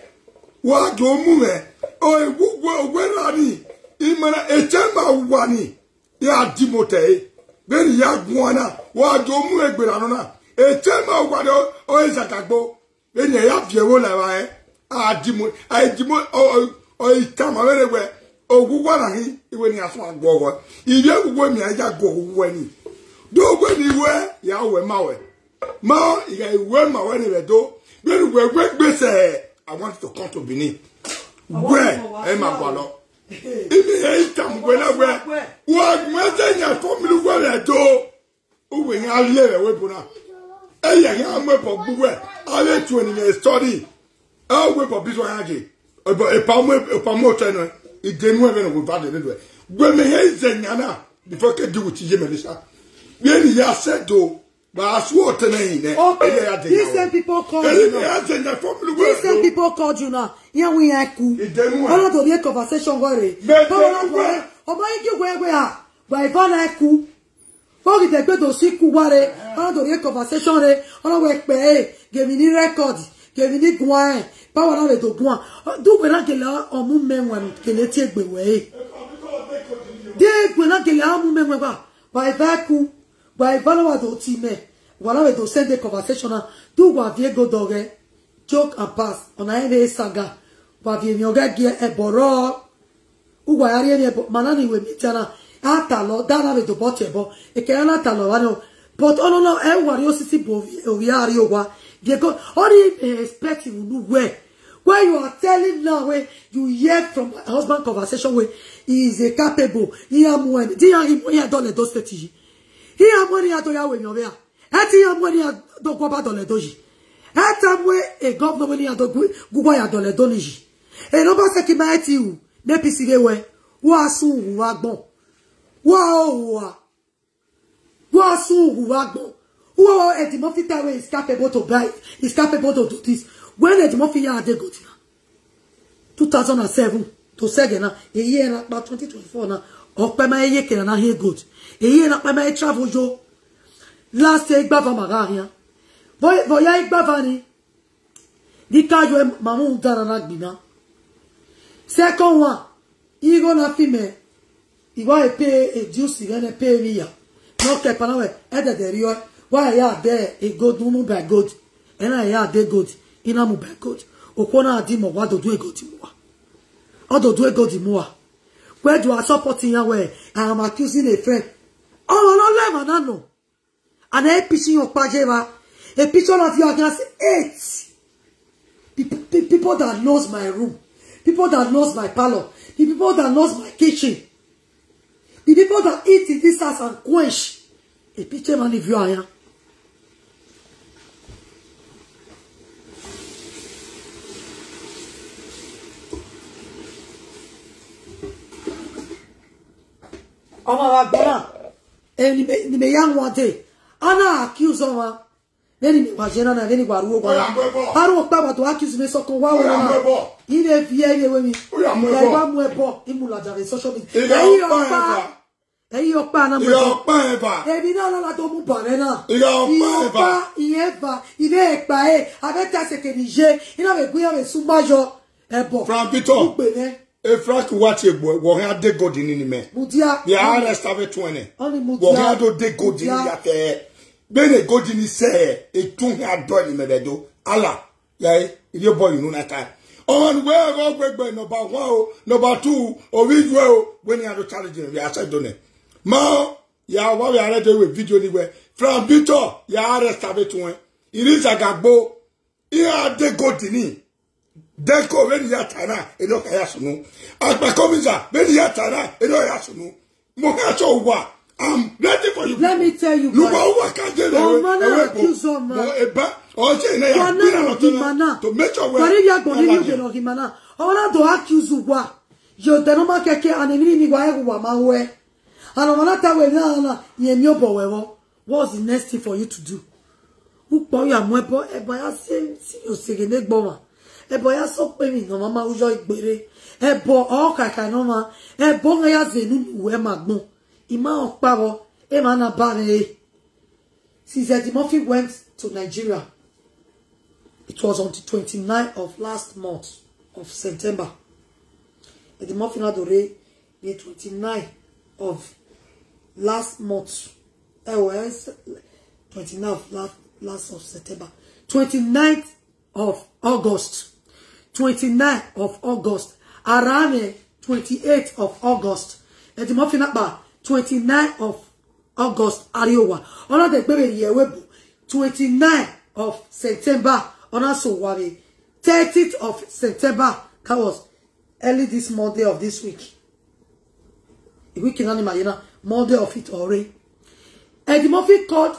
Wa do mu e. O e wu wo we ra ni. Imana e chema wa ni. Ya dimote e. Beri ya guana. Wa do mu e gbera no na. E chema wa do o e zakagbo. Beri ya biewo la wa e. adimo adimo o o itama were we ogugwa na hi iwe ni aso agwo iye ogugwa mi aja go ogugwa ni do gwe ni we ya we ma we ma iga iwe ma we ni we do gbe ni we gbe gbese i want to come to benin gwe e ma gwa lo ibi itam gwe na gwe wa mete nya family gwe le do o we ni ale le we bona e ya ya mo po gwe ale tu ni me study a we po biso ya je e pa mo e pa mo teno e de nu e no go va de ne do gwe me he ze nya na before ke di wuti ye me ni sa bi ni these same people call e you now. These same people called you now. Here we are cool. Ọlọ́ tó ní conversation tẹ́lú wọ̀ ẹ̀. ẹ́? Ọmọ yín kí wọ́n ẹgbẹ́ à. Gbà ìfọ́ náà kú. Fọ́ọ̀kì tẹ̀ gbé tó sí kú wá rẹ̀. Ọlọ́ tó ní conversation rẹ̀. Ọlọ́wọ́ ẹ pẹ́ ẹ̀. Gèmí ní rẹ́kọ̀dì. Gèmí ní gun ẹ̀. Báwo la rẹ̀ tó gun à? Dúpẹ́ náà kele ọmú mẹ́wọ̀n kele tí ègbè wẹ̀ ẹ̀. Dúpẹ́ náà kele ọmú mẹ́wọ̀n gbà. Gbà ìfẹ́ kú. Ìfọ́ náà wà tó ti mẹ́. Wà náà rẹ̀ tó send a conversation? Náà. Dúpẹ́ àfi ego dọ̀gẹ́ joke and pass. Ọ̀nà ẹ̀rẹ́ saga. Wàbí èmi ọ̀gá gẹ ẹ̀bọ̀rọ̀ ugwa ya rie ebo mana ni we mitana atalo dana be do bote bo e ke na talo wa no but ono no e wari osisi bo ovi ari owa they go only expect you no where where you are telling now where you hear from husband conversation where he is a capable. He am when di ya he ya dole do state yi he am when ya do ya we nyobe a e ti ya when ya do ko ba dole do yi e e governor when ya do gugwa ya dole do ni yi e no ba se ki ma ti u n'apc ge we wa wu wa gbon wa wa sun wu wa is capable to buy is capable to do this. When edimo fit ya ade go tina 2007 to sege na eyi na pa 2024 na ọpẹ ma eye kere na he good eyi na pa ma e travel jo last year igbava maga ahia boy boy ya igbava ni di kajo mamu dara na second one igo na fime iwa epe educe gane pe riya no ke panawe ede de rio wa ya de e good mu by good ena ya de good ina mu by good okona adi mo wa do do e good mu wa o do do e good mu wa where do I supporting ya where I am accusing a friend no le ma na no and pitching your pajeva a picture of you against eight people, people that knows my room people that knows my parlor, the people that knows my kitchen, the people that eat in this house and quench. A picture man if you are here. ọmọ wa gbọ́nà ẹni mẹ yá wọn dé ana accuse ọmọ lẹ́ni mi náà lẹ́ni wà rúwọ́ wọn Oya, gbé bọ̀. arúgbó pàmò tó accuse mi wọn Oya, náà gbé bọ̀. ilé fi Oya, gbé ìyá bọ̀. ìbá mú ẹ bọ̀ ìmúlajà rẹ̀ social media. Ìgbà ẹ̀yìn ọ̀pá ọ̀pá ẹ̀ka. ẹ̀yin ọ̀pá náà mo ìyá sọ ọ̀pá ẹ̀ bà èmi náà lọ́la tó mú bàrẹ́ náà Ìyá ọ̀pá ìyá ẹ̀ ọ̀pá bà. ìyẹn bà ìyẹn ẹ̀pà ẹ̀ abẹ́tà ṣèkèdìṣe iná bẹ̀ gbé yàrá ìsúnmájọ ẹ̀bọ̀ Frank Victor. gbè mẹ́ efrak wati egbo wɔ hɛn ade godi ni ni mɛ mudia yɛ arrest tɔn Ɔni mo wɔ tia- hɛn ado de godi ni mo tia- yatɛ bene godi ni sɛ etu hɛn adɔ ni mɛ bɛ do ala yɛ iye bɔ inu na ta. Ɔn wɛ ɛfɔ gbɛgbɛ nɔba one o nɔba two obi ju o wɛni ado challenge ni yɛ asɛ do nɛ mɛ yɛ awa yɛ arɛ de wɛ video ni wɛ Frank Victor yɛ arrest abe tɔn irisa gagbo iye ade godi ni deko beni ya tana eno ka ya sunu agba komisa beni ya tana eno ya sunu mo ka so wa i'm ready for you let me tell you wa wa ka je le Ọmọ náà accuse mo eba o se na ya gbira lo to to make sure we Kwari ya gbọ̀n nínú ìgbẹ̀nà Himana. Ọ̀nà tó accuse wa. Tẹnu máa kẹ̀kẹ́ ànìmí ni wà máa wẹ́. Àná ọmọ náà táwọn èmi náà náà yẹn mi bọ̀ wẹ̀wọ́. What's the next thing for you to do? Púpọ̀ yà mú ẹbọ ẹbọ yà sí sí òsèré ní gbọ̀n wà. Ẹbọ yà sọ pé mi ìnà máa yọ ìgbèrè. Ẹbọ ọ̀kàkà náà máa ẹbọ ń yà zèlú ìwẹ́ máa gbọ̀n. Ìmọ̀ ọ̀pá-wọ ẹ̀ máa nà bá rẹ̀. Since Eddie Murphy went to Nigeria, It was on the 29th of last month of September. Eddie Murphy Nadore, the 29th of last month. Eh, well, 29th of last, last of September. 29th of August. 29th of August. Arame, 28th of August. Eddie Murphy Nadore, 29th of August. Ariowa. Ona de gbere yewebu. 29th of September. Ona Sowari. 30th of September. That was early this Monday of this week. Week in anima, you know, Monday of it already. Eddie called,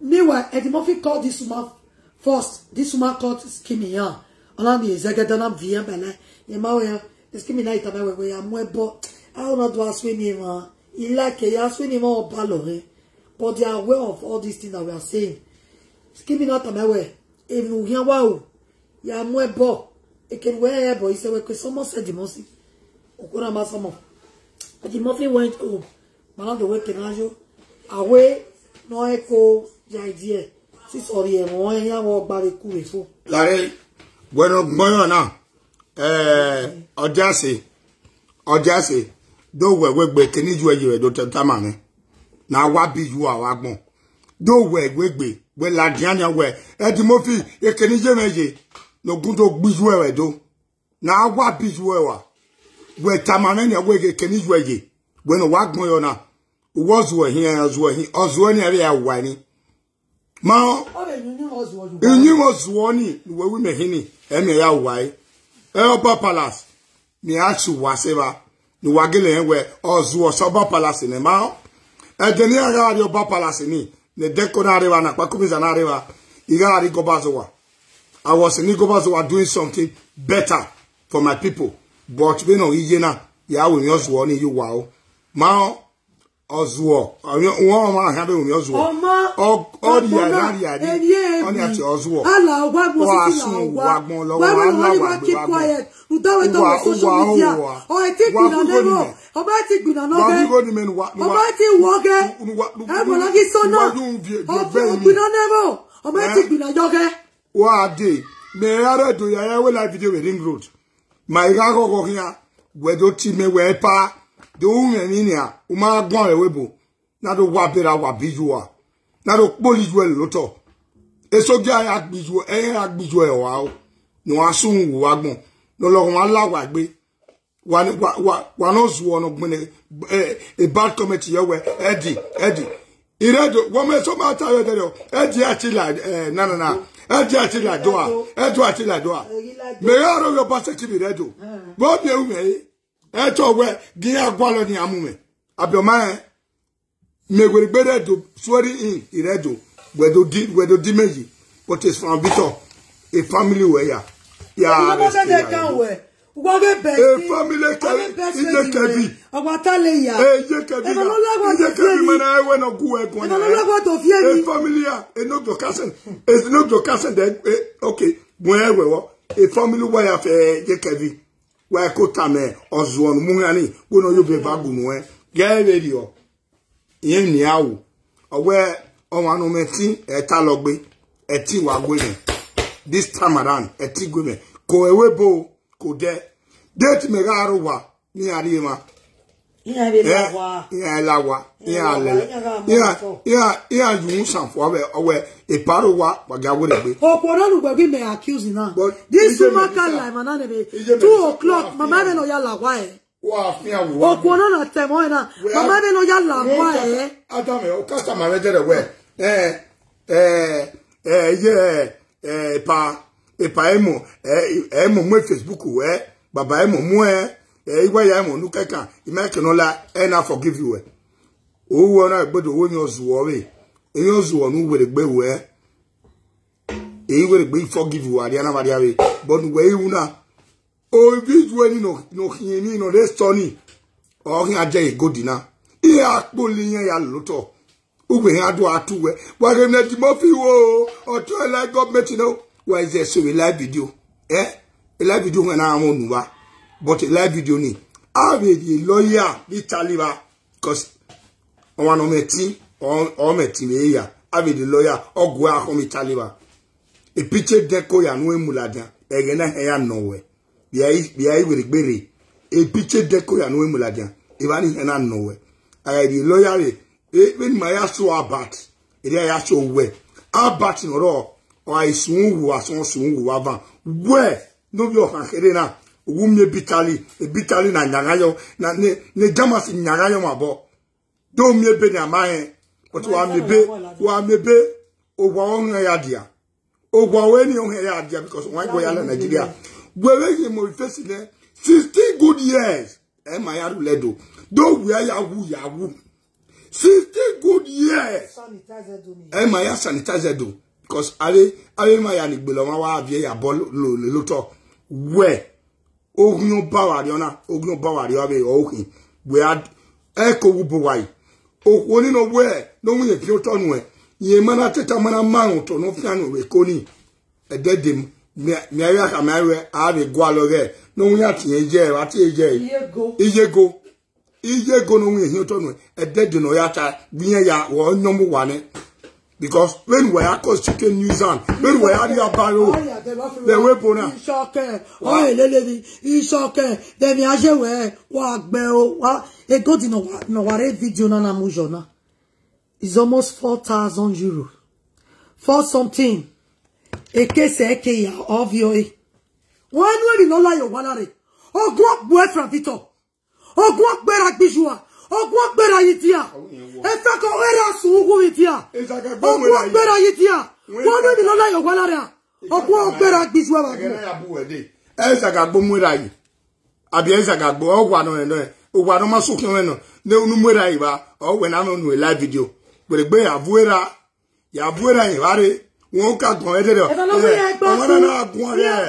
meanwhile, Eddie called this woman first. This woman called Skimmy Young. Ona mi ezegedana via bele. Yema we, Skimmy na itame we we amwebo. I don't know do aswe mi ma. Ilake ya aswe ni ma obalore. But they are aware of all these things that we are saying. Skimmy na tame we. Even uhia wa o. Ya amwebo. Eken we ebo ise we kwe somo se dimosi. Okuna masamo. Eddie Murphy went home. Mana the way kenajo. Away no echo ya idea. Sísọ̀rí ẹ̀wọ̀n ẹ̀yà wọ́n gbáre kúrè fún. lare bueno gboyo na eh odiase odiase do we we gbe kini ju eji we do tenta ma ni na wa bi ju awa gbon do we we gbe we la dianya we Eddie Murphy e kini je meje no gun to gbi ju we do na wa bi ju we wa we tamane ne we ge kini ju eji we no wa gbon yo na wo zu ehin azu ehin ozu ni ere ya wa ni ma Ọ bụ enyi ọzụ ọzụ. enyi wọn zuọ ni ẹni ya wáyé ẹọba palace ni a ti wá síba ni wagilẹ yẹn wẹ. Ọzu ọsọba palace ni ma ẹjẹ ní aga ari ọba palace ni. Ni dẹkọ náà rí wa na kpakumisa náà rí wa. Ìgá ari gọbazo wa i was ní gọbazo wa doing something better for my people. But bí náà iye náà yàwó ni ọzuọ ni yìí wà ó ọzuọ wọn ọmọ àhàbẹ òní ọzuọ ọmọ ọdí yàrá rí ọní àti ọzuọ ala ọgwa gbọ wà gbọ́n lọ́wọ́, wà wà wẹ́n wọ́n ní gbé keep quiet. Ùdáwẹ̀ tó wọ social media. wà. ọ̀ ẹ̀ tí gbìnà lẹ́rọ̀ ọba tí gbìnà lọ́gẹ́ ọba tí wọ́gẹ́ wà- wà- ẹ̀ bọ̀ lọ́gí sọ́nà. bẹ́ẹ̀ ni. gbìnà lẹ́rọ̀ ọba Eh? gbìnà jọ́gẹ́ de. Me ara do ya ya we la video we ring road my ga go go here we do ti me we pa do un ni ni a o ma gbon re webo na do wa bera wa biju wa na do poli ju e loto eso ge aya gbiju e ya gbiju e wa o ni wa sun wo wa gbon no lo wa la wa gbe wa ni- wa wa wa no zu ono gbon e a bad comment ye we edi edi iredo wọ́n mẹ́ sọ́mọ́ àtàwọn ẹ̀dẹ̀ rẹ̀ ẹ̀dì àti là ẹ̀ nánà ẹ̀dì àti là dọ́à ẹ̀dù àti là dọ́à mẹ́rẹ́ ọ̀rọ̀ yóò bá sẹ́kì mi rẹ́dò bọ́ọ̀ bí ewu mẹ́yẹ ẹ̀tọ́ wẹ̀ gíyà gbọ́lọ́ ní amú mẹ́ àbíọ̀mọ́ ẹ̀ mẹ́gbẹ̀rẹ̀ gbé rẹ́dò sórí in ìrẹ́dò wẹ̀dò dí méjì. But it's from Victor a family wẹ̀ yà. Yà ọba rẹ̀ bẹ́ẹ̀ kan wẹ̀. Wọ́gẹ́ bẹ́ẹ̀ A family Kevi, Ije Kevi. ọgbà tá lè yà. Kevi Ẹ̀fọ́ na Kevi èmi. mana ewe no gu egun Ẹ̀fọ́ ló lọ́gbọ̀n tó fi èmi. A family a enojo kasen enojo kasen de gun ewe wo a family wa ya fe Ije Kevi wa ko ta me ozu onu mu yani wo no yo be ba gunu e gẹ́gẹ́ rí ọ. Ìyẹn ní àwò ọwẹ́ ọmọ anú mẹ́tí ẹ̀ta lọ gbé ẹ̀tí wà gbé rẹ̀ this time around ẹ̀tí gbé rẹ̀ kò ewé bo kò dẹ́ déètì mẹ́ta àrò wà ní àríyé ma ìyẹn bí ẹ̀ lọ́wọ́ ìyẹn ẹ̀ la wa ìyẹn la wa, alẹ́ ìyẹn la mọ́ ìyẹn ọ̀tọ̀. ìyẹn ìyẹn yùn sànfọ́ ọwẹ́ ọwẹ́ ìparò wa wàgà wẹ̀rẹ̀ gbé. ọ̀pọ̀ náà lùgbẹ́ bí mẹ́ accuse náà But this woman can lie man níbi Ije two Melissa o'clock mama bẹ́ẹ̀ lọ yà làwá ẹ̀ wọ́n á fi hàn wá. ọ̀pọ̀ náà nà tẹ̀ mọ́ ẹ̀ náà mama bẹ́ẹ̀ lọ yà làwá ẹ̀ Adame, o customer manager de we. Eh eh eh ye eh pa e pa emo eh emo mo Facebook we. Baba emo mo eh eh iwa ya emo nu keka. I make no la e na forgive you we. O wo na gbodo wo yan zuwo we. E yan zuwo nu we gbe we. E we gbe forgive you ari na bari awe. But we wu na o bi ju eni no no kin ni no de stony ọhịa aja egodi na ihe akpụli ihe ya lụtọ ugwe ihe adụ atụwe gbara na dimofi wo ọtọ ele gọọmenti na wa ize so ele vidio eh ele vidio nwe na ahụ nuwa but ele vidio ni. A beri lọya bi taliba cause ọwa na ọmeti ọmeti mee ya a beri lọya ọgwụ ahụ mi taliba. Epiche deko ya nwe mulada ege na he ya nọwe bịa iwere gbere epiche deko ya nwe mulada ibani he na nọwe aya di lawyer re e be ni ma ya so abat ere ya so we abat noro o aisun wu asun sun wu ava we no bi o kan kere na mi bitali e bitali na nyangayo na ne ne jamasi nyangayo mabo. Do mi ebe ni amaye but wa mebe wa mebe ogwa ohun ya dia. Ogwa we ni ohun ya dia because why go ya na Nigeria. Wewe ye mo face ne 16 good years e ma ya ruledo do. We ya wu ya wu. 16 good years e ma ya sanitizer do. Because ale ale ma ya ni gbelo ma wa bi ya bo lo lo to. We ogun ba wa ri ona ogun ba wa ri abe ohin we ad e ko wu bo wai o ni no we no mu ye fi o to nu e. Ye mana teta mana ma o to no fi anu we ko ni. E de dem mi ya ka ma we a be gwa lo ge no mu ya ti e je wa ti e je. Iye go. Iyego iyego no wi hin to nu edede no ya ta biye ya wo nyomu wane because when we are constituting news and when we are there baro the way bona ìṣọ̀kẹ́ ọ̀hún èlélẹ́bi ìṣọ̀kẹ́ dẹ̀mí ajẹ́wẹ̀ wà gbẹ o wà egodi nọ̀wárẹ̀ fídíò náà nàmú jọ náà is almost four thousand euro. For something. Èkéṣe ẹ̀kẹ́yà ọ̀fíọ́ ẹ̀ wọ́n ẹnu ẹ̀rì lọ́la yóò wá lára ọgbọ́n ọ̀pọ̀ ẹ̀fra victor. Ọgbọ́n ọ̀pẹ̀ra gbíṣùà ọgbọ́n ọ̀pẹ̀ra yìí tíà ẹ̀fẹ́ kan ẹ̀rà sùn ugwu yìí tíà ọgbọ́n ọ̀pẹ̀ra yìí tíà wọ́n ẹnu ẹ̀rì lọ́la yóò wá lára ọgbọ́n ọ̀pẹ̀ra gbíṣùà wà agena ya bu wede eza ga gbo mwera yi abi eza ga gbo ogwa no no ogwa no maso kyo no ne unu mwera yi ba. O we na no no live video. Yi bare. Won ka are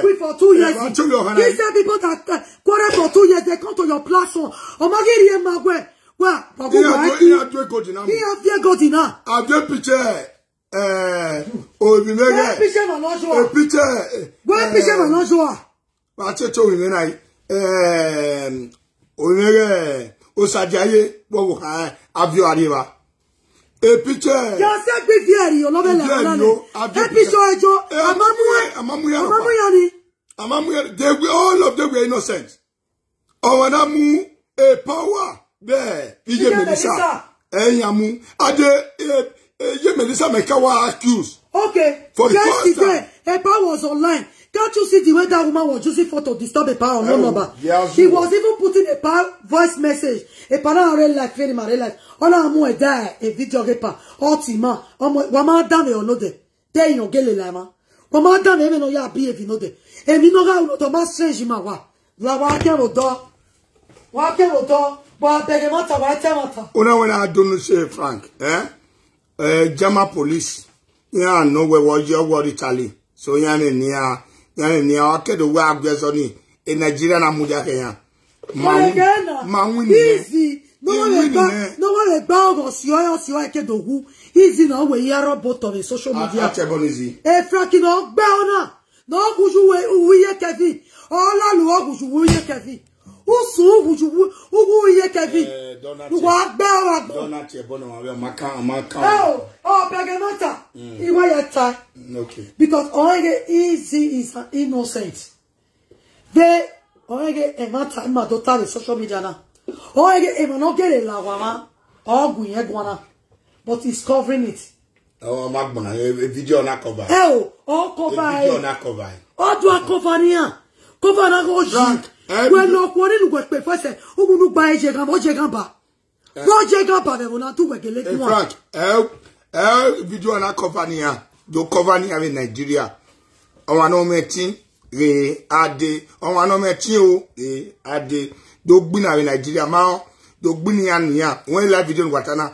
free for two years. wa cho yo hana These are people that uh, quarrel for two years, they come to your platform. Omagiri and Magwe. Well, Babu iya do Waki, iya do go dinam he have their God in her. abie picture eh obi Where mege Bishop and e Joshua? picture Where Bishop and Joshua? wa che cho wi na eh obi mege o sajaye wo kan abio ariwa e picture Yà sẹ́ gbé díẹ̀ rí olóbẹ̀ Díẹ̀ lẹ́yìn rí lálẹ́. o, abẹ́ Ẹ bíṣọ ẹjọ́, Eh, àmàmúyẹ, Amamuya no àmàmúyẹ ni. Amamuya, they were all of them were innocent. Ọ̀wọ́n náà mú a power bẹ́ẹ̀ iye Melissa Melissa. ẹ̀yìn àmú adé iye Melissa mẹ́ka wá accuse. Okay, For the first yesterday, Epa was online. Can't you see the way that woman was using photo to disturb Epa on no number? yes, was even putting Epa voice message. Epa náà real life, very my real life. Ọlá àmú ẹ̀dá ẹ̀ video Epa. Ọtí ma, ọmọ wà máa dá mi ọ̀nọ́dẹ̀. Tẹ́ èèyàn gẹ́lẹ̀ láì ma. Wà máa dá mi ẹ̀mí náà yà bí èvi nọ́dẹ̀. Èmi náà rà ọ̀nọ́dọ̀ máa strange ma wà. Làwọn akẹ́rò dọ́. Wọ́n akẹ́rò dọ́. Una when I don't say Frank, eh? Uh, Jama police. Yeah, no where was your word Italy. So yani niya, yani niya akedo wa agbeso ni e Nigeria na muja Kenya. Ma win ni. Easy. No one gba ni. no one gba ọ̀rọ̀ sí ọyọ́ sí ọyọ́ kédòwú. Easy na we yẹrọ both the social media. Achebonizi. Efraki na ọgbẹ́ ọ̀nà na ọgùsù uwiye kẹfì. Ọlọ́lù ọgùsù uwiye kẹfì. Usu uju ugu iye kevi Eh, Donald wa gbe wa gbo dɔnna tiɛ bɔ na ma ma kan ma kan oh oh begenota iwa ya ta okay. Because oege easy is innocent. They oege emata ma do ta social media na oege ema no gere la wa ma. Ogun yen gwana but he's covering it. Ɔ ma gbɔna ɛ video na cover. Eh o o cover video e na cover. Ọdún akọfàníà kọfàníà kò yí Frank, eh, wẹ́n lọ kú nínú pẹ̀pẹ̀ fẹsẹ̀ ogun gba ẹ̀jẹ̀ gan ọ̀jẹ̀ gan bà lọ́jẹ̀ gan Hey kí wọn. Frank, eh, eh, video na ni ya, do ni ya in Nigeria. Àná ọmọ ẹtí re ade, àná ọmọ ẹtí o re ade, do gbin na Nigeria máa do gbin ya nìyà, wọ́n ilá video ní wàtánà.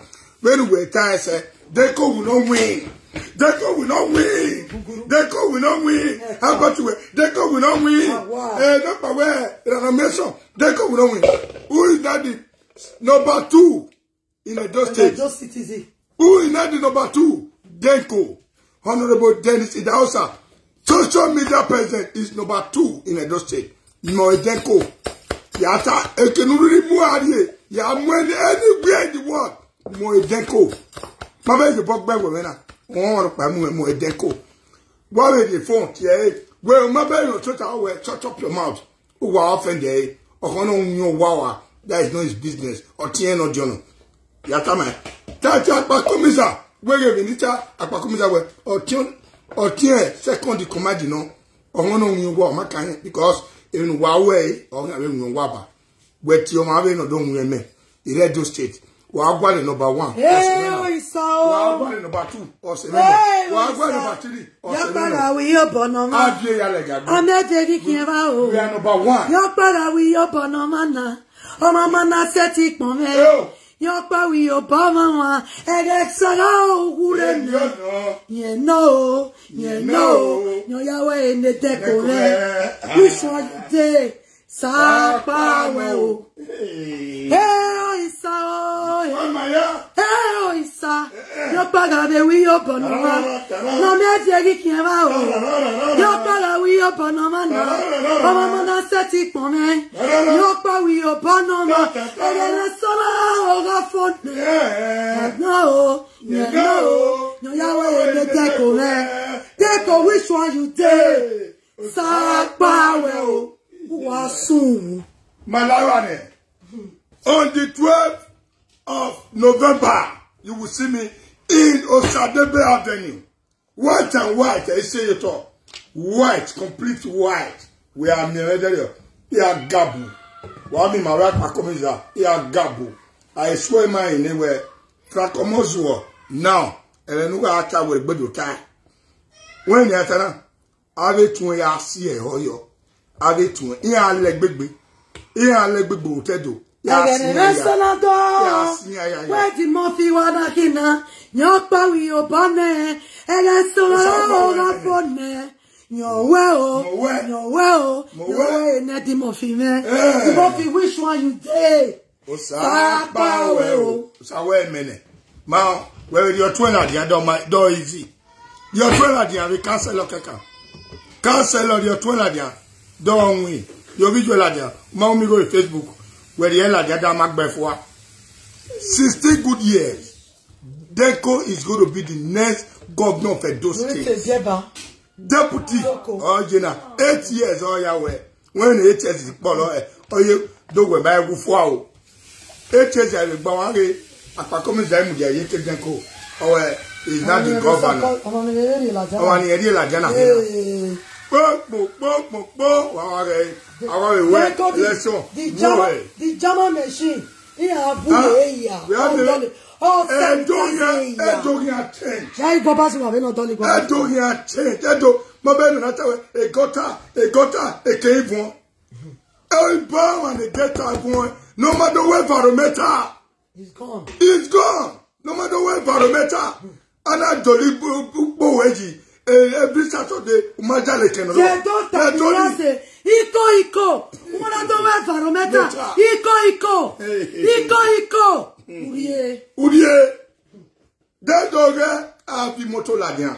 When we tie ẹsẹ̀, Deco will not win. Deco will not win. Deco will not win. How about you? Deco will not win. Eh, number where? Renovation. Deco will not win. Who is that? the Number two in Edo State. just citizen. Who is now the number two? Denko. Honorable Dennis Idahosa. Social media president is number two in Edo State. Mo Denko. Yata ekenuriri muarie. Ya mwene anywhere in the world. Mo Denko. Mama is the bug bag women. Wọ́n pa mu Denko. Wọ́n rẹ̀ the phone tiẹ̀. Wẹ́n ma bẹ́ẹ̀ yóò tó ta ọwẹ́ shut up your mouth. Ó wà ọ́fẹ̀ndẹ̀ yìí. Ọ̀kan náà ń yan wá wa. That is not his business. Ẹ̀ náà jọ̀nà yàtàmẹ tààtì àpàkọmísà wẹrẹ rìnìtà àpàkọmísà wẹ ọtí ọtí ẹ sẹkọndì kọmájì náà ọhún náà ń wọ ọmọ kan yẹn because èrìn wà wẹ ọhún àwọn ènìyàn wà bá wẹ tí ọmọ àwọn ènìyàn dọ̀hún yẹn mẹ ìrẹ́dọ̀ state wà á gbàlẹ̀ nọmba one ọ̀sẹ̀ mẹ́rin ìsọ wà á o. gbàlẹ̀ nọmba two ọ̀sẹ̀ mẹ́rin o wà á gbàlẹ̀ ìsọ. nọmba three ọ̀sẹ̀ mẹ́rin wí yóò bọ̀ nà má. adìẹ yàrá ìjàgbé ọmọdé kí n bá o. we are number one yọgbàrà wí yóò bọ̀ nà má nà. ọmọ ọmọ náà ṣe ti pọ̀n mẹ́. Yo. yọgbà wí yóò bọ̀ mọ́ wọn. ẹ̀rẹ̀ sọ̀rọ̀ òwúrẹ̀ Yẹn nà. náà. yẹn náà o yẹn náà o yọ̀yàwó ẹ̀ ní dẹ́kọ̀ rẹ̀. wíṣọ̀ dé sápáwẹ̀ o. ee o ìsọ o. ọmọ ya ee o ìsọ. yọgbàrà wí yóò bọ̀ nà má. ọmọdé kí n bá o. Yóò gbára wí yóò bọ̀nà máa nà. Ọmọ ọmọ náà ṣe ti pọ̀n mẹ́. Yóò gbá wí yóò bọ̀nà mọ́. Ẹ̀rẹ̀ sọ́lá ọ̀rọ̀ fọ́nù. Ẹ̀gbọ́n o, yẹn náà o, yọ̀yàwó èdè dẹ́kọ̀ rẹ̀. Dẹ́kọ̀ which one you dey? Sápá wẹ̀ o, wà sùn. Malawane. On the 12th of November, you will see me in Osadebe Avenue. White and white, I say it all. White, complete white. We are Miredario. We are Gabu. Wami Marak Makomiza. We are Gabu. I swear my anywhere. Frakomozuo. Now, Elenuga Ata will be time. When you are ave tun ya si e hoyo ave tun ihe ale gbegbe ihe ale gbegbe otedo dọ́. bọ́ mẹ́. Ẹ̀rẹ̀ sọ́lá ọ̀rọ̀ fọ́nù. Yọ̀wẹ́ o, yọ̀wẹ́ o, Mọ̀wẹ́. yọ̀wẹ́ ẹ̀nẹ́dì mọ̀ fi mẹ́. Eh. Ìbọn fi which one you dey? o sa pa we o. sa we mene ma twin at the door my door easy your twin at the we cancel your keka cancel your twin at the door win your video at the ma mi facebook the hell at the door magbe for 16 good years Deco is going to be the next governor of Edo State. Deputy Doko. ọjìnà eight years ọya wẹ. Wọn ní eight years ẹ ọyẹ dọwẹ báyẹ kú fún wa o. Eight years ẹ gbọ wọn rè. Àpàkọmísà ẹmùjẹ yìí kéde kó ọwẹ is not the governor. Ọmọ mi lè rí ìlàjà. ọwọ pọpọpọpọ àwọn rẹ The German, machine. Every Saturday, Majale can Ṣé tó tàbí láṣẹ? Ikó ikó. Wọ́n lọ tó wẹ́ fàrọ̀mẹ́tà. Mẹ́ta. Ikó ikó. Ikó ikó. Oríye. Urie. Dedoge, a vi moto la dian.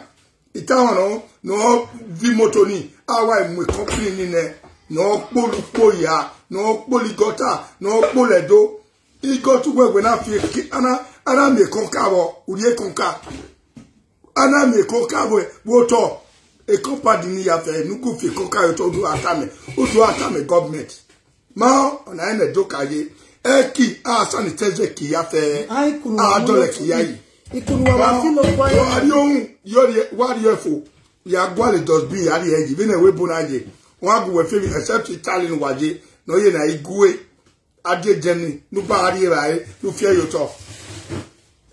Ita wọn no vi moto ni. Awa ìmú company ni nẹ. na okpolukpo ya na okpoligota na okpoledo igotugwegwe na fi ana ana mekonka bo urie konka ana mekonka bo woto ekompadi ni ya fe nuku fi konka yo to do atame o do atame government. Ma ona ene dokaye eki a sanitize ki ya fe Ai, kunu a wa dole mo ki ya yi. Ikunu wa wa filo kwa ya. wari ohun yori wari efo ya gwale dustbin yari eji bi na ewe bo na je wọn agu wẹ fẹmi except italian waje na oye na igwe adie jẹni nupa ari ra ye nu fie yotọ ẹjẹ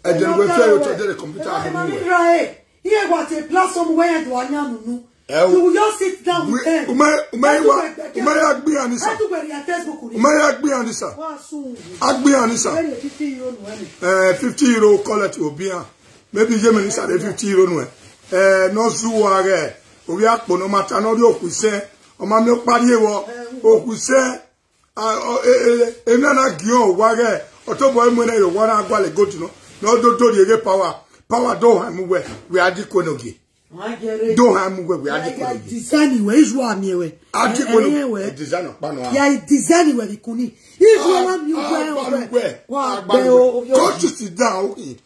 nu wẹ fie yotọ jẹ de kọmputa Ẹ ma adi ni mu wẹ. ra e. Iye wa te platform where you. Ẹ wo. You will just sit down with them. ume ume wa ume ya gbe yan nisa Ẹ tún gbẹ̀rẹ̀ ya Facebook ni. ume ya gbe yan nisa Wọ́n á sún agbe yan nisa Bẹ́ẹ̀ni fifty euro nù ẹ̀ ni. fifty euro kọlẹti obi yan maybe de fifty euro nu ẹ ẹ nọọsù wa rẹ orí àpò ọmọ ata náà rí òkú sẹ ọmọ mi parí ewọ òkú sẹ enana gion wa rẹ ọtọbọ emu ẹ yọ wọn agbálẹ gòtù náà náà dódó rí eré power power dó hàn mú wẹ wẹ adíkò n'oge Wọ́n á jẹrẹ. dó hàn mú wẹ wẹ adíkò Ya n'oge design iṣu àmì ẹ̀wẹ̀. adíkò Ẹ̀yìn n'oge ẹ̀wẹ̀. design ọ̀pánu wa. Ya design ìwẹ̀ bí kuni. Mi ò gbẹ agbalugbe ẹ̀wẹ̀. Wọ́n á gbẹ o. agbalugbe curtis ti down ohin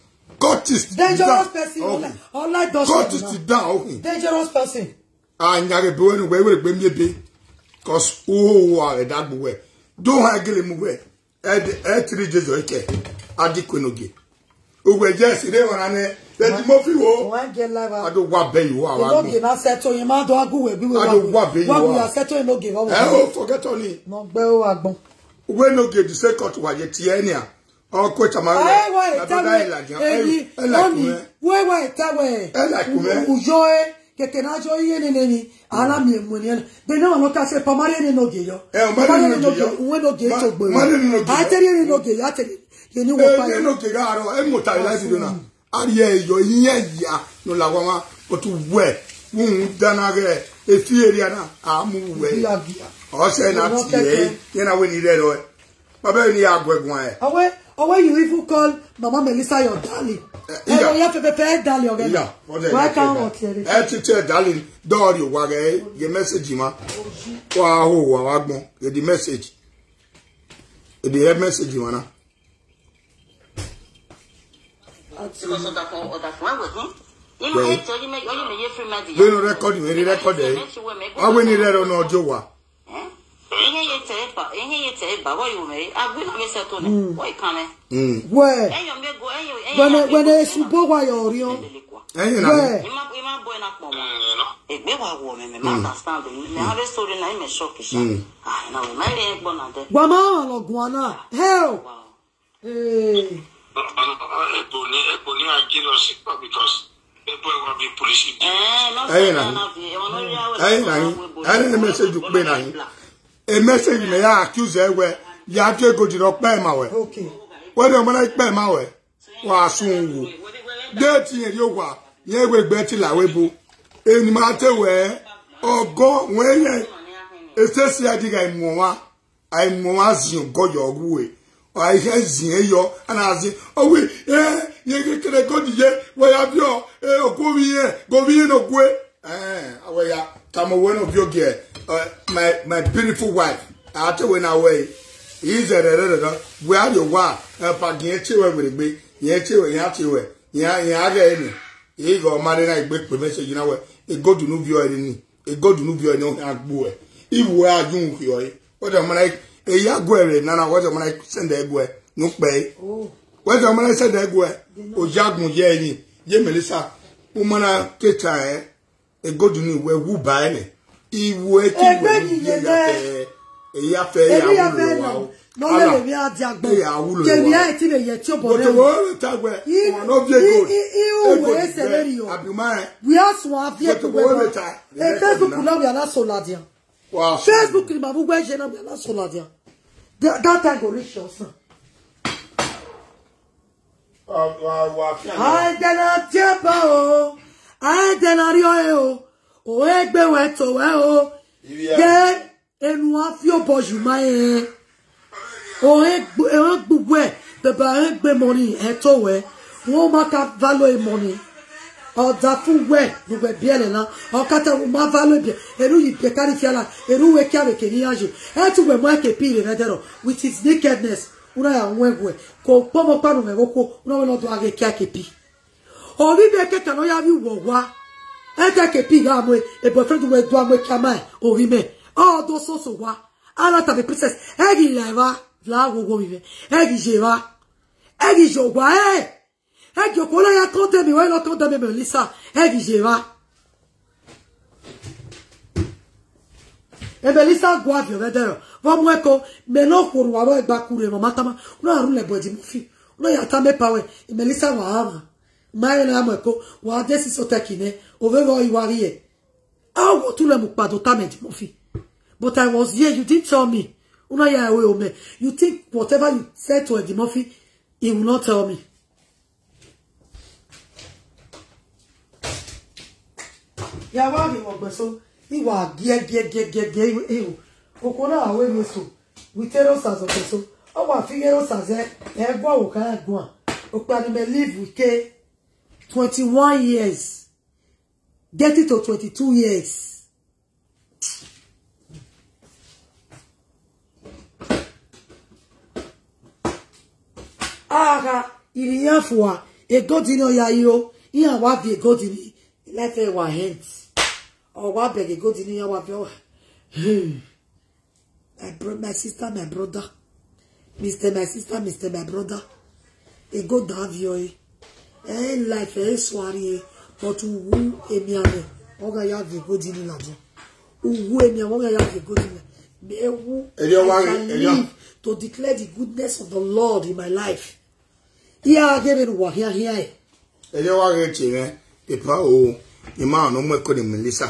curtis ti Dangerous down person. ohin Ọlá curtis ìdọ̀sẹ̀ ti down ohin Dangerous person. anyare be wenu we were gbe miebe cause o wa re dagbo we do ha gele mu we e de e tiri jesu eke ogwe je sire ne de di mo fi wo. Wọ́n jẹ ado wa be you wa wa Ìlọ́gì náà sẹ́tọ̀ yẹn máa dán agúwẹ̀ bí wọ́n Ado wà bẹ́ẹ̀ yìí wọ́n wùyà sẹ́tọ̀ yẹn lóge wọ́n wùyà. o forget only Nà gbẹ́ ó àgbọn. we no ge the second wa ye ti enia o ko chama we Ẹ̀wọ̀ na do da ila ìtẹ́wẹ̀ jan èyí e la lónìí kume wẹ́wẹ́ ìtẹ́wẹ̀ Ẹ là kú mẹ́. ùjọ́ ẹ kẹ̀kẹ́ náà jọ iye nínú ni alámi èmù ni ẹnu bẹ́ẹ̀ náà lọ́ka ṣe pamari ẹni n'oge yọ. Ẹ, o mari ẹni n'oge yọ. Mari ẹni n'oge yọ. Àtẹ̀rí ẹni n'oge yọ àtẹ̀rí ní wọ́n pa e yẹn. no ke ga aro e mo ta ila ti do na ari e yo yin ya. No la wa ma o tu we. Wun dana ge e fi eri ana a mu we. O se na ti e ye na we ni re ro e. Baba ni agwegun e. Ọwẹ́ ọwẹ́ you even call Mama Melissa your darling. Eh. Ẹ̀rọ yẹn fẹ́fẹ́ fẹ́ darling ọ̀rẹ́ ya o de Why can't wọ́n tiẹ̀ e ti te darling dori wa ge ye message ma. Wa ho wa wa gbon ye di message. E di message ma na. because ọ̀dà kan ọ̀dà kan ẹ̀wẹ̀ hín. Ìmọ̀ Bẹ́ẹ̀. ètò ọyún ọyún mi yé free medic. we no record me ri record e wa? Ihe yẹ tẹ̀ ẹ́ bà ihe yẹ tẹ̀ ẹ́ bà wọ́n yóò mẹ́rin agbé náà mi sẹ́tọ̀ ni wọ́n ìka mẹ́. mm Wẹ́ẹ̀ mi gbẹ̀nẹ̀ gbẹ̀nẹ̀ èṣù bó wa yọ̀ ọ̀rí ọ́. ẹyin na Wẹ́ẹ̀ Ima ima boy na pọ̀ mọ́. Wa wọ̀ mí mi máa understand. Mi. Mi have story na ime shock ṣá. Ah na náà dẹ́. gbàmọ́ ọ̀lọ́gùn àná hell. Hey. Epo ni epo ni agilọ sí pa because epo ẹwà bí polisi Ẹ̀yin àwẹ̀. ẹyin na yin ẹyin ni message pe na ya tu ego ma mo na pe ma we wa sun wo date yen ri o wa yen we gbe ti la we bo eni ma te we ogo won yen esesi adiga imu wa mu wa zin go yo ruwe ai he zin e yo ana zin o we eh ye ke kele go di ye we ya bi o eh o go wi ye go wi no gwe eh awe ya tamo we no bi o ge uh, my my beautiful wife ate we na we. Is a re re we are your wa pa gen che we we gbe ye che we ya che we ya ya ga ni. E go mari na igbe pe message na we. E go du nu bi o ni e go du nu bi o ni o agbo e iwu ajun fi o yi o de mara e ya go ere na na o de mara send e go e nu pe Oh. o de mara send e go e o jagun ye yin ye melisa o mara kecha e e go du nu we wu ba e ni iwu e ti Ẹgbẹ́ we mi ni yẹn ye ya fe e ya fe ya Èmi yà wu fẹ́ lo nà. wa o Lọ́lẹ̀ lèmi á di àgbọn. Ẹ yà wúlò Kèmí wa. á ti lè yẹ tí ó bọ̀ But the lẹ́nu. world tag we I- on no be good. i- i- ihu wee seleri o. Abi mai. We are so happy But to the go. world tag. E Facebook now we are not so ladian. Wow. Facebook ni mabu gbe je na not so ladian. That that time go reach your son. Wa. Ai dena tieba o. Ai dena ri o e o. O egbe we to we o. Ye enu afi o boju ma e. O egbe o gbugbo e. Beba egbe money e to we. Wọ́n ma ka value money. ọ̀dà fún wẹ̀ lùgbẹ̀ bí ẹ̀lẹ̀ náà. Ọ̀kátà wò má va lóbi èrú yìí bẹ̀ kárí fiala èrú wẹ̀ kí àwẹ̀ kèní yá jù. Ẹ̀ tún wẹ̀ mọ́ ẹ̀kẹ́ pí ìrìn ẹ̀dẹ̀rọ̀ with his nakedness una ya kò pọ́nmọ́ pàrọ̀ mẹ́wọ́ kó una wẹ̀ lọ́dọ̀ àgẹ̀ kí àkẹ́ pí. Orí bẹ́ẹ̀ kẹ́kẹ́ náà yá bí wọ̀ wá. Ẹ̀ kẹ́kẹ́ pí ìyá àmọ́ ẹ̀ boyfriend wẹ̀ dùn àmọ́ kí a máa orí mẹ́. Ọ̀dọ̀ sọ̀sọ̀ wá. Ara tàbí princess ẹ̀ kì í lẹ̀ wá láàgbogbo mi mẹ́ ẹ̀ kì í ṣe wá. Ẹ̀ kì í ṣe ògbà ẹ̀ egi okola ya konte mi welo konte mi melisa egi jeva e melisa gwa vi vedero vo mweko me no kuru wa egba kuru e mama tama no aru le boji mufi no ya tame pawe e melisa wa ama mai na mweko wa desi sotekine ovevo iwarie awo tu le mu pado tame di mufi but i was here you didn't tell me. Una you think whatever you said to Eddie Murphy he will not tell me yàwá mi wọ̀ gbẹ̀sọ́ ìwà gẹ́gẹ́gẹ́gẹ́ ihò òkú náà àwọn èmi sùn wìtẹ́rọ̀ sàzọ̀ gbẹ̀sọ́ ọwọ́ àfihàn sàzẹ́ ẹgbọ́ òkà ẹ̀gbọ́n òpin animal live wike twenty one years. Getting to twenty two years. Aga ìrìyàn fún wa ègòdì ní ọ̀yà yìí o ìyàn wá bí ègòdì ní lẹ́fẹ̀ẹ́ wà hẹ́ǹt ọ̀wá bẹ̀rẹ̀ ègòdì ní ìyàn wá bí ọ̀wà. My bro, my sister, my brother. Mr. My sister, Mr. My brother. E go down vio e. Eh life eh swari e. But uwu emi ame. Oga ya vi go dini laje. Uwu emi ame oga ya vi go dini. Me ewu. O wa re- o- live to declare the goodness of the Lord in my life. Gebe no wa here here. ɛdeɛ wayɛ kye mɛ pepa o nyima no mo ɛkɔ ne melisa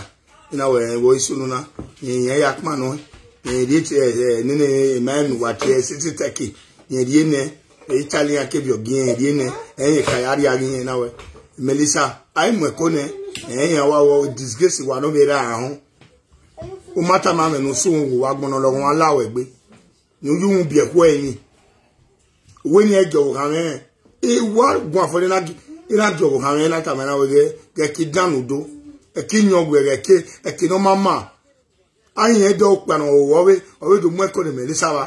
ina wɔ wɔ isu no na nyɛ yɛ akoma no nyɛ die te ɛ ne ne ɛmɛ nu wate sisi tɛki nyɛ die nɛ itali ake bi ɔgi nyɛ die nɛ ɛyɛ kayari agi nyɛ na wɛ melisa ayi mo ɛkɔ nɛ ɛyɛ wa wɔ disgrace wa no bɛ ra ahɔ o mata ma mɛ no so wo wa gbɔnɔ lɔ wɔn ala wɛ gbe. Ní ojú wọn bí ẹkọ ẹyin owó ni ẹjọ wò hàn ẹ ewa gun afọdé náà wò hàn ẹ náà tàmí náà wọlé kẹkí dànù do ẹkí yan wẹrẹ ẹkí ẹkí náà má má ayin ẹjọ kpẹnu ọwọwe ọwọ tó mú ẹkọ ní mẹlẹsà wa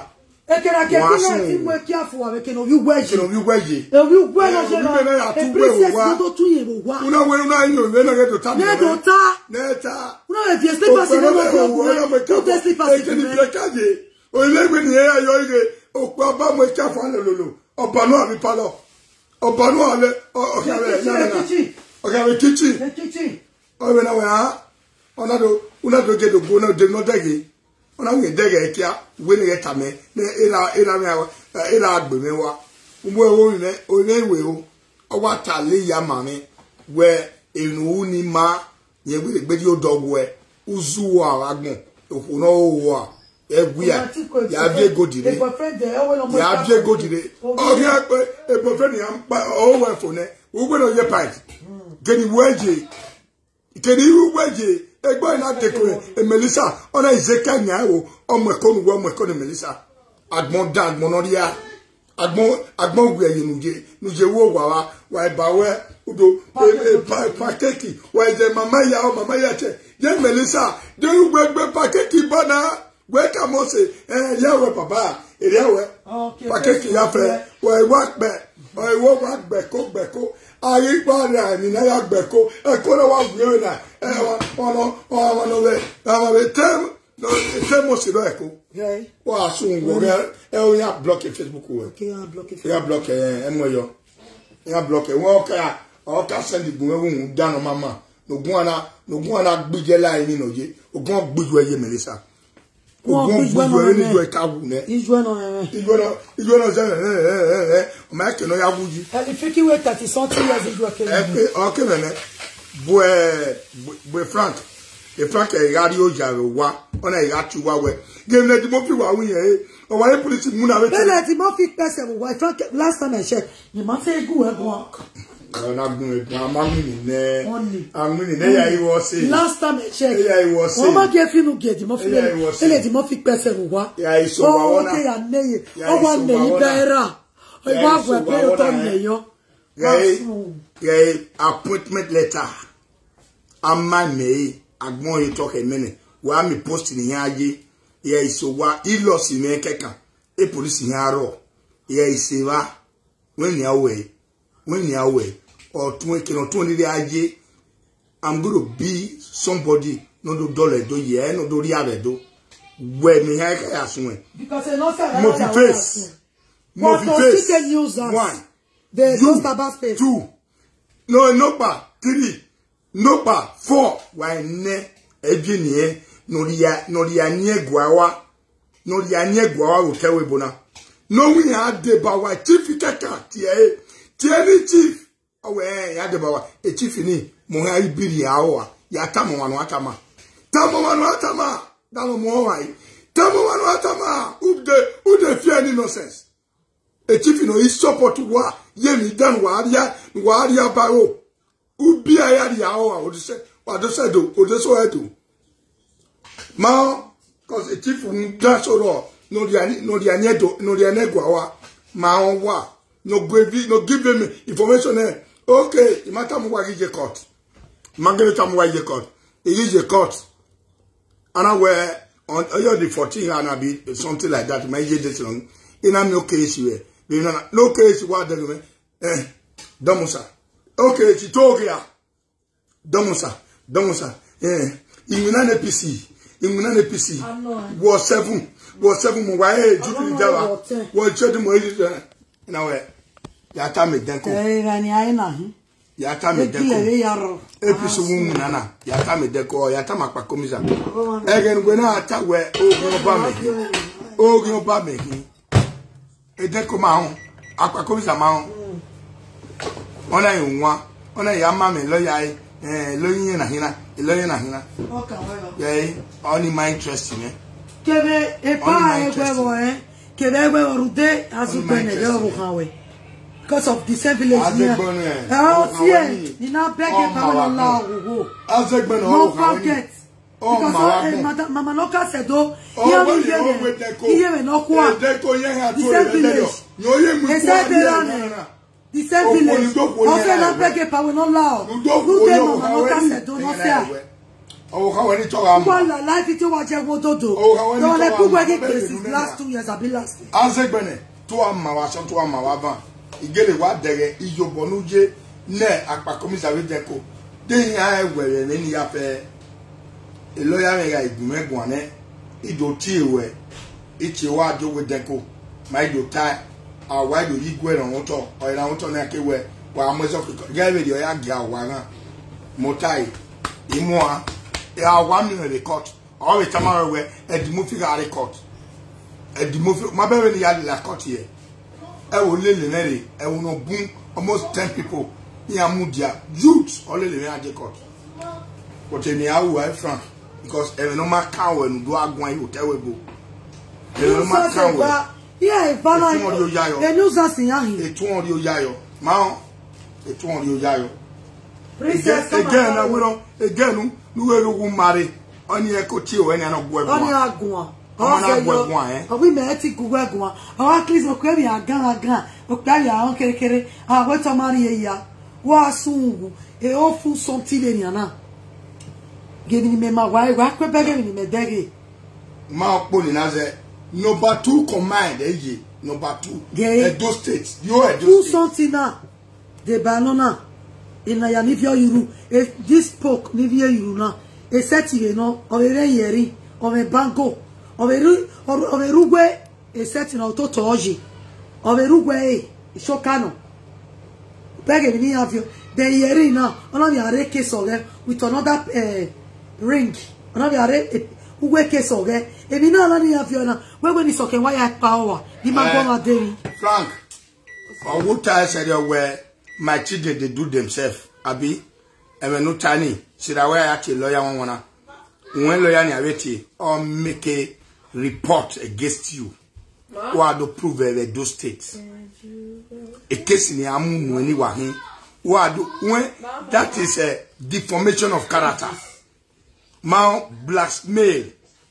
Ekera ke Wọ́n á kí sùn. náà ti mú kí àfọwà rẹ̀ kí ni orí wẹ́ kí ni yìí. omi wẹ yìí Orí wẹ́ náà ṣe Orí wẹ́ náà náà. yà tún A wẹ̀ wò princess wá. ló tó tún yẹ̀ wò wá. una náà yín òwe náà kẹtọ tá mi Ní ẹ̀dọ̀ ta. nẹẹta Una wẹ̀ fi slippers ní ọmọ ọdún ọwọ náà mọ ọkùnrin. Tó tẹ́ slippers ẹkẹ ní ní bilẹ káyé onílẹ̀gbẹ̀ nìyẹn ayọ̀ ire òkú ọba mọ ẹkẹ fún alẹ́ lòlò ọba náà mi palọ ọba náà alẹ ọkẹ rẹ Kitchen, náà kitchen. ọkẹ rẹ kitchen The kitchen. ọbẹ náà wẹ hàn ọ̀nàdó ọ̀nàdó gẹ̀dọ̀ gbó náà dé náà dẹ́gẹ̀ ọ̀nà wẹ̀ dẹ́gẹ̀ kíá wẹ́ ní ẹ̀ta mẹ́ ní ìlà ìlà mi àwọn ìlà àgbèmí wa gbogbo ẹ̀wọ̀ rẹ̀ oní ìwé o ọwọ́ àtàlẹ́ ìyá màmí wẹ ìrìnwó ni má yẹ gbẹdẹgbẹdẹ yóò dọ̀wọ́ ẹ uzu wọ àwọn agbọ̀n yà á bí ego yà á bí ego dìde ọ̀gẹ́ àpẹ ẹ̀bọ̀fẹ́ ni à ń pa ọwọ́ ẹ̀fọ́ náà wọ́n gbọ́dọ̀ yẹ pàìtì gẹ̀ni wẹ́ẹ̀jẹ̀ kedi iru gbeje egbe na dekore emelisa ona izeka nya o ọmọ ẹkọ nu ọmọ ẹkọ ni emelisa agbọn da agbọn náà rí a agbọn agbọn wu ẹyin nuje nuje wo wà wá wà ẹbà wẹ odo pakeki wà ẹjẹ mama ya ọ mama ya tẹ yẹ emelisa dẹrù gbẹgbẹ pakeki bọna wẹ ká mọ se ẹ yẹ wẹ bàbá èrè wẹ Okay, pakeki ya fẹ wà ẹwà gbẹ wà ẹwọ wà gbẹkó gbẹkó. Ayé gbọ́dọ̀ àmì náà yà gbẹ̀kó. Ẹ̀kọ́ náà wà gbìyànjú náà. Ẹ̀ ọ̀nà ọ̀nà wẹ̀. Àwọn ẹ̀ tẹ́ tẹ́ mọ̀ sí lọ ẹ̀kọ́ Yeah. wọ́n á sún wọ̀ ẹ̀ ẹ̀ ọ̀ yà blọ́kì facebook wẹ̀ Okay, I'm blocking. ẹ̀ yà blọ́kì ẹ̀ ẹ̀ mọ̀ yọ ẹ̀ yà blọ́kì wọ́n ọ̀ka ọ̀ka sẹ́ndì gbọ̀n ẹ̀wọ̀n ń dáná mama n'ogun àná n'ogun ogun ẹ̀yẹ mẹ́lẹ́sà. Wọ́n ogun ẹ̀ níjọ ẹ̀ka wù nẹ́ náà ẹ̀rẹ̀. ìjọ náà ẹ̀ ẹ̀ ẹ̀ ẹ̀ ọmọ ẹ̀kẹ́ náà ẹ pé ọkẹ ẹ bó frank ẹ frank ẹ yára yóò yàrá wa ọ̀nà ẹ yára tu wa wẹ gẹ́gẹ́ ní ẹdí mo fi wà wí yẹn ẹ ọ̀wá yẹn polisi mú náà wẹ́tẹ̀. Bẹ́ẹ̀ tí mo fi pẹ́sẹ̀ wá ìfẹ́ last time I check, ni màá fẹ́ gùn ẹ̀gbọ́n. ọ̀nà nìyẹn nìyẹn yà Last time I check, Ẹ̀yà ìwọ sí. wọ́n má gé fínú gẹ̀ẹ́dì mọ́ fi ìwọ sí. Ẹlẹ́dì mọ́ fi pẹ́sẹ̀ wò wá. Ìṣòwò Ó wá ìṣòwò nẹ̀yìn. Àwọn bẹ́ẹ̀ náà. rà. Ẹ̀yà Ìwọ ìṣòwò pé ó àwọn tọ́ nẹ̀yọ́. Appointment letter. Agbɔn yi tɔ kɛmɛ nɛ wa mi post ni yɛn aye yɛ iso wa ilọsi mɛ kɛkan e polisi yɛn arɔ yɛ ise wa ni ni ekele ɔtún ni de aye i'm gonna be somebody no do dɔlɔ do yɛ no do ri abɛ do. Wɛ mi yɛn kɛ yà sun ɛ because they no say mo fi face. Mo fi to face. one they two no about space. two. No nopa three. Nopa four. Wa nne ebi nòríya nòríya ní ẹgùáwa nòríya ní ẹgùáwa wò kẹwé bona n'owó yẹn adeba wa chief kẹkẹ tiẹ tiẹ ní chief ọwọ ẹ yẹn adeba wa e. Chief ni mo ha ibiri yà wọ wa. Yà tá mo wà nù àtàmà tá mo wà nù àtàmà dáná mo wà yìí tá mo wà nù àtàmà ude ude fear ni nonsense. Echifi no support wa. Ye mi dan wa aria wa aria ba o. Ubi aya ria o wa. O se wa do se do o de so e do. Ma cause echifi un da so ro no ria no ria nye do no gwa wa. Ma on wa. No give no give me information eh okay imata mu wa gije court magere ta mu wa gije court e gije court ana where on oyo the 14 and be something like that my gije this long ina mi okay isi we. Bi na no okay isi wa de me eh damusa okay isi to ya. Damusa damusa eh imuna ne pc imuna ne pc wo 7 wo 7 mo wa eh jukiri jawa wo chedi mo isi na we ya ta me denko ẹ̀rẹ̀ ni ayé náà ya ta me ekele rẹ̀ denko yarọ̀ apc wu mu nana. Ya ta me denko ya ta ma pa komisa egen gwe na ata we ogun oba me ogun ọba mẹ̀hìn. Ẹ̀dẹ́kọ̀ máa hàn apàkọ́bísà máa hàn wọn náà yìí wá wọn. Náà yìí á má mi lọ́yà ẹ̀ lóyún yẹn nàhínà lóyún nàhínà ọkà wẹ́rọ̀. yẹ ọ ní my interest yẹn. Kebe epa Only my egbe interest. bo eh kebe egbe orude azugbe my ne interest. de oru kan we because of the same village ni Azegbo ni ẹ. eh o Ọkàn ti wa e ni. ni na bege Ọmọ pa wa wa kan. la owo azẹgbẹ náà no forget. Because kan. madam- mama no ka se do ọwọ iye bọ mi yìí ọwọ iye wẹdẹkọ me iye me no kwa the same village. the same village. the same village na ẹ̀wẹ̀. bege pa we no la o lùdókòwò lude yóò mama no kàwé ka ní se do no ẹ̀yìn fe a ẹ̀wẹ̀ ọwọ kàwé ní tọ́wọ́ àmọ́ Wala life ti wa je wo dodo. Oh, how No many le times ku have we I been cases last two years abi last azegbene tó a ma wa sọ tó a ma wa ban ìgéle wa dẹrẹ iyobọnújẹ nẹ apàkọmísàwé dẹkọ déyìn á wẹrẹ nínú yàfẹ ìlọyà rẹ ya ìgbìmẹgùn àná ìdò tí ìwẹ ìtì wa àdówó dẹkọ máa ìdò tá àwa ìdò yìí gbé ẹ̀rọ wọn tọ ọ̀yẹ̀rọ wọn tọ náà kéwẹ wà á mọ́sọ́ kíkọ gẹ́gẹ́ bí ọ̀yà gẹ̀ àwa náà mọ́tà yìí ìmú wa àwa mìíràn rẹ̀ kọ́t ọ̀rẹ́ tamara wẹ ẹ̀dìmú fi hà rẹ̀ kọ́t ẹ̀dìmú fi má bẹ́ẹ̀ ni yà lè la kọ́t yẹ náà rè ẹ wò nà bún almost ten people. Ní amúdíà youth ọ̀lẹ́lẹ̀ ní adé kọ́t wọ́tẹ̀ ní awù ẹ̀ frank because ẹ̀rẹ̀ ní wọ́n máa ká àwọn ẹ̀nu dó agbọ̀n ayé òtẹ́wẹ̀ bò. Ẹ̀rẹ̀ ní wọ́n máa ká àwọn ẹ̀ Yeah, ifana. Ètò wọn ló yáyọ. The news has yahin. ètò wọn rí o yáyọ. Máa ètò wọn rí o. Princess come again na wúrọ again nuwe ewu mari ọni ẹ kò tí o ẹni àná gbọ ẹgbọn Oni agun. Ọmọ náà gbọ́ ẹ̀gbọ́n ẹ̀. Obi me ti gugu egun. Àwọn aklis o kwe mi agan agan. O pe ya àwọn kékeré. Àwọn we to mari eya. Wa sungu. E o fun something le ni ana. Gebi ni me ma wa wa kwe bege ni me dege. máa pò ní nazẹ number two command ẹ yé number two Gay. Edo state yóò Edo Fun state something na. De banana. Ina ya ni vio yuru. E this poke ni vio yuru na. E seti le no. O re yeri. O me bango. O me ru o me rugwe e seti na to toji. O me rugwe e shokano. Bege ni avio. De yeri na. Ona mi are case oge with another uh, ring. Mi are eh, ugwe case oge. E mi na na ni avio na. Wewe ni soke wa ya pa owa. Ni ma Eh. go ma frank ọwọ ta ẹsẹ dẹ wẹ my children dey do themselves abi ẹmẹ no ta ni sirawe ya ti lawyer wọn na wọn lawyer ni awe ti ọ make a report against you. Wọ́n á do prove ẹ̀ Edo state èkésì ni amúnú ẹni wà hín wọ́n á do wọ́n that is a deformation of character. Máa blackmail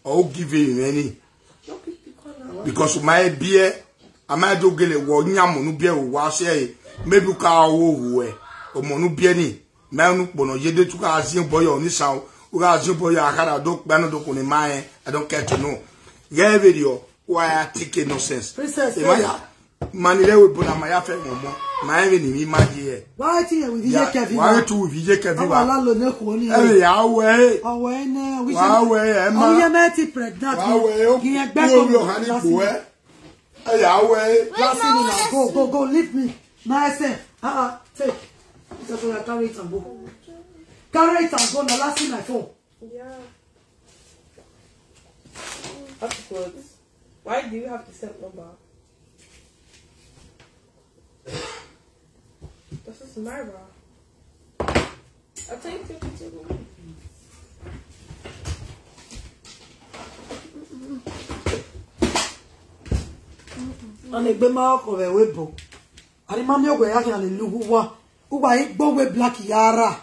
or give you any. Because my beer amadio gele wo nyamu no bia wo wa se maybe ka wo wo e omonu bieni menu kpono yede tu ka azin boyo ni sao u ka azin boyo akara do kpanu do kuni mae i don't care to know ge video why i take no sense Princess, e maya manile we bona maya fe momo ma eve ni mi maji e wáyé tí yẹn wí fi yé kẹfì wa tu vi je ke vi àwọn wa. alálò ní kò ní e ya we ọwọ́ ẹ ní Wàá wẹ̀ ẹ́ máa- ọwọ́ yẹn mẹ́tì pregnant wa we o kì í yẹn ku gbẹ́kọ̀ọ́ orí ọ̀hán ní ipò ẹ. Ẹ yà wẹ. Last thing now, go, go, go, leave me. My son, uh-uh, take. That's why I carry it and go. Carry it and go, now last thing my phone. Yeah. That's good. Why do you have to set number? This is my bra. I'll take you to the And they bring my uncle the webo. And the mommy ogwe yake and the lugu wa. Uwa yi gbowe black yara.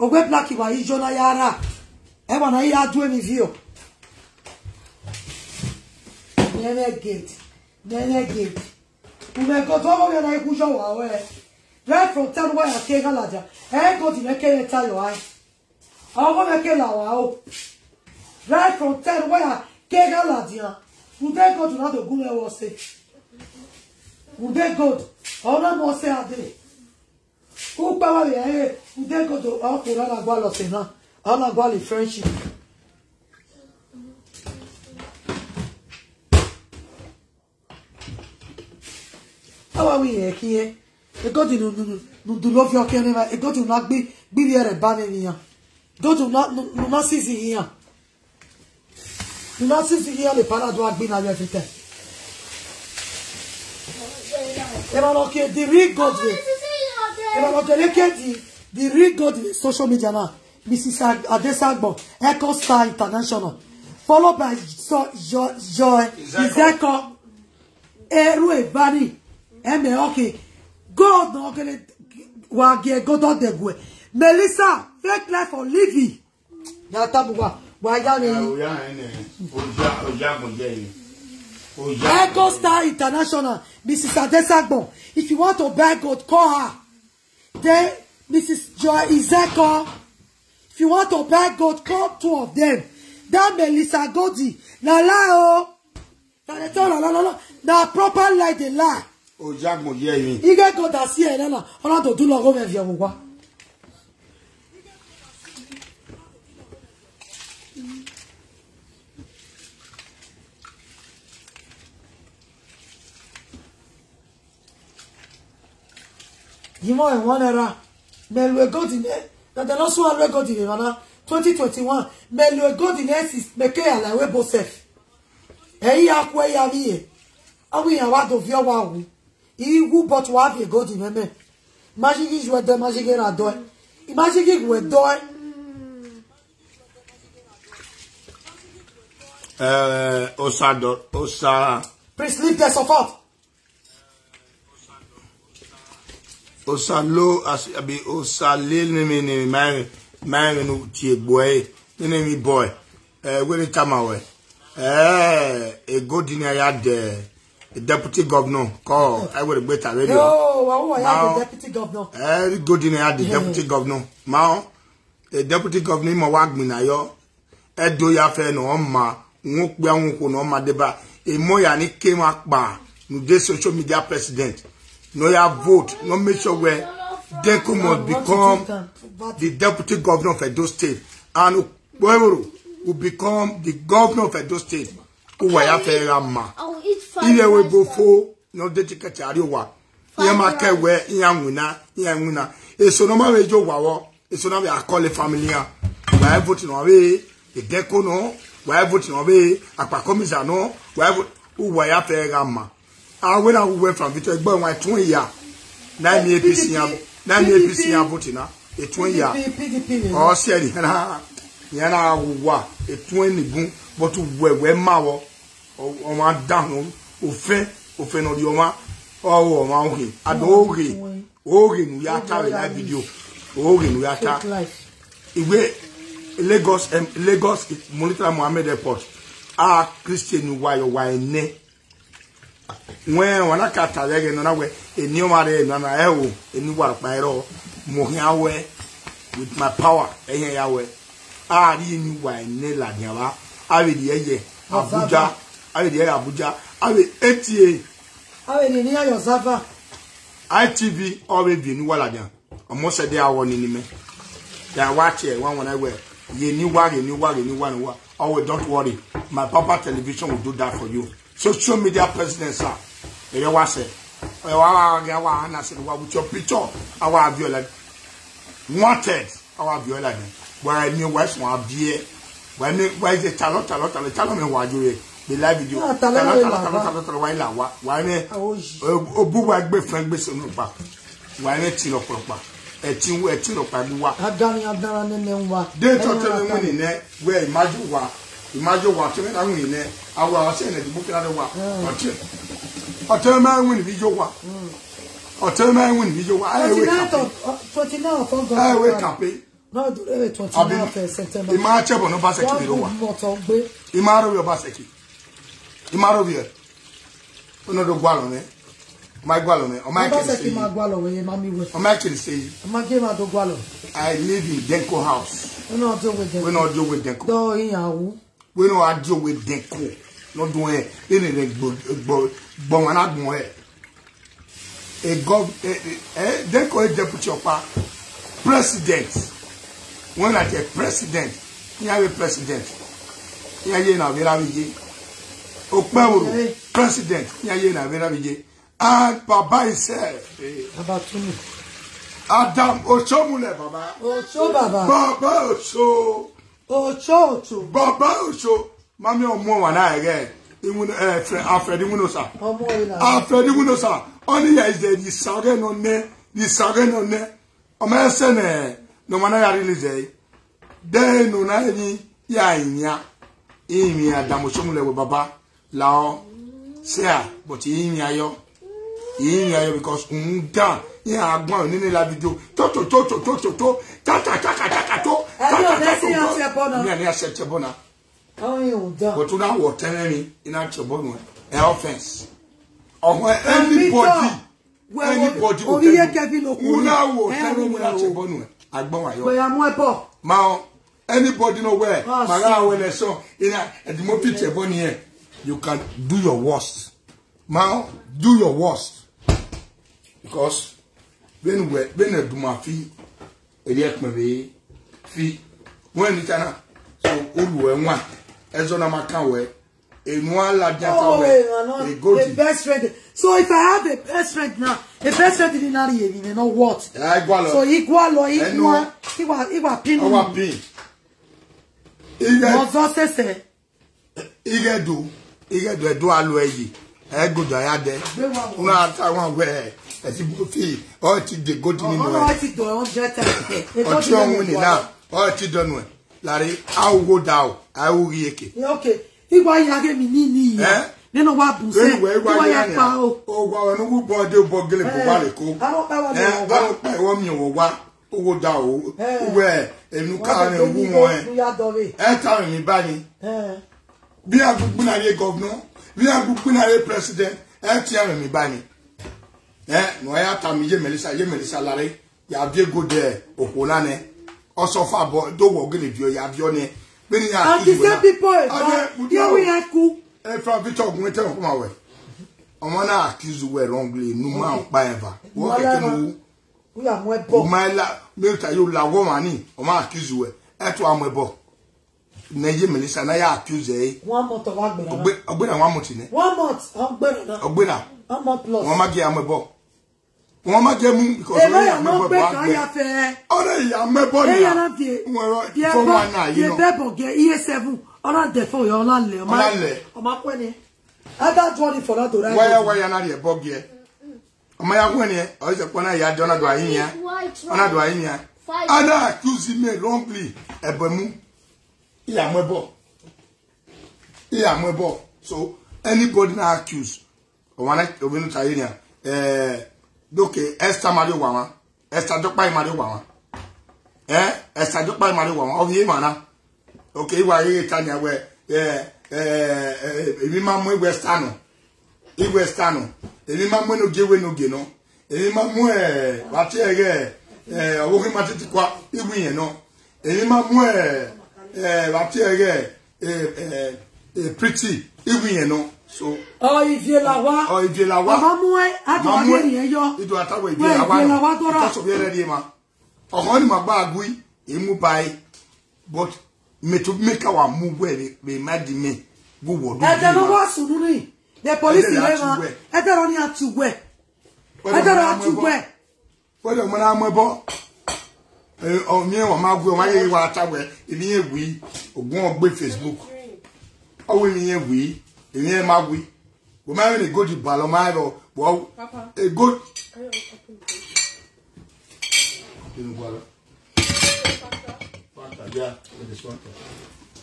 Ogwe black wa yi jona yara. Ewa na yi adwe mi vio. Nene gate. Nene gate. Ume go to go na iku jo wa we. Right from town where I came galaja. Eh go to make it tell you I. Ọwọ́ mẹ́kẹ́ làwà ó. Right from town where I came galaja. Ude go to the good I was say. Ude God. Ọ̀nà mọ̀ ṣe àdé. Ó pẹ́ wá lè ẹ̀ Ude God ọkùnrin alágbá lọ sí náà. Alágbá lè friendship. Awa wi yẹ kí yẹ. Egodi nu nu nu du lọ fi ọkẹ ní ma. Egodi nu agbé gbírí ẹrẹ bá mi nìyàn. Nu nu na sísì yíyàn. Na sísì yíyàn lè padà do agbé náà yẹ fi tẹ̀. Ẹ máa lọ kí the real God wey. Ẹ máa lọ tẹ̀lé kéèdì the real God wey social media náà. Mrs. Adesagbo Echo Star International followed by Jo- Jo- Joy Izeko Eru Ebani Eme okay God na okele wage godo degwe Melissa fake life for Livy Ya tabuwa wa ya ni. Oya ene oja oja mo je ni. Oja Echo Star International Mrs. Adesagbo if you want to buy gold call her. Then Mrs. Joy Izeko. If you want to buy gold call two of them. That Melissa Godi na lie o na dey tell na na na na proper lie dey lie oja mo je ni ige gold asi ẹ nana ọlọ́run tó dún lọ kó fẹ́ fi ẹ̀wọ̀n wá. yìmọ̀ ẹ̀wọ̀n náírà mẹ̀lú egodi ní dandan lọ́sùn àlọ́ egodi ní ìrànà twenty twenty one mẹ̀lú egodi ní ẹ̀sì mẹ̀kẹ́ àlàwé bọ́sẹ̀f ẹ̀yìn akọ ẹ̀yà níyẹ àwọn èèyàn wá dòfin ọwọ́ àwù iwu bọ́tù wá fi egodi mẹ́mẹ́ máṣíkì ju ẹ̀dọ́ máṣíkì rà dọ́ ẹ̀ máṣíkì ju ẹ̀dọ́ ẹ̀ eh osa do osa. Please leave there support osa lo as abi osa le ni mi ni mare mare no ti egbo e ni mi boy. Eh we ni tama we eh e godi ni aya de deputy governor call i will àwọn wọ̀nyá Now- the deputy governor Eh, good in the deputy governor. Mao, the deputy governor mo wa gbin na yo. Edo ya fe no ma, won pe awon ko no ma deba. E mo ya ni ke ma pa, nu de social media president. No ya vote, no make sure we Denko must become the deputy governor of Edo state. And Wewuru will become the governor of Edo state. Ko wa ya fe ra ma. Ile we rice go now. fo no de tikati ari wa ihe ma kewe ihe nwuna ihe nwuna eso no ma we jo wawo eso na we akole family ya. Wa vote no we ideko no wa vote no we apa komisa no wa vote uwa ya fe ga ma a we na we from victor egbo wa tun ya. Na mi apc ya na mi apc ya vote na etun ya. Pdp pdp ni ọ sẹ́ẹ̀rì yẹn yẹn náà wà ètò ẹnìgún bọ́tú wẹ̀wẹ̀ máa wọ ọmọ adáhùn òfin òfin náà di ọmọ. Ọwọ́ ọmọ òhè àdó òhè òhè nù yá tá rẹ̀ láì fídíò òhè nù yá tá. Ìwé Lagos Lagos Murtala Mohammed airport. A Christian wayọ̀ wà ẹ̀nẹ́ ŋwɛɛ wana ka ta lɛ gɛ nɔna wɛ eni o ma de nɔna ɛ o eni wa kpa yɛrɛ o mo hɛn awɛ with my power. Ɛhɛn ya wɛ a wa ne la diaba a bɛ di ɛyɛ abuja a bɛ di ɛyɛ abuja. A bɛ etie awe ni ni ayo zava itv bɛ bi eni wa la diya ɔmɔ sɛ de awɔ ni ni mɛ ya wa tiɛ wa wɔna wɛ ye ni wa ye ni wa ye ni wa ni wa ɔwɛ don't worry. My papa television will do that for you. Social media president sir. Ɛyɛ wa sɛ ɛyɛ wa wa wa wa ana sɛ wa with your picture awa abiola. Wanted awa abiola. Ni wa ni wa sɔn abie wa ni wa ye talɔ talɔ talɔ talɔ mi wa jo ye the live video Ah, talɔ talɔ talɔ la talɔ wa. talɔ talɔ wa wa wa wa gbé fún ẹgbẹ́ sínú pa. Wa ni ti lọ pọ̀lọpọ̀. Ẹtí ẹtí lọ pa ẹbí wa adani adara nene nwa de tɔtɔ ne ŋuni nɛ wɛ imajo wa imajo wa tɛmɛ na ŋuni nɛ awa ɔsɛ yɛn ɛdi bukina de wa ɔtɛ ɔtɛ mɛ ŋuni bi jo wa ɔtɛ mɛ ŋuni bi jo wa ayɛ wɛ 29th kape of 29th of August kape no do eh 29th abi of September. bɔ n'ɔba sɛki one de do wa good motor gbe ima arɔ bi ɔba sɛki ima arɔ bi yɛ ɔnɔ do gbɔ alɔ mɛ ɔma gbɔ alɔ mɛ ɔma yɛ Baba kele se ki ma seyi gwa lo we ma mi we ɔma yɛ kele seyi ma ge ma do gwa lo I live in Denko house. No do we dem wey no deal with Denko. do iyawo wey no adio wey denko. No dun ẹ lẹni rẹ gbọ gbọ gbọwọn anagun ẹ. A gov ẹ ẹ denko ẹ deputy ọpa president. Wọn na jẹ president. Ní ayé president. Ní ayé na abẹ́rẹ́ abẹ́jẹ́ òpẹ́wòrò president ní ayé na abẹ́rẹ́ abẹ́jẹ́ and baba himself baba tunu adam osomule baba ocho baba baba oso. ocho ocho bàbá òṣò mami ọmọ wà náà ẹgẹ ìwúno ẹ fẹ afẹdi wúno sa ọmọ ila afẹdi wúno sa ọni yà ìzẹ ìsàgẹ nọ nẹ ìsàgẹ nọ nẹ. Ọmọ ẹsẹ nẹ nọmọ náà yà rìlì zẹ dẹ nù náà yẹ yà ìyà ìyìn àdàmọsọmọlẹ wọ bàbá làọ sẹà bọtì ìyìn ayọ ìyìn ayọ because òun dàn ìyìn àgbọn nínú ìlà fídíò tótó tótó tótó tó tátàtàtàtà tó Ẹni ò dé sí àti ẹ̀bọ náà. ní ẹni àṣẹ tẹ bọ náà. Àwọn yẹn ò dá but una wọ tẹrẹrin iná tí o bọ nù ẹ offence ọhún anybody anybody Okun una ni. wọ tẹrẹrin iná tí o o. bọ nù ẹ agbọn wayọ bóyá mú ẹ bọ. Máa anybody no wẹ Ah, sí. àwọn ẹlẹsọ iná ẹdínwó pìtì ẹ bọ nìyẹn you can do your worst. Máa do your worst. Because bẹ́ẹ̀ni wẹ bẹ́ẹ̀ni ẹ̀dùnmọ̀ àfi èdè ẹ̀pẹ̀ bẹ́ẹ̀ fi wọ́n ẹni tẹ́ná so olùwẹ̀ wọn ẹ̀zọ́ náà máa kàn wẹ̀ ẹnu aládìáta oh wẹ̀ wait no no a ègòdì best friend. So if i have a best friend now a best friend didn't marry me you know what? Ẹ̀ á gbọ́ lọ so igwa lo Ẹnu. igwa igwa igwa pinu. Ọwọ́ pin. Igẹ ọzọ igẹdu ẹdu alu ẹyì ẹgbọdọ ayadẹ wọn àtàwọn wẹ ẹtì bófì ọtí de gòdì nínú ọmọ ẹ wa. ti eke. okay mi ìyá Eh? nínú wa sẹ́ ya you pa o. O [laughs] de pa Eh, wo wa. aro pa wo mi. Owó da o. Wọ́n ni won ní e. E. Bí agbugbu na ye governor, bí agbugbu na ye president, e ti ara mi ba ni. Eh, no ya ta mi ye Melissa, ye Melissa lare. Ya bi ego de opo na ne. Oso fa bo do wo gele bi o ya bi o ne. Be ni ya and the same people yẹ wí ẹ kú ẹ fa victor ogun tẹ ọkọ ma wẹ ọmọ náà accuse wẹ wrongly nu máa ń pa ẹ̀fà wọ́n kẹ̀kẹ́ ní owó wí àwọn ẹ bọ̀ ọmọ ẹ la mẹ́ta yóò la wọ́n wà ní ọmọ accuse wẹ ẹ tó àmọ́ ẹ bọ̀ na yé melissa náà yà accuse ẹ. One month wa náà ọgbẹ́nà wọn mọ̀ tì ní one month gbẹ̀rẹ̀ náà ọgbẹ́nà one month plus. Wọn àmọ́ ẹ bọ̀. Wọn má gé mú because wọn àmọ́ ẹ bọ̀ ẹ nìyà yà náà bìí wọn fún bọ̀ wa náà yìí bìí náà bẹ́ẹ̀ bọ̀ gẹ̀ iye seven. Ọ̀nà dẹ̀fọ̀ yọ ọ̀nà lẹ̀ Ọ̀nà lẹ̀. ọmọ akọ́ ni adájọ́ ni fọlá tó rẹ̀ wáyà wáyà náà yẹ bọ́ gẹ̀. Ọmọ yà wọ́n ni ẹ ọ̀ ṣe pọ́n náà yà dọ́nà dọ̀ àyìn yẹn. ọ̀nà àdùn ayé yẹn. ada accuse me wrongly ẹ̀bẹ̀ mú ìyàmú ẹ̀bọ̀ ìyàmú ẹ̀bọ̀ so anybody na accuse ọ̀wọ́n náà obìnrin ta yé yẹn ẹ̀ẹ́ dókè esther mari wà wọn. Esther dọ́pá yìí mari wà wọn. Ẹ̀ esther dọ́pá yìí mari wà wọn. Ọ̀bí yìí mà ná ok ìwà yìí ta ni ẹ̀wẹ̀ ẹ̀ ẹ̀ ẹ̀ èmi máa mú ìwẹ̀ esther nù. Igwe stanu èmi máa mú ẹnu géwé n'oge náà èmi máa mú ẹ wàtí ẹ rẹ ẹ ọwọ́ máa tètè kwa ìwé yẹn náà èmi máa mú ẹ ẹ wàtí ẹ rẹ ẹ ẹ ẹ pretty ìwé yẹn náà ọ ìfìyè là wá ọ ìdè la wá màmá mú ẹ mú wá ẹ yẹn yọ ìdò àtàwọn ìdè la ìdè la tó rà. ìtọ́sọ̀ bí ẹrẹ́ di ma. Ọ̀hún ni màá gbá àgùn yìí èmu báyìí but mẹtọ mẹka wà mú wẹ̀ rẹ̀ má di mi wọ́wọ́ dùn ẹ̀jẹ̀ ló wá sùn yìí the police tu wẹ̀. ẹ̀jẹ̀ lọ ní àtúwẹ̀ ẹ̀jẹ̀ lọ àtúwẹ̀ wọ́n dẹ̀ mọ́ra mọ́ bọ́ ọ̀mí wọn máa gbé wọn ayé wa àtàwẹ̀ èmi yẹn wí ògùn ọgbẹ́ facebook. Ọwọ́ èmi yẹn wí èmi yẹn máa wí wọ́n máa rìn gòdì bàlọ́ máa rọ wọ́n ego.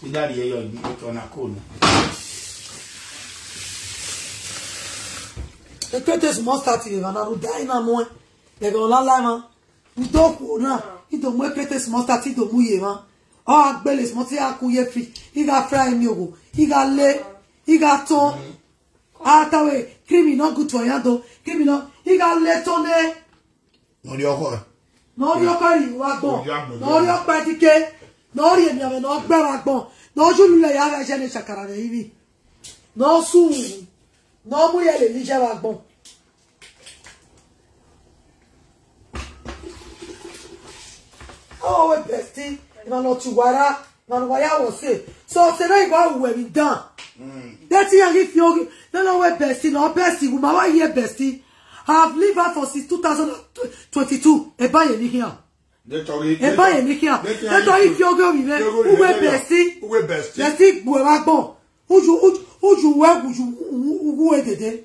Idari yẹyọ ìgbín tó ọ̀nà kóònù. ekete small start yẹn na no die na mo ẹ yẹgẹ ọ̀la láì ma. Ntọ́kù náà ìdòmú ekete small start ìdòmú yẹn ma. Ọ agbélé small tí a kú yẹ fi. Ìgà fry mi ògò ìgà lé ìgà tán àtàwé criminal good for yàtọ̀ criminal ìgà lé tán ní Wọ́n rí ọkọ ẹ̀. n'ọrí ọkọ rí wa gbọ̀n. Ojú àgbọ̀n n'ọrí ọkọ ẹdíkẹ n'ọrí èmi àmì n'ọgbẹ́ wa gbọ̀n. N'ojú lulẹ̀ yàrá ẹ̀ṣẹ̀ ní ṣàkàrà rẹ̀ yìí. N'ọsùn n'ọmú yẹ lè níṣẹ́ wa gbọ̀n. Oh, we bestie. If I'm not too wara, if I'm wara was say. So say no, go we done. That thing if you no no we bestie, no bestie. We my year bestie. I have lived her for since 2022. E ba ye ni here. E ba ye ni here. Nítorí you go mi be, who we bestie? Who we bestie? Bestie gbo wa gbon. Oju oju oju we oju who we dede.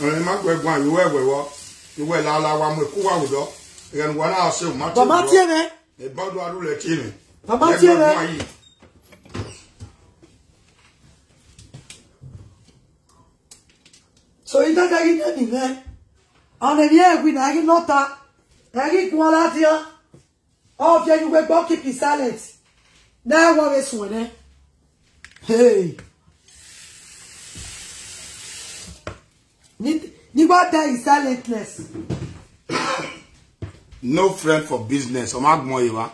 Ọ̀rẹ́ má gbọ́ ẹ̀gbọ́n àyẹ̀wò ẹ̀wẹ̀wọ́. Ìwé làálàá wa mú ikú wà wùdọ́. Ṣe òun má tó Mama tie me. Ìbọ́dún adúlẹ̀ tí mi. Mama tie me. Ẹgbẹ́ yìí. So ita ga gi ni me. Ane ni e gwi na gi nota. E gi kun ala ti an. O fi you we go keep it silent. Na wa we sun ne. Hey. Ni ni wa die in silentness. No friend for business. Ọmọ agbọ̀n yìí wa.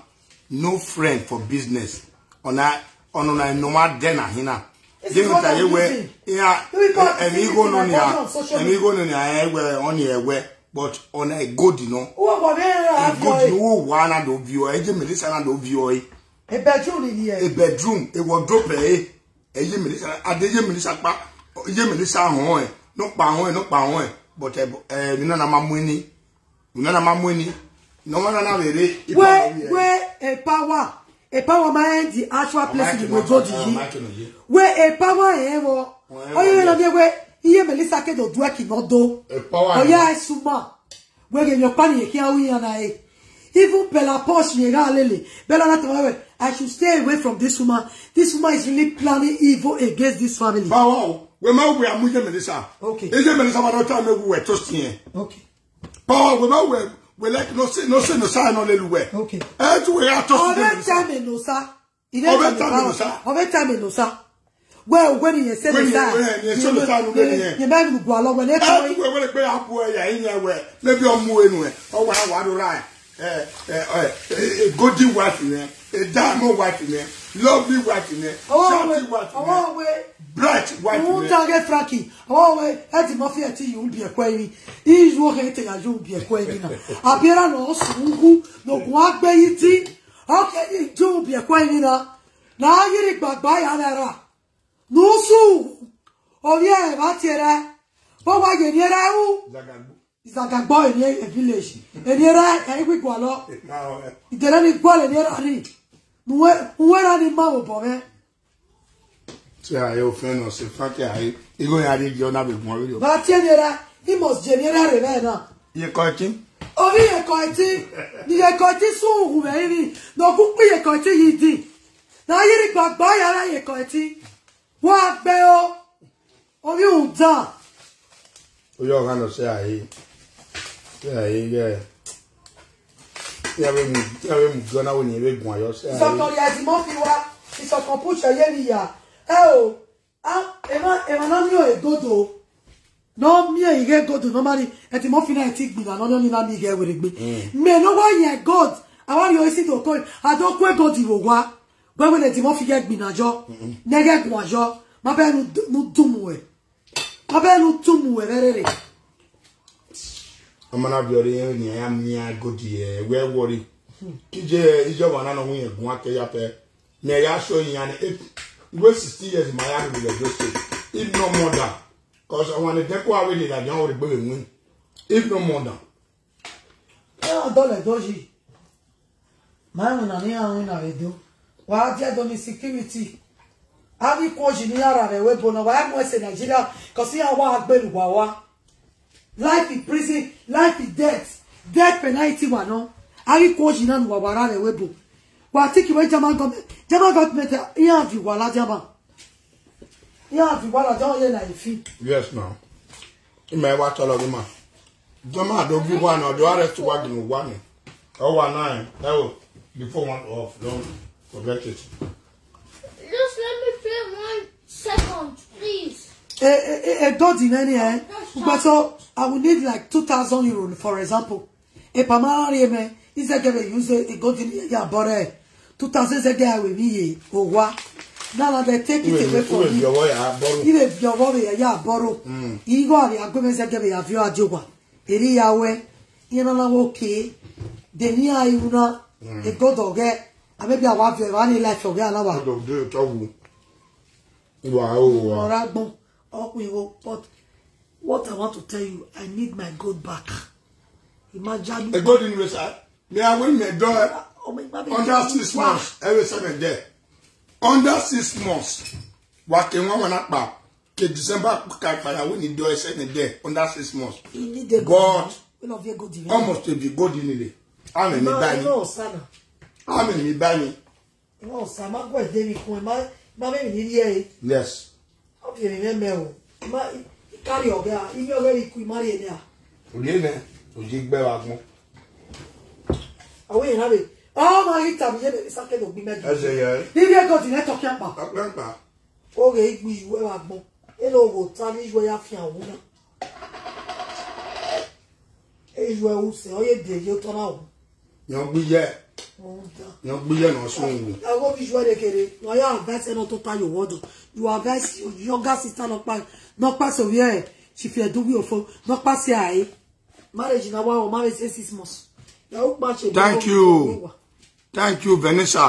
No friend for business. Ọ̀nà ọ̀nà náà ìnùmọ̀ dẹ́ nà hinna. It's Jẹ́mi what ta I'm yẹ wẹ. using. Ìyá We got ẹ̀mí this igbó in nù my ni à. body on social Ẹ̀mí media. igbó nù ni à ẹ̀wẹ̀ ọ̀nì ẹ̀wẹ̀ but ọ̀nà ìgòdì náà. O bo me ra ko Ìgòdì e. wo wà náà ló bí ọ. Ẹ̀jẹ̀ mèlísà náà ló bí ọ yìí. E bedroom ni a e. bedroom a wardrobe ẹ ẹyẹ mẹlẹsà adé yẹ mẹlẹsà pa yẹ mẹlẹsà hàn ẹ no pa hàn ẹ no pa hàn ẹ but ẹ ẹ mi nana ma mú ẹni mi nana ma mú ẹni Where where a power a power man the actual place the go di yi. Where a power e wo. Wọlé. na bi we iye Melissa ke do do ki no do. A power Oya esuma. We ge yo pani e ki awi na e. Even Bella Posh ye ga lele. Bella na to we. I should stay away from this woman. This woman is really planning evil against this family. wẹ máa wẹ amú yẹ mẹlẹsà Okay. mẹlẹsà wà lọtà mi wù ẹ tó sí yẹn Okay. báwo wẹ máa wẹ wẹ lẹ no se no se no sáà náà lẹlu wẹ Okay. wẹ yà tó sí yẹn Ọbẹ̀ mẹlẹsà tàmì nù sá. Ọbẹ̀ tàmì nù sá. Ọbẹ̀ tàmì nù sá. Wẹ́ ògbé ni sá. wẹ́ni yẹn sẹ́ni sá ló gbé nìyẹn. Yẹn bá mi gbọ́ àlọ́ wẹ̀ ní ẹ ẹ̀tọ́ tún yìí. wẹ wẹlẹ pé àpò ẹyà yìí yẹn wẹ lẹbi ọmú ẹnu ẹ ọwọ àwọn àdúrà ẹ ẹ ẹ ẹ golden wife yẹn a diamond wife yẹn lovely òwe wife ọwọ́ yẹn òwe bright wife òun yẹn. tàgé Frankie. Ọwọ́ òwe ẹ ti mọ́ fi ẹ̀ tí yìí ń bí ẹ̀kọ́ ẹ̀yìn. Yìí yóò kẹ́ tẹ̀ yà yóò bí ẹ̀kọ́ ẹ̀yìn náà. Àbíẹ́rẹ́ náà sùn kú lògùn àgbẹ̀ yìí tí ọkẹ́ yìí yóò bí ẹ̀kọ́ ẹ̀yìn náà. Náà yìí gbàgbá yà náírà. Nùsù orí ẹ̀ bá tiẹ̀ rẹ̀. Bọ́wọ́ yẹ̀ ní ẹ̀rẹ́ wú. Ní ẹ̀ village. Ẹ̀rẹ́ ẹ̀ gbígbó àlọ́. Now, eh, ìtẹ̀lẹ́ ní [laughs] gbọ́lẹ̀ ní ẹ̀rọ ní nwẹ́ra ní máa wò bọ̀ mẹ́ tí a yóò fẹ́ nà sí fákẹ́ àyè igbó yẹn adé jẹ́ ọ́nà àbẹ̀gùn orí rẹ̀. bá tí ẹni ẹ̀rá ìmọ̀s jẹ́ ní ẹ̀rá rẹ̀ bẹ́ẹ̀ náà. Iye kọ́ ẹtí orí ẹ̀kọ́ ẹtí ní ẹ̀kọ́ ẹtí sún òhun rẹ̀ ní lọ́kún pín ẹ̀kọ́ ẹtí yìí dì. Náà yí ní gbàgbọ́ yàrá ẹ̀kọ́ ẹtí wọ́n á gbẹ́ ó orí òun dàn oyè ọ̀gá nà sí àyè sí àyè yẹ tí a bẹ mu tí a bẹ mu gbọ́ná wo ni ẹ bẹ gùn ayọ sí àyè. Ìsọ̀kan yà tí mọ́ fi wá ìsọ̀kan púṣọ̀ yé ni yà. Ẹ o ema na mi o egodo no mi ige godo normally mo fi na ti na no ni na mi ge were gbe me no wa yen god i want you see to ko i don kwe god iwo wa gbe we ti mo fi ge gbin na jo nege gun ajo ma be nu dumu e ma be nu tumu e rere ọdún yẹn ní ẹyà ní agodi ẹ wẹ wọrí kíjẹ ìjọba náà wọn yẹn gun akẹyà pẹ ní ẹyà aṣọ yìí yẹn ní ìwé sixty years mà yà rẹ lẹjọ ṣe if no more than cause àwọn ẹdẹkọ àwọn ènìyàn àjọ àwọn ìgbẹ́ wẹ̀ if no more than. e o dole doji ma nu na ni awin na edo wa je do ni security. Abi ko ji ni ara re we bona wa mo se nigeria ko si awa agbelu wa wa life in prison life in death. Death penalty wa no ari ko ji na nu wa wara re we bo wa tiki we jama government. Jama government iya fi wa la jama iya fi wa la jama ye na ifi yes now ìmọ̀ ẹ̀ wá tọ́lọ̀ bí mà. Jọ́mọ́ àdógún wà arrest wà gìnnì wà ní. Ọwọ́ náà ẹ̀ wò before one off don't forget it. Just let me play one second, please. A a a dot in any eh. But so i will need like 2000 euro for example. A pamari me is that give use a go to ya bore 2000 se get we me o wa now now they take it away from Ìwé you ìjọwọ́ yà á bọ́rù. ile bi owo be ya boro igo ari agbeme se give ya fi ajogwa eri ya we ina na wo ke de ni ayuna e go doge amebi awa fi wa ni life oge alawa ọdọ òde tọwù ìwà òwò wa. ọ̀rọ̀ agbọ́n ọkùnrin wo but what i want to tell you i need my gold back. Imagine ego di nìyẹn sá ní àwọn ènìyàn dọ́ ẹ ọmọ ìgbà mi under six months every seven day. Under six months wà kí wọn wọn apá kí december ká ìpàyàwó ní dọ́ ẹ seven day under six months. A gold gold almost ebi gold nílé àmì mi ọ̀sán náà àmì mi bá ní iná ọ̀sán má gbọ́ ẹ̀dẹ́ mi kún ẹ má má mẹ́rin ní rí ẹ̀ yes mẹ́mẹ́ o má kárí ọ̀gá ilé ọ̀gá ikú ìmárì ẹ̀ ní à òní ẹ̀ òjì gbẹ́ wa gbọ́n. Àwọn èèyàn rẹ̀ ọmọ yìí tàbí yẹ́ bẹ̀rẹ̀ sákẹ́dọ̀ gbí mẹ́jọ. Ẹsẹ̀ yẹ níbi ẹ̀gọ́ ti lẹ́tọ̀ kí á pa ọpẹ́ ń pa ó rẹ̀ igbó ìwé wa gbọ́n. Ẹ̀lọ́ òwò ta ní ìwé ya fi àwọn náà. Ìwé òsè ọ̀yẹ́ dè yóò tọ́ náà wò gbí yẹ náà sún wù Ẹ̀wọ́n bí ìṣúwẹ́ lè kéré, wọ́n yá advice ẹ̀nà tó tayò wọ́dọ̀. You advice your younger sister nọ́pá nọ́pá sọ̀rí ẹ̀ ṣì fi ẹ̀dúgbì òfo nọ́pá sí àyè. Marriage na wá o, marriage say six months. Pa Thank you. thank you Vanessa.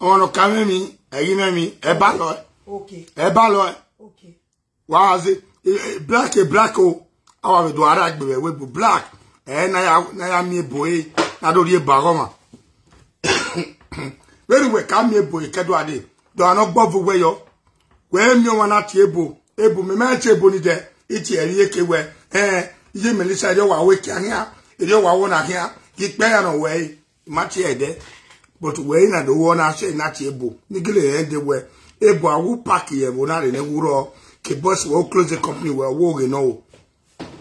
Ọ̀nà ká mẹ́mi ẹ̀yìn mẹ́mi ẹ bá lọ Okay, ẹ bá lọ okay. wàá ṣe black e black o àwọn àbẹ̀dọ̀ ara gbẹ̀rẹ̀ wẹ̀ bù black. Ẹ̀ náyà mi bò é nádòrí ẹ̀ bàrọ̀ mà wẹ́rì wẹ̀ ká mi bò é kẹ́dọ̀ adé dọ̀ àná gbọ́ fún wẹ́yọ wẹ́ẹ́ mi wọn náà ti ebo. Ebo mi mẹ́ẹ̀ ti ebo ni dẹ ìtì ẹ̀rí eke wẹ̀ ẹ̀ iye mẹ́lísà ẹ̀dẹ̀ wà wẹ̀ kíákíá ẹ̀dẹ̀ wà wọ́n nàkíá kí pẹ́ yàrá wẹ̀ má ti ẹ̀dẹ̀ but wẹ́ẹ́ nà dọ̀ wọ́n náà ṣe náà ti ebo. Nígílẹ̀ ẹ̀ dẹ̀ wẹ̀ ebo àwọ̀ pàkì yẹ̀ wọ́n náà rẹ̀ ní wúrọ̀ kí bọ́sì wọ́n close the company wẹ̀ ọwọ́ òrì náà o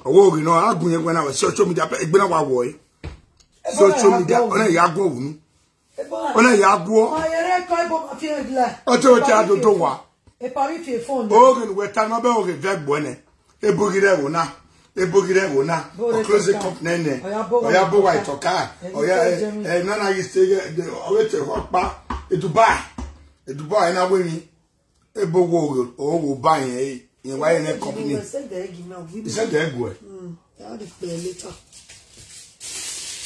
ọwọ́ òrì náà agùn yẹn gbẹ́nà wẹ̀ social media ẹgbẹ́ náà wà wọ̀ ẹ́ social media ọ̀nà ìyá gbọ́ òun ọ̀nà ìyá gbọ́ Ọmọ ayẹrẹ kọ́ ibò máa fi ẹ̀dùlẹ̀. ọtí ọtí àdótó wà. Ìparí fi fóònù. òrì wẹ̀ tá náà bẹ́ẹ̀ òrì fẹ́ gbọ́ ẹ̀ ebogi rẹ̀ wò náà ebogi rẹ̀ wò náà Bóre ọ̀ close the tọ́ka. company ẹ̀ nẹ̀ Ọ̀yá bó wà ọ̀yá bó wà ìtọ́ka. ìtọ́ka Ẹni ọ̀yá tó ẹ̀ jẹ́ mi. ẹ̀ nánà yìí ṣe ọ̀wé tẹ̀ ọ̀ pa. Ètùbá ètùbá ẹ̀ náà wẹ̀mí ebo wo òwò báyìí ẹ̀ yẹn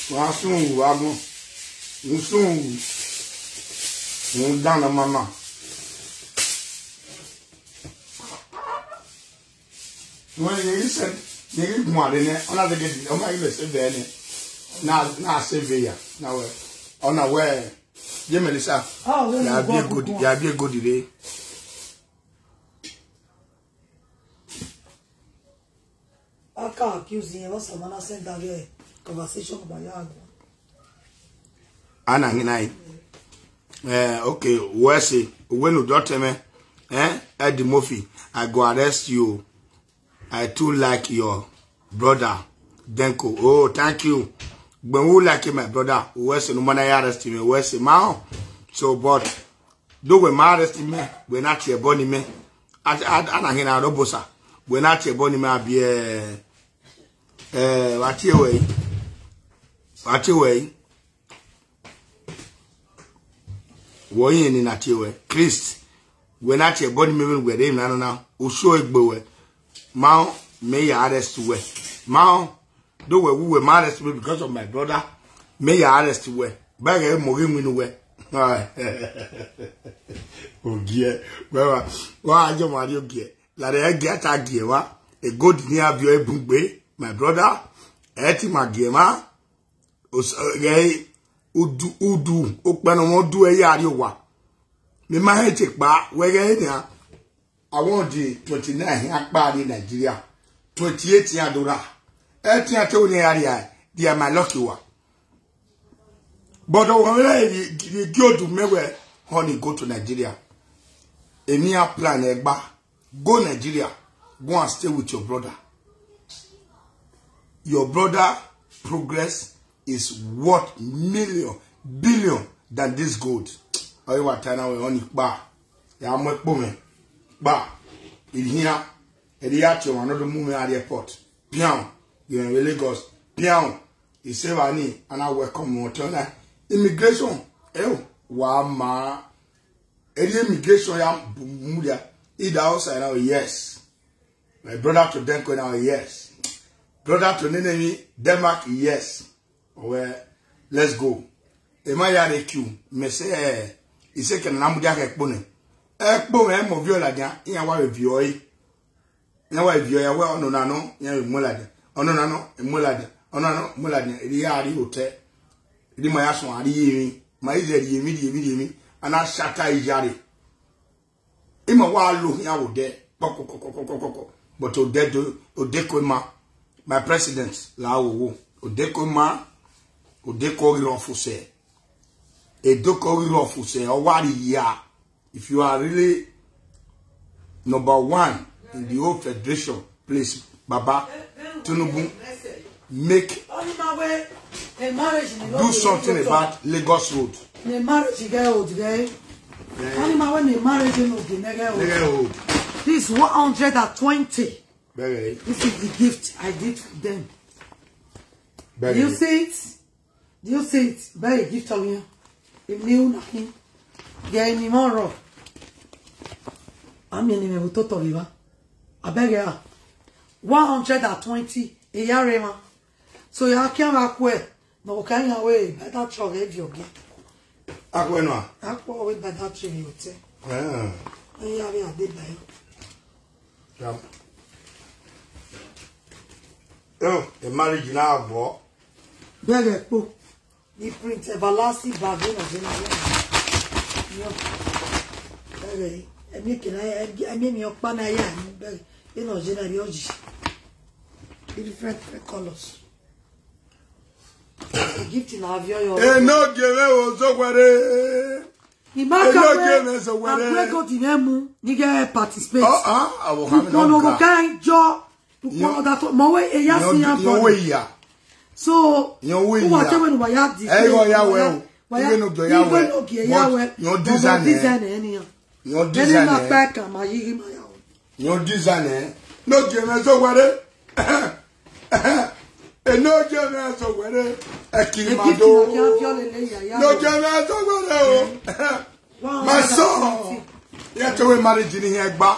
wáyé ní company Sẹ́dẹ̀ ẹ̀gì náà wí mi. iṣẹ́ tẹ̀ gùn ẹ̀ Yàrá di pẹ̀ later. wọ́n á sún wù wá mọ́ ń sún wù ń dáná mama. wọ́n yẹ yìí sẹ́ yẹ yìí gùn àdé ní ọ̀nà àdé gẹ̀dì ọ̀nà yìí bẹ̀ sẹ́ bẹ́ẹ̀ ni náà sẹ́ bẹ́ẹ̀ yà náà wẹ̀ ọ̀nà wẹ̀ yẹ mẹ́lísà Ah, wọ́n yà á ní bí gbọ́ egodi gbogbo. yà á bí egodi rẹ̀ Aka accuse yẹn wọ́n sọ̀rọ̀ náà send that girl conversation yàrá àgbà. ana ngina yi eh okay wese wenu doteme eh Eddie Murphy I go arrest you. I too like your brother Denko. Oh thank you. When who like my brother? Wese no man arrest me wese ma? So but do we ma arrest me we not here body me anaghị na robosa. Wee na-achị ebe n'ime abịa ee wachi wee wachi wee wonye ni na chiwe christ. Wee na-achị ebe n'ime ebe gwere na na. Osuo egbe wee ma may your arrest well ma do we we ma arrest me because of my brother. May your arrest well bag e mo rin winu well ogie. Wa wa ajo ma ri ogie. La re gie ata gie wa. E god ni abio ebugbe my brother. E ti ma gie ma o ge udu udu o penu mo du e ya ri wa mi ma he ti pa we ge ni àwọn di 29 apá ní Nàìjíríà 28 yẹn àdúrà ẹ tí a tó ní àríyá di àmà lọ́kì wa. Bọ́dọ̀ wọn rẹ̀ di gíòdù mẹ́wẹ̀ honey go to Nigeria. Èmi à plan ẹgbà go Nigeria go and stay with your brother. Your brother progress is worth million billion than this gold. Ọyọ wà tánà wẹ̀ honey pa. Yà á mọ́ ẹ̀pọ̀ mẹ́ ba ìhìnà ẹ̀dí yà tí wọn lọ́dún mú mi at airport. Pian yẹn wẹ Lagos. Pian ìsèwà ní àná welcome wọn tán náà immigration ẹ wà á máa ẹ̀dí immigration yà mú dia either outside now yes. My brother to Denko now yes. Brother to Nenemi Denmark yes ọwẹ let's go rẹ queue mẹsẹ ẹ ìsèkè nàmúdíà kẹ kpọ ni ekpo me mo viola dia iya wa vioi ya wa vioi ya wa ono nano ya mola dia ono nano mola dia ono nano mola dia ri ya ri hote ri ma ya so ari yimi ma ize ri yimi ri yimi yimi ana shaka ijare ima wa lo ya wo de kokokokokokoko but o de do o my president la wo wo o de o de ko ri ofuse e do ko ri ofuse o wa ri ya if you are really number one in the whole federation please baba tinubu make do something about lagos road The marriage get old, guy. Animal when the marriage no the nigga old. lagos road This 120. very This is the gift I did for them. You see it? Do you see it? A gift of you. The new nothing. Get any more. I'm in the total viva. I beg you. 120 a year, man. So you can't back where. No, can you away? Better truck if you get. akọ ẹnu a I call away better truck you take. Ah, And you have a day by you. yeah. oh the marriage na abọ bẹ́ẹ̀rẹ̀ pò ní print everlasting bargain of nigeria ẹ̀mí kìnnà ẹ̀mí mi ọ̀pá náà yà ní bẹ́ẹ̀rẹ̀ ní nigeria ní ọ̀jì ní different colours the gift na avio yọ. enogere ozokwere ìmákàwé Enoge mẹ́sàn wẹ́rẹ́. àgbẹ̀gọ̀ tì mẹ́ mu nígẹ̀ participate. ọ ọ àwọn hàmì ìpọnà náà òkè ga jọ ìpọnà ọ̀dà tó mọ̀wé èyá sí yàn ìyẹn owó ìyà so wo wà ìyá. tẹ́wé ni wàyà di Ẹ o. Yan design ẹ. design máa ẹ. pẹ́ kàn máa yírí máa yà wọ. ìyẹn design ẹ. N'oge mẹsọwẹrẹ enogere [coughs] mẹsọwẹrẹ èkìtì ẹkìrìmàdó náà kí á fi ọ́ lè lé yàyà n'oge mẹsọwẹrẹ o. My son yẹtọwé marriage ni yẹn gbá.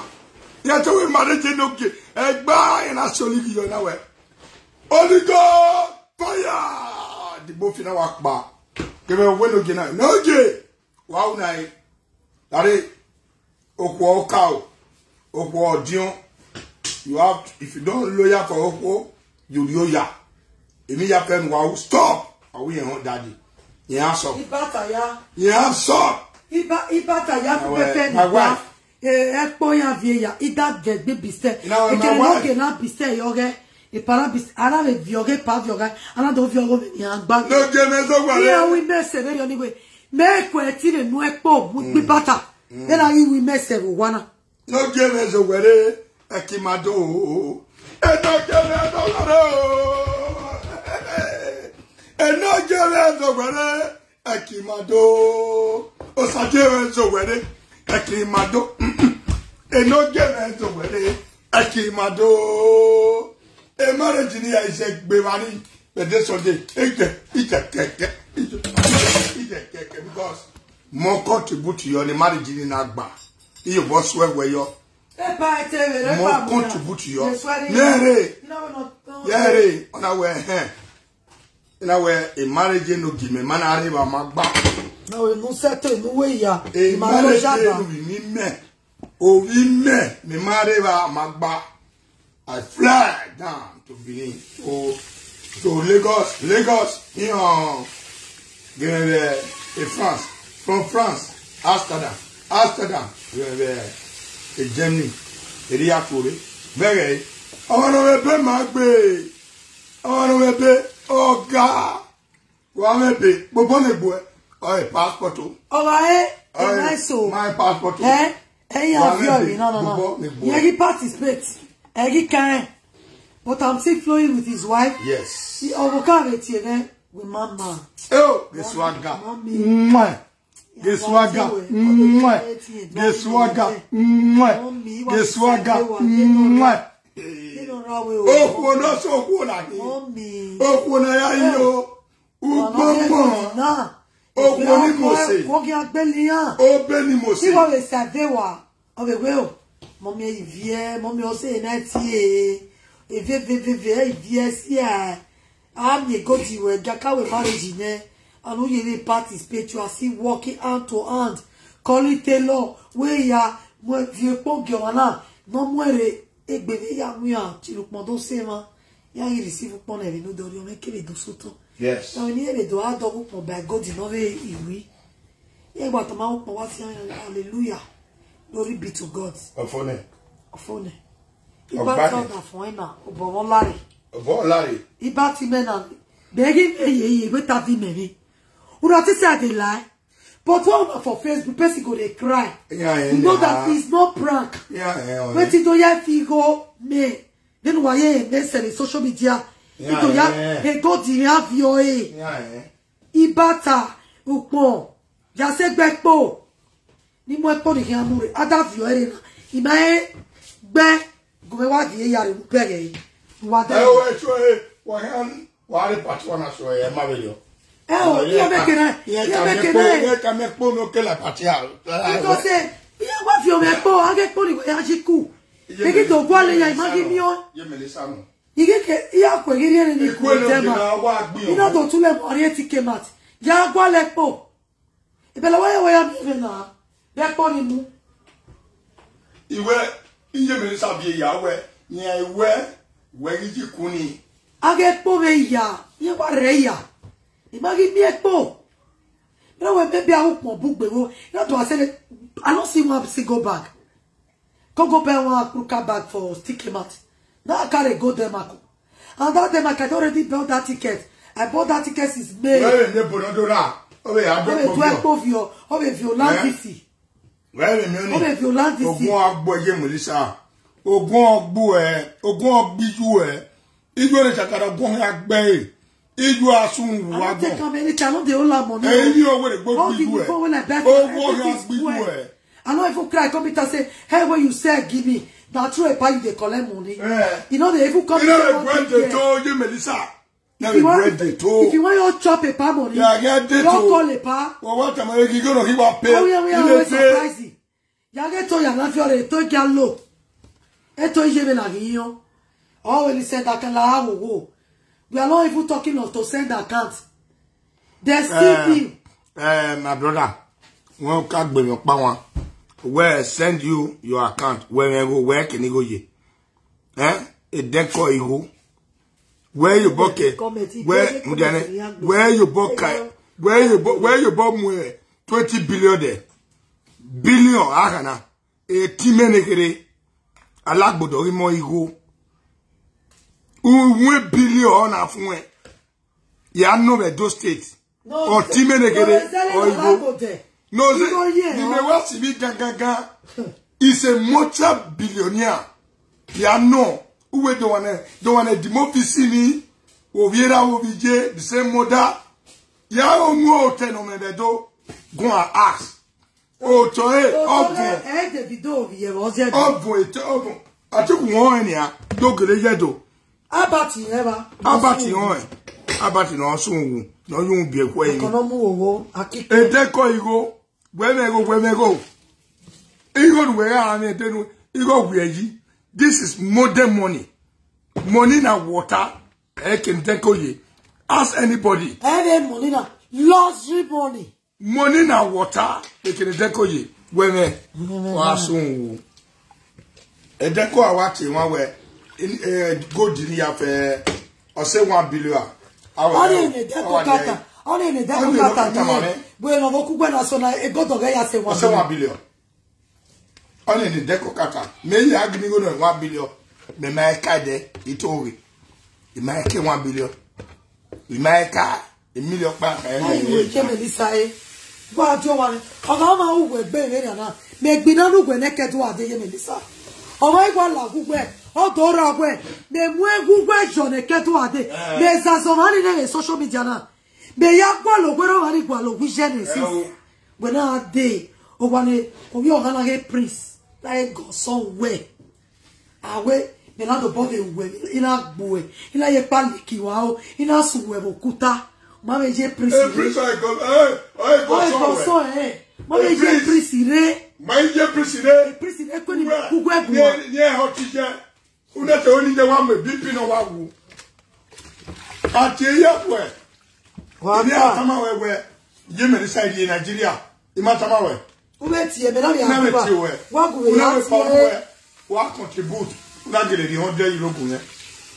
Yẹtọwé marriage n'oge ẹgbá yẹn na sọ níbi yọ náà wẹ. Oligo fire! Dìbò fina wa pa kẹmẹ wẹ n'oge náà n'oge wàá wù náà yẹ yàrá okwu ọka o okwu ọdíọn you have if you don loyal for okwu you loyal èmi yà fẹ́ nu wa o stop àwọn yẹn hàn dáadé yẹn á sọ ìbátàyà yẹn á sọ ìbátàyà My pẹ́pẹ́ wife- my nígbà wife. ẹ pọ́ yà fi yà ìdá Now, my èkèrè wife. lókè náà bìsẹ̀ yọ̀gẹ́ ìpàrà bìsẹ̀ ara fi ọ̀gẹ́ pa fi ọ̀gẹ́ anáda fi ọ̀gẹ́ ní àgbà. n'oge mẹsàn Ihe wẹrẹ wi mese be yo niwe. Me ko eti le nu epo mu gbi bata. E la yi wi mese wo wana. n'oge mẹsàn wẹrẹ ẹkìmàdó o. Ẹnọge mẹsàn wẹrẹ o. Ẹnọge mẹsàn wẹrẹ ẹkìmàdó ọsàdé mẹsàn wẹrẹ ẹkìmàdó eno geme to wele akimado e marriage ni ise gbe wa ni bede sunday. Ije ije keke ije ije keke because mo contribute yo ni marriage ni na gba iyo bo swewe yo ẹ bá ẹ tẹ wẹrẹ mo contribute yo mere yere ona we he na we a marriage no gime mana arriba ma gba náà inú sẹ́tò inú wé ìyá. A ìmọ̀ ló marriage no mi me o vi me mi ma arriba ma gba i fly down to Benin to to Lagos Lagos in uh, uh, France from France Amsterdam Amsterdam uh, uh, Germany èdè àkórè bẹ́ẹ̀ ọmọ náà wẹ́ bẹ́ẹ̀ máa gbé ọmọ náà wẹ́ bẹ́ẹ̀ ọ̀gá wà wẹ́ bẹ́ẹ̀ gbogbo lè gbọ́ ẹ. Ọ̀ẹ́ passport o. Ọ̀rọ̀ ẹ ẹ ọ̀ẹ́ náà sọ my passport o. Ẹ ẹ̀yin àfihàn mi náà náà ní yẹn kí participate kí kẹrin but i'm still flowing with his wife. Yes. Káàrẹ̀ tiẹ̀ rẹ with mama. Oh geswaga Mami. mwah. Mwah. geswaga mwah. geswaga mwah. Nínú ráwé o okwu náà sọ okwu ni mọ́mí okwu náà yá yí o ugbọ́ngbọ̀n náà okwu onímọ̀ọ́sẹ̀ wọ́n kí agbẹ́lẹ̀ yàn. ó bẹ́ ni mo ṣe. vous le savez, wa, on veut voir, mon mien, il vient, mon mien aussi, il est tié, il vient, vient, vient, vient, il vient, si, ah, ah, mi go di we, jaka we marriage, ne, and participate, you are still working hand to hand, calling Taylor, we ya, moi, vieux pont, gyorana, non, moi, re, egbe, ya, le pont, c'est, ma, ya, vous prenez, nous, dorions, mais qu'il est dans ce temps. yes. Now, ni ele do adogu pon by God in ove iwi. Ye gba to ma wo pon wa si hallelujah. Glory be to God. ọ̀fọ̀nẹ̀ Ofone. Iba Ọ̀gbani. to na fun ina obo won lare. ọ̀bọ̀ láre Iba ti me na begi me ye ye we ta me ni. Una ti say I dey lie. But one for Facebook person go dey cry. Yeah, yeah, you know yeah. that it's not prank. ẹ̀ ọ̀rẹ́ wetin to ya fi go me nínú wáyé mẹsẹ̀ ní social media Yeah, ya yeah. ètò ìdìrín àfihàn ẹ̀ yá ẹ̀ ibata ukpon jasegbepo ni mo epo ni kiamu re adavio ere na ima e gbe gome wa die ya re mu pere wa da wọ́n ẹ̀ sọ ẹ̀ wọ́n yá wàá rí pàtí wọn náà sọ ẹ̀ ẹ̀ má bẹ̀ yọ. e o yo me kere yẹ yo ká me mẹ́ kere pọ́ yẹ ká mẹ́ pọ́ ní òkè là pàtí à. because eh ya wa fi o me po age po ni ya ji ku e ki to gwa le ya ima gi mi o yé mẹ́lẹ́ sànù. ige ke ya ko igi re ni ku wá gbìyànjú. ina to tule mo ari ti kemat ya gwa le po ibele wa ya wa ya mi fe na po ni mu ìwé iye mẹ́lẹ́ sàbí ìyàwó ẹ̀ yẹn ìwé ìwé yìí ti kú ni. aga ekpo be ya ye wa re ya imagi mi ekpo when maybe i hope mo bugbe wo know to say i don't see one single bag. Go go buy one kruka bag for sticky mat. I carry go denmark and that denmark i don already bought that ticket. I bought that ticket since may. Wẹ́rẹ̀ ní rà ó bẹ̀ yà dọ́ do pọ̀ ekpo vio o be vio land Eh? Wẹ́rẹ̀ mi be ní ogun agbó yé mẹ́lẹ́ sà ogun agbó ẹ̀ ogun agbíjú ẹ̀ ijú ẹ̀ ṣàkàrà ogun agbẹ́ ẹ̀ ijú asun i wà don take gbọ̀n. am anytime i no dey hold am money o. ẹ̀yin owó rẹ̀ the gbíjú ẹ̀ owó rẹ̀ gbíjú ẹ̀. I no even cry come am say hey when you sell give me na true epa you dey collect money. Eh. You no dey even come iná say rẹ̀ one gbọ́ thing ẹ̀dẹ̀ tó there. yé mẹ́lẹ́ sà náà If you gbọ́ wan ẹ̀dẹ̀ tó. if you wan your chop epa money, yà á gẹ́ dé tó. don call epa. wọ́n wá tàmí ẹ̀rẹ́ gígé náà kí wọ́n pé Oya oya ilé oya dé. surprise you. Yage to ya na fi ore to gya lo. E to ije me na giyan. Oh when he send account la wo. We are not even talking of to send account. They still be. Eh, my brother, wọn ká gbèyàn pa wọn. Where send you your account where go where kìíní go yẹ. Eh, ìhó. Where you Where comment, mùdíẹ̀nẹ́. ìyá gbé. Where you ka. Where you where you mu ẹ̀ twenty billion dẹ̀. Billion àkànná. Ètí mẹ́nìkiri. Alágbòdò rí mọ́ ìhó. Uwe billion ọ̀nà fún ẹ. Á nù bẹ̀ do state. Ọtí mẹ́nìkiri. Ọ̀ ìhó. No, You know, yeah, you huh? may watch me gangan. He's a multi-billionaire. Piano. Who don't don't wanna demo piscine. Oviera ovije the same mother. Ya omu hotel no me do. Go and ask. òtò ẹ ọ̀bùn ẹ davido yẹ wọ́n ṣe ọ̀bùn ètò ọ̀bùn àtìkù wọn ènìyàn dókèrè yẹ̀dọ̀ abati yẹn ba abati wọn ẹ abati náà sún òun náà yóò bí ẹ̀kọ́ ẹ̀yìn ẹkọnọmù owó akíkọ edeko igo gwemego gwemego igo were ara na edenu igo gweji this is modern money. Money na water. Eke deko ye ask anybody. Ẹ money na luxury money. Money na water. Eke deko ye weme wa sun wo edeko awa ti won we gold ni ya fe ose 1 billion. Ọ na-ene deko kata ọ na-ene deko Ọ na-ene kata kata ma n'ihe ne. bụ na ọmọkwụkwọ na so na egodoga ya se ọsẹ one billion ọ̀nà ní dẹ́kọ̀ kàkà. Mẹ́yìn aginigo náà one billion mẹ́mà ẹ̀ka dẹ́ ìtòwé ìmà ẹ̀kẹ́ one billion ìmà ẹ̀ka mílíọ̀n pa ẹ̀ anyị wee ke melisa ye gwa ajọ nwanne ọ ga ama ugwe gbe ere ya na ma egbina n'ugwe nekedu adịghị melisa ọma ịgwa la gwugwe ọ dọrọ agwe ma emu egwugwe jọ nekedu adị ma ezazọ ma anyị na-eme social media na ma ya gwala ogwere ọha ni gwala ogwu genesis gwe na adị ụgwane obi ọha naghị prince na ịgọsọ wee awe melado bove uwe ina gbuwe ina ye palikiwa o ina suwe bokuta mama je ẹ̀ prince pírísì ọ̀ẹ́gọ̀ ẹ̀ o ọ̀ẹ́gọ̀ e sọ̀rọ̀ goso ẹ̀ e mama je Prince. prince re. Máa ń jẹ́ pírísì rẹ̀ prince re ko ni gugu egun wa. jẹ́ unẹ́tẹ̀ oníjẹ́ wa wù àti eyẹ́pù ẹ̀ wa ta àtàmáwẹ̀wẹ̀ yé mẹ́rìsà ìdí nàìjíríà ìmọ̀ àtàmáwẹ̀ ube ti e mi unawe akuba tiwe wa gu ya unawe ti pawe e wa contribute. Unagele ni 100 euro kun yẹn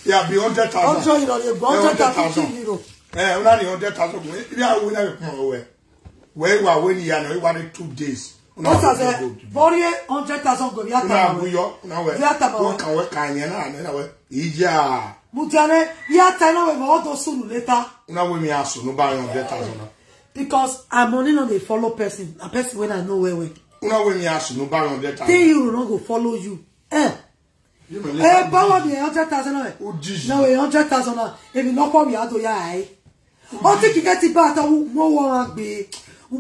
ya bi 100000 ojo iro le gbo ojo ta fi euro. Eh una ni 100000 kun ibi awo na kun owe we wa we ni ya no wa ni 2 days. Una o se borie 100000 go ya una ta abuyo una we. Ya ta wo ma kan we kan yẹn na na we. Ija. Mutiane ya ta na we mo do sunu later una we mi aso no ba 100000 na because i money no dey follow person. A person wey i know well well. Una we mi aso no ba 100000 ten euro no go follow you. Eh. Eh, báwo ni hundred thousand náà Ó díjì. náà wẹ̀ hundred thousand náà èmi lọ́pọ̀ mi àdó ya ẹ̀ ọtí kìkẹ́ ti bá àtàwọn mọ́ wọ́n wá gbé.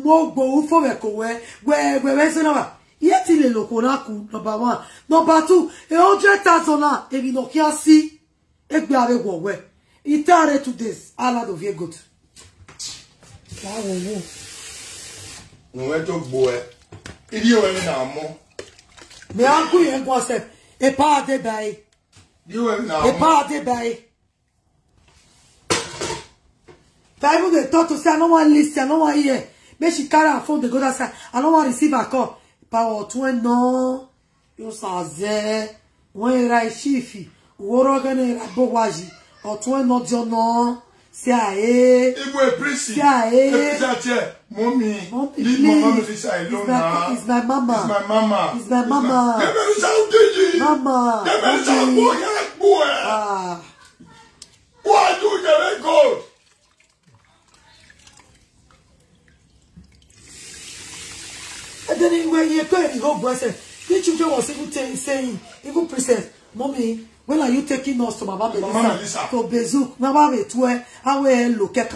Mọ́ gbòó fọ́wẹ̀ kò wẹ́. Wẹ́wẹ́ sí náà iye tí lè lòkò náà kù number one. Number two a hundred thousand náà èmi lọ kí á sí. Ẹgbẹ́ ààrẹ wọ̀wẹ́ ìtẹ́ ààrẹ two days aládò fi báwo wò no we to gbo e idi we mi na mo mi à ń kú yẹn gbọ́ sẹ́ ìpá àdé báyìí di we mi báyìí. Bible dey talk to say I no wan lis ten I no wan hear. Make she carry her phone dey go that side I no wan receive her call. Power ọ̀tún ẹ̀ náà yóò ṣàzẹ́ wọ́n ra ìṣífì òwúrọ̀ gẹ́nẹ́ ra gbówájì ọ̀tún ẹ̀ náà jọ náà sí àyè Ibu e prisi. Yeah, eh. E prisi ati e. Mommy. Leave my mama please. Lisa alone It's my- now. it's my mama. It's my mama. It's my mama. Mẹ́rin sá ń déjì. Mama, ń mommy. bọ̀ yẹ́n gbó ẹ̀. ah Why do you get gold? And then when you pray, the whole boy said, the children was even saying, even princess, mommy, when are you taking us to Mama Melissa? Melissa. To Bezuk, Mama Betue, look at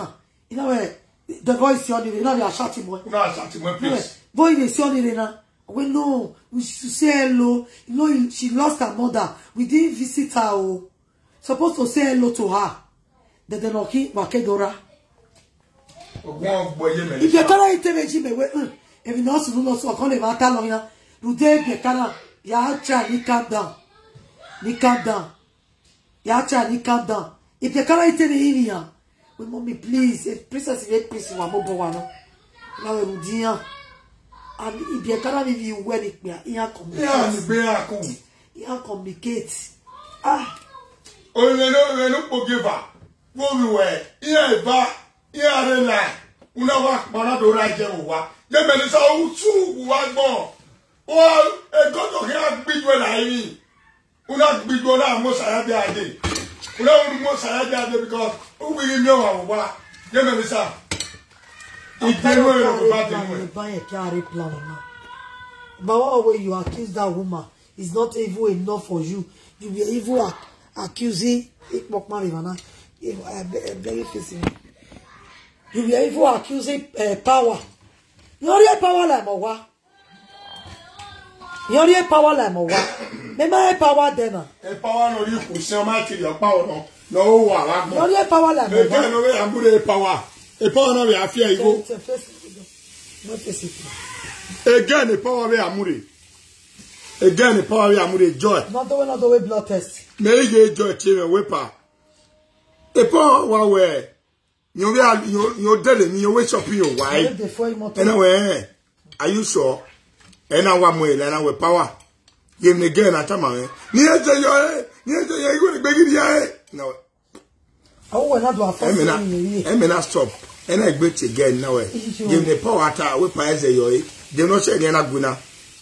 You know where the boy is on it, you know they are shouting boy. Una asati mwen please. Boy is on it now. We know, we should say hello. You know, she lost her mother. We didn't visit her. Oh. Supposed to say hello to her. The Noki Wakedora. Ogbon gbọ́ yé mẹ́rin If you sá. can't tell me, Jimmy, if you know, so no, so I can't matter long now. You try ni calm down, ni calm down, ya try ni calm down. If you can't tell me in here, we mommy please, if princess is please, wa mo bo wa no. Na we rudiyan. And if you can't live you well, it Yẹ́ àni communicate, here communicate. Ah, no oye no kpo geva. Wo mi wẹ̀. Iye ìbá. Iye àrẹ là. Una wa kpọ́nà do ra jẹ wò wá. Yẹ́ mẹ́rin sá o tú wò wá gbọ́. Wọ́n egodo kí a gbígbó là yín. Una gbígbó náà mo sàyà bí adé. Una wọ́n mo sàyà bí adé because ó wí mi wà wò wá. Yẹ́ mẹ́rin sá. Ìdénú èrò kò bá dénú ẹ̀. buy a carry plan now. But what way you accuse that woman is not evil enough for you. You be evil ac accusing Ikpokman Rivana. Very facing. You be evil accusing uh, power. You already power like Mowa. Yori e power like mo wa. E power de na. ẹ pàwọ́ náà rí kù sí ọmọ àkìlì ọ̀pá ọ̀nà ó wà lágbọ̀n. E power ẹ gẹ́ wa. ẹ̀ náà wẹ́ àbúrò ẹ pàwọ́ náà wẹ́ àfíà ìgò No face it. ẹ gẹ́ ẹ̀ ní pàwọ́ wẹ́ àmúrè ẹ gẹ́ ẹ̀ ní pàwọ́ wẹ́ àmúrè joy the way blood test. mẹ yẹ joy tí ẹ wẹ́ pa ẹ pàwọ́ wà wẹ́ yóò dẹ́lẹ̀ mi yóò wẹ́ sọ́pì yóò wáyé ẹ náà wẹ́ ẹ̀ are you sure wà mọ́ ẹ̀ lẹ́nà wẹ́ pàwọ́ yẹ mi gẹ́ ẹ̀ náà tàmà wẹ́ ní ẹ jẹ yọ ẹ ní ẹ jẹ yọ igbó ni gbẹ́gìrì yá ẹ náà I won't not do a first Emina, thing in the Emina stop. And I bet again now. Give the power ata we pa eze yo. They no say na guna.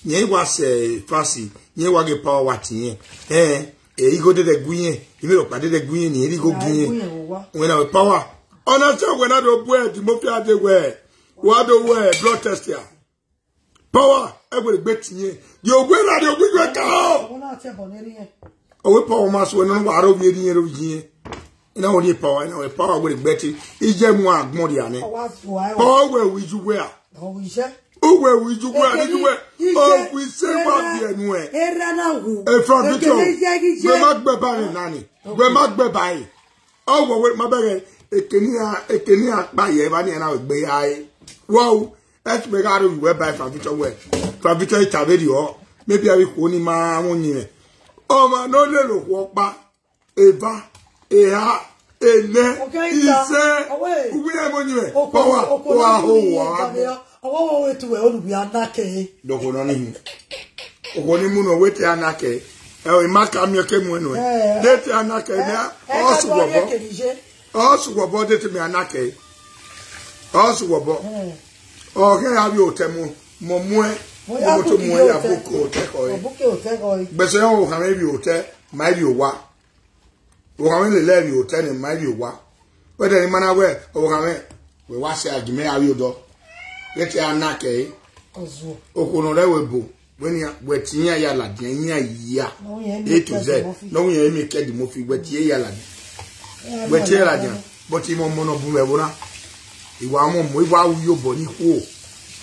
Nye was eh fancy. Nye wa ge power wat yen. Eh, e igo de de gunye. Imi ro pa de de gunye ni ri go gunye. When I power. Ona so when I do boy the mo fi ade we. Wa do we blood test ya. Power e go gbe tiyen. Di ogwe na di ogwe gbe ka o. You, Owe power ma so no wa ro mi ri ro yin. Ina wo ni power, ina wo power go gbe ti. Ije mu agbon di ane. I was why. Paul where we you where? Oh, we share. Oh where we you where? Did you where? Oh we say what the anywhere. Era na hu. E from the top. We mag be ba nani. We mag be ba yi. Oh we we ma be ekeni a ekeni a pa ye ba ni na we gbe ai. Wow. Et me we buy from Victor where? From Victor Tabedi o. Maybe I will ni ma won ni. Oh ma no le lo wo pa. Eva. Eha. Ene. Ise. Uwe e mo ni me. Oko Power. oko Wa ho ni wa. Ọwọ́ wọn wetu ẹ̀ olùgbé anákẹ́. doko no ni oko ni mu no wete anake e o maka mi ke mu no su Ẹ wobo kẹ̀líṣẹ́. o su wobo dete mi anake o ke ya o te mu mo mu e Mo yá mo to búkì mu yóò e ya tẹ́. boko o te ko e Ọ̀bùkẹ́ ò tẹ́ kọ́ ẹ. gbese yo o kan bi o te mai bi o wa. O kan le le bi o te ni mai bi o wa. Wede ni mana o kan we wa se ajime ya wi o do. Dete anake Ọ̀zọ́. okono rẹ wẹ ya ladìẹ yín yíya N'o yẹn mi a to kẹ́ z. n'ohun yẹn mi kẹ di mo fi wẹtiẹ ya ladìẹ wẹtiẹ ladìẹ bọtí mo mọnà bu mẹ wọnà ìwà àwọn ọmọ ìwà awu yóò bọ ní kú o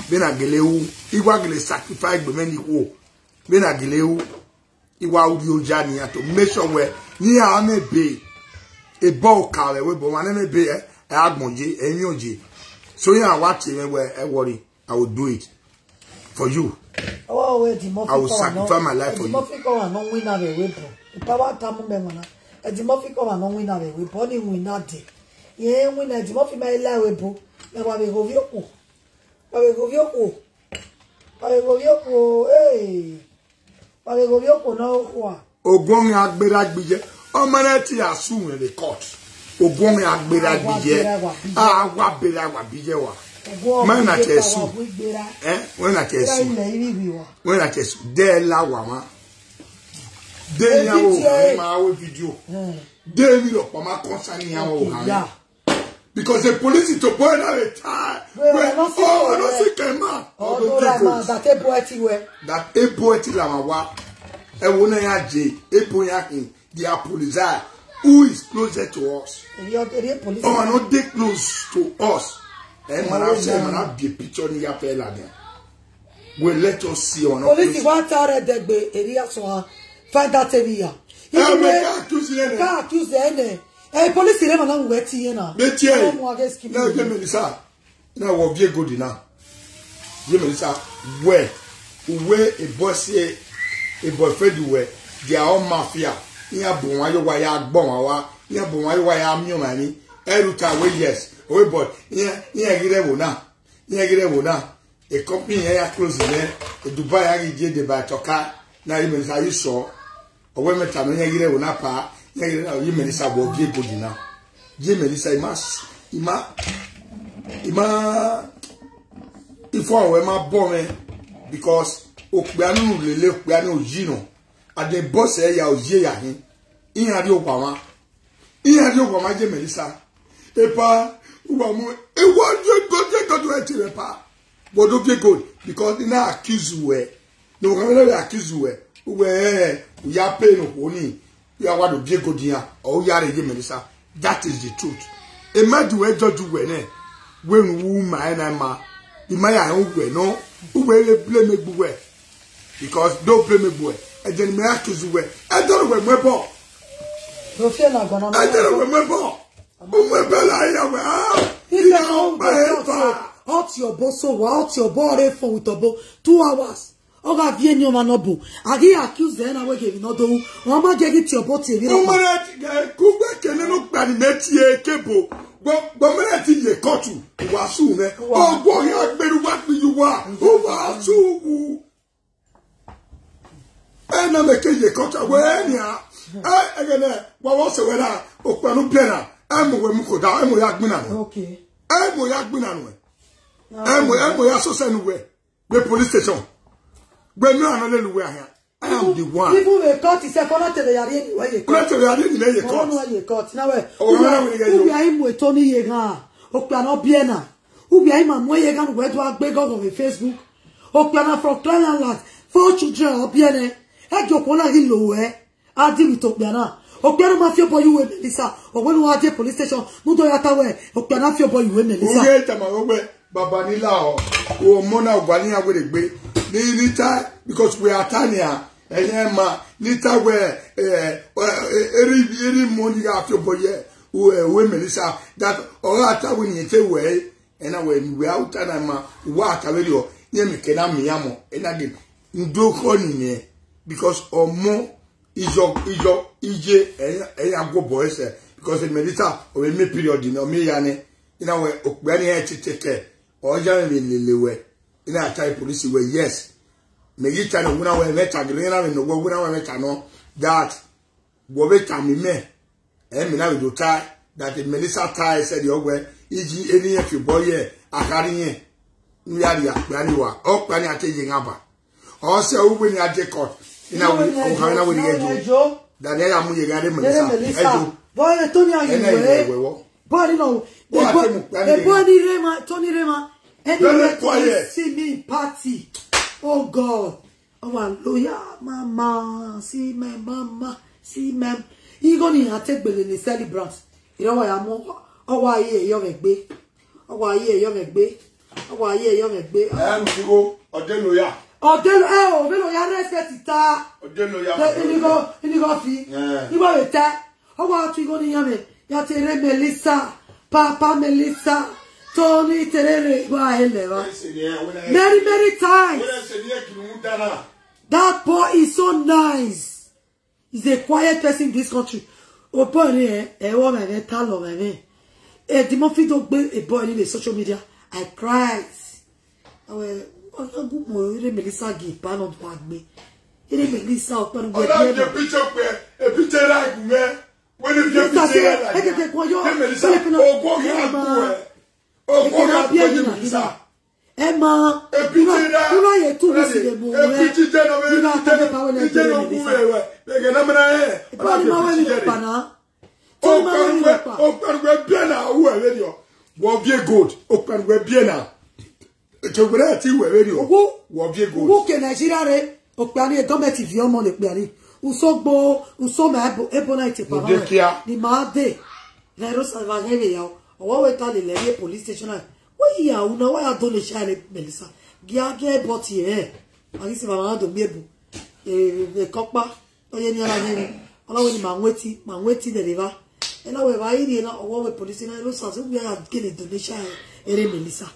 bẹ́ẹ̀ni àgẹlẹ̀ ewu ìwà àgẹlẹ̀ sacrifice gbẹmẹ ní kú o bẹ́ẹ̀ni àgẹlẹ̀ ewu ìwà awu yóò já nìyà tó make sure wẹ ní àwọn ẹbẹ ìbọ ọkà rẹ wẹ bọ wọn ẹbẹ ẹ ẹ agbọnjẹ ẹyìn òjè sóyún àwa tì mẹ wẹ ẹ wọrí i will do it for you. Ọwọ́ òwe ẹ̀dìmọ́ I will sacrifice my life for you. Ẹ̀dìmọ́ fi kọ́ wà náà wíńnà rẹ̀ wé bọ̀. Ìpáwá ta mú mẹ́ wọn náà. Ẹ̀dìmọ́ fi kọ́ wà náà wíńnà rẹ̀ wé bọ̀ ní wíńnà dẹ̀. Yẹn wíńnà ẹ̀dìmọ́ fi máa ilé àwẹ̀ bọ̀. Ẹ̀wà mi gòví òkú. Wàwẹ̀ gòví òkú. Wàwẹ̀ gòví òkú. Wàwẹ̀ gòví òkú náà ó wà. ogun agberagbijẹ ọmọ náà ti assume in the court ogun agberagbijẹ awa bere agbabijẹ wa Ẹ̀gbọ́n mẹ́rin ọmọ àti ìgbésẹ̀ ẹ̀sùn wà fún ìgbéra. ẹ wọn àti Ìgbéra ẹ̀sùn ilẹ̀ yìí wì wà. wọn àti ẹ̀sùn dẹ́ẹ̀ la wà wọn dẹ́ẹ̀ tí ẹ- ọ̀hún máa wé fídíò dẹ́ẹ̀ mi lọ pọ̀ máa kọ́ sani yàwó ọ̀hún Yeah. Because the police to boy na the time Well, wey I don't see oh I don't where- see kema ọdún rẹ̀ máa take dàtẹ́ bọ́ ẹtí wẹ̀. that ebo eti la ma wa náà yà jẹ ebo yà hin they are police who is closer to us? Ọmọ no dey close to us. Ẹ mana Oh, ṣe yeah. mana bie picture ni yà fẹ́ la we let us see ọ̀nà polisi wa eri asọ fẹdà tẹbi ya. ẹ bẹ ká accuse yẹn ká accuse ẹ ẹ polisi rẹ mana wẹ ti yẹn na. bẹ tiẹ Wọ́n mú against yìí Kimi. náà jẹ melissa náà wọ vie godi náà jẹ melissa wẹ wẹ ìbọ sí ìbọ ìfẹ di wẹ di àwọn mafia. Ìyá bò wọn wa yà gbọ wọn wa ìyá bò wọn wa yà mìíràn wọn ni. Ẹrù ta wẹ yes. Òwe bọ ìyá gírẹ wò náà ìyá gírẹ wò náà a company yẹn yà close yẹn a dubai yà jẹ deba tọka náà yẹ melissa yìí sọ ọwọ mẹta ìyá gírẹ wò náà pa ìyá gírẹ náà yẹ melissa wọ vie godi náà yẹ melissa ìmá ìmá ìmá ifo àwọn ẹ máa bọ mẹ because òpè anúnú lélẹ òpè anú òyì nù àdé bọ́ọ̀sì ẹ̀yà òyì ẹ̀yà yín ìyẹn adé òpè àwọn ìyẹn adé òpè àwọn ajé mẹ́lísà ẹ̀pà wà mú ewu ọjọ́ gbọ́dọ̀ gbọ́dọ̀ ẹ̀ tirẹ̀ pa gbọ́dọ̀ gé gold because iná accuse wẹ̀ ní àwọn ẹlẹ́rìí accuse wẹ̀ wẹ̀ ẹ̀ òyà pain òkò ní ló gé gold yẹn ọ̀ yàrá ẹ̀jẹ̀ mẹ́lísà that is the truth. Emadu wẹ̀ jọ́jú wẹ̀ náà. Wẹ̀ ń wú màá ẹ̀ náà máa ìmáyà ń wẹ̀ náà wẹ̀ lè blé mi gbogbo ẹ̀ because don't blame me boy. Ẹjẹ ni mi accuse ẹjọ rẹ wẹ. Mọ ẹbọ Rofie na gbana na. rẹ wẹ mọ ẹbọ ọmọ ẹbẹ la yẹ wẹ ah If ìyá I won't ọgbà ẹ go fà out, out your boss so out your body phone with two hours. Oga vie ni o ma no bo. Agi accuse them na we give no do. Wọ́n ma get it your body vi ọmọ no. rẹ ti kẹ kúgbẹ kẹne ló gbà ní mẹtí ẹ kébò gbọmọdé ti yẹ kóòtù wàásù rẹ ọgbọ yẹn agbẹrù wá fi yù wá ó wàásù wù ẹ nà mẹkẹ yẹ kóòtù àwọn ẹ nìyà ẹ ẹgẹ dẹ wọwọ sẹwẹ dà òpẹnu bẹẹ nà ẹ mọ wẹ mú kò dá ẹ mọ ya gbìnà nù Okay. ẹ mọ ya gbìnà nù ẹ mọ ẹ mọ ya sọsẹ nù wẹ wẹ police station gbẹ mi àná lẹ lu wẹ àyà I am the one Even we cut itself for not the yari anyway you cut. rẹ adé nìyẹn yẹ Wọ́n kóòtù. wọ́n yẹ cut. Na we. Oh, wọ́n wọ́n yẹ Ubi yọ. ayi mu eto ni ye gan. Okpe ana bie na. Ubi ayi ma mu ye gan we do agbe god of Facebook. Okpe ana from client land. For children obie ne. E jo ko na ri lo we. Adi with okpe ana. Okpe ana ma fi boy we Melissa. Ogbe no wa dey police station. Nu do yata we. Okpe ana fi boy we Melissa. oge jama ogbe baba nila ọ o mọna ọgba ní agbèrè gbé ní níta because we are tania. Ẹyẹ ma níta wẹ ẹ eri eri mọ ní àfi ẹ wẹ mẹlisa that ọrọ àtàwọn ènìyàn tẹ wẹ ẹnna wẹ wẹ awuta náà ma wọ àtàwọn ènìyàn yẹ mi kẹ́nà mìíràn mọ ẹnna de ndókọ nìyẹn because ọmọ ìjọ ìjọ ìjẹ ẹyẹ ẹyẹ agbọ bọ ẹsẹ because mẹlisa ọmọ mi period ní ọmọ ìyá ni. Ina wɛ okpɛni yɛ tete ɔjà lelele wɛ ina ata polisi wɛ yes mɛyi ta ne wuna wɛ mɛ ta gɛlɛ ina mɛ nɔgbɔ wuna wɛ mɛ ta nɔ that wɔ bɛ ta mi mɛ ɛ mina mi do ta that melissa ta ɛsɛ de ɔgbɛ iji eni yɛ fi bɔ yɛ akari yɛ nuya di akpɛni wa ɔkpɛni ate yi ŋa ba ɔsɛ owó ni adi kɔt ina wuli ɔkan ina wuli yɛ jo dani ɛyà mu yɛ ŋa de Dere melissa Melissa. ɛjo Boy eto ni ayi ɛnɛ yɛ we. wɛ wɔ. Body no. Ebo ni Rema, Tony Rema. Anywhere quiet. see me in party. Oh God. Oh hallelujah, mama. See my mama. See my. Igo ni ategbele ni celebrant. Ìrọ̀wọ̀ ya mú ọwọ́ ayé ẹ̀yọ́ rẹ̀ gbé. Ọwọ́ ayé ẹ̀yọ́ rẹ̀ gbé. Ọwọ́ ayé ẹ̀yọ́ rẹ̀ gbé. ɛyà mi ti ko ɔdẹ lóya Ọ̀dẹ́ ẹ ò mélòó ya respect ta. ɔdẹ lóya. Inigo inigo fi. Ibo le tẹ. Ọwọ́ atu igo ni yàn mi. Yàtí eré Melissa. Papa Melissa. Tony Terere Igba Elewa. Many, many times. That boy is so nice. He's a quiet person in this country. O boy ni ẹ ẹ wọ mẹmẹ ta lọ mẹmẹ. Ẹ di mo fi gbé a boy ní the social media. I cried. Àwọn ọlọ́gùn mọ̀ eré Melissa ìpáná tó wà gbé. Eré Melissa ọ̀pẹ́ ní gbé díẹ̀ náà. Melissa ṣe ẹ tètè kọ yọ. Ṣé pinna ẹ máa ẹ ẹ̀yìn náà nígbà. Ẹ máa àyè tún ní sílẹ̀ mọ̀ rẹ̀. Nínú àtẹ̀lẹ́ pàwọ́ lẹ́gbẹ̀rẹ̀ Melissa. Bọ́ọ̀lù máa wẹ̀ ní ìpà náà. Tọ́lú máa wẹ̀ ní ìpà. Owó owó kè Nàìjíríà rẹ̀ òpè àní gọ́ọ̀mẹ̀ntì fi ọmọ lè pè àní. Usogbo usome ebo na ite pama. Ode kia. Ni ma de. Na ero sa va ngebe ya. Owa we ta le le police station na. Wa ya una wa ya do le sha le Melissa. Gia gia bot ye. Ani si mama do mebu. E e kokpa. Oye ni ala ni. Ala we ni ma nweti, ma nweti de leva. Ela we va iri na owa we police na ero sa so we ya get a donation ere Melissa.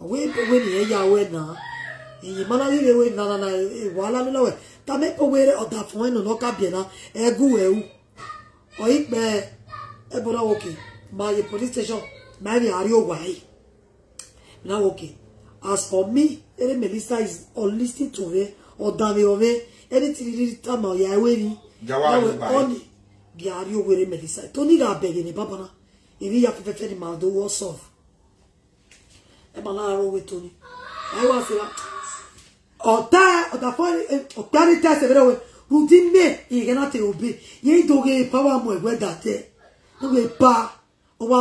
Owe we ni e ya we na. Iyi mana lile we na na na wala nila we. Ta me po were oda fun eno no ka bie na egu ewu. O ipe e bona woke. Ma ye police station ma ni ari o wai. Na woke. As for me, ere Melissa is on listening to her or down me over anything really time o ya we ni. Jawa Na we ni bai. oni bi ari o were Melissa. To ni ga bege ni baba na. Iri ya fefe ni ma do wo solve. E ma na ro we to ni. Ai wa se la ọ̀tá ọ̀tàfọ́ ọ̀pẹ́rẹ́ tẹ́ ẹsẹ̀ wẹ̀ rudi mẹ́ ìyẹn náà tẹ̀ òbí yẹn ìdòge pàwọ́ àmọ́ ẹ̀gbẹ́ dàtẹ́ nígbà pa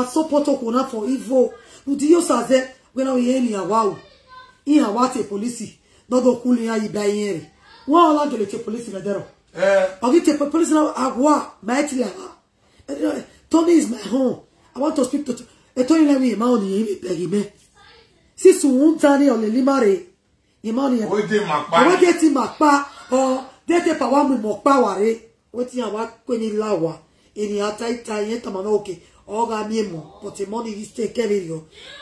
asọ́pọ̀tọ̀ kò náà fọ ivo rudi yóò sàzẹ́ wẹ́ náà yẹn ní àwa o. Ìyẹn àwa tẹ̀ polisi ní ayé bá yẹn rẹ̀ wọ́n ọ̀la jọ̀lẹ̀ tẹ̀ polisi rẹ̀ dẹ̀rọ̀ ọ̀gí tẹ̀ polisi náà àwa máa ti lẹ̀ wá Tony is my home. I want to speak to Tony lẹ́mi ìmá ònìyàn mi bẹ̀rẹ̀ mẹ́ sísun ń ta ní ọ̀lẹ́lí má rèé ni mo ni Owó dé máa pa. owó dé ti máa pa ọ dédé pa wá mú mọ̀ pa wà rẹ wọ́n ti hàn wá pé ní láwà ènìyàn ata ìta yẹn tàmà náà òkè ọ̀gá mi mọ̀ but ìmọ̀ ni ìṣe kẹ́rì yọ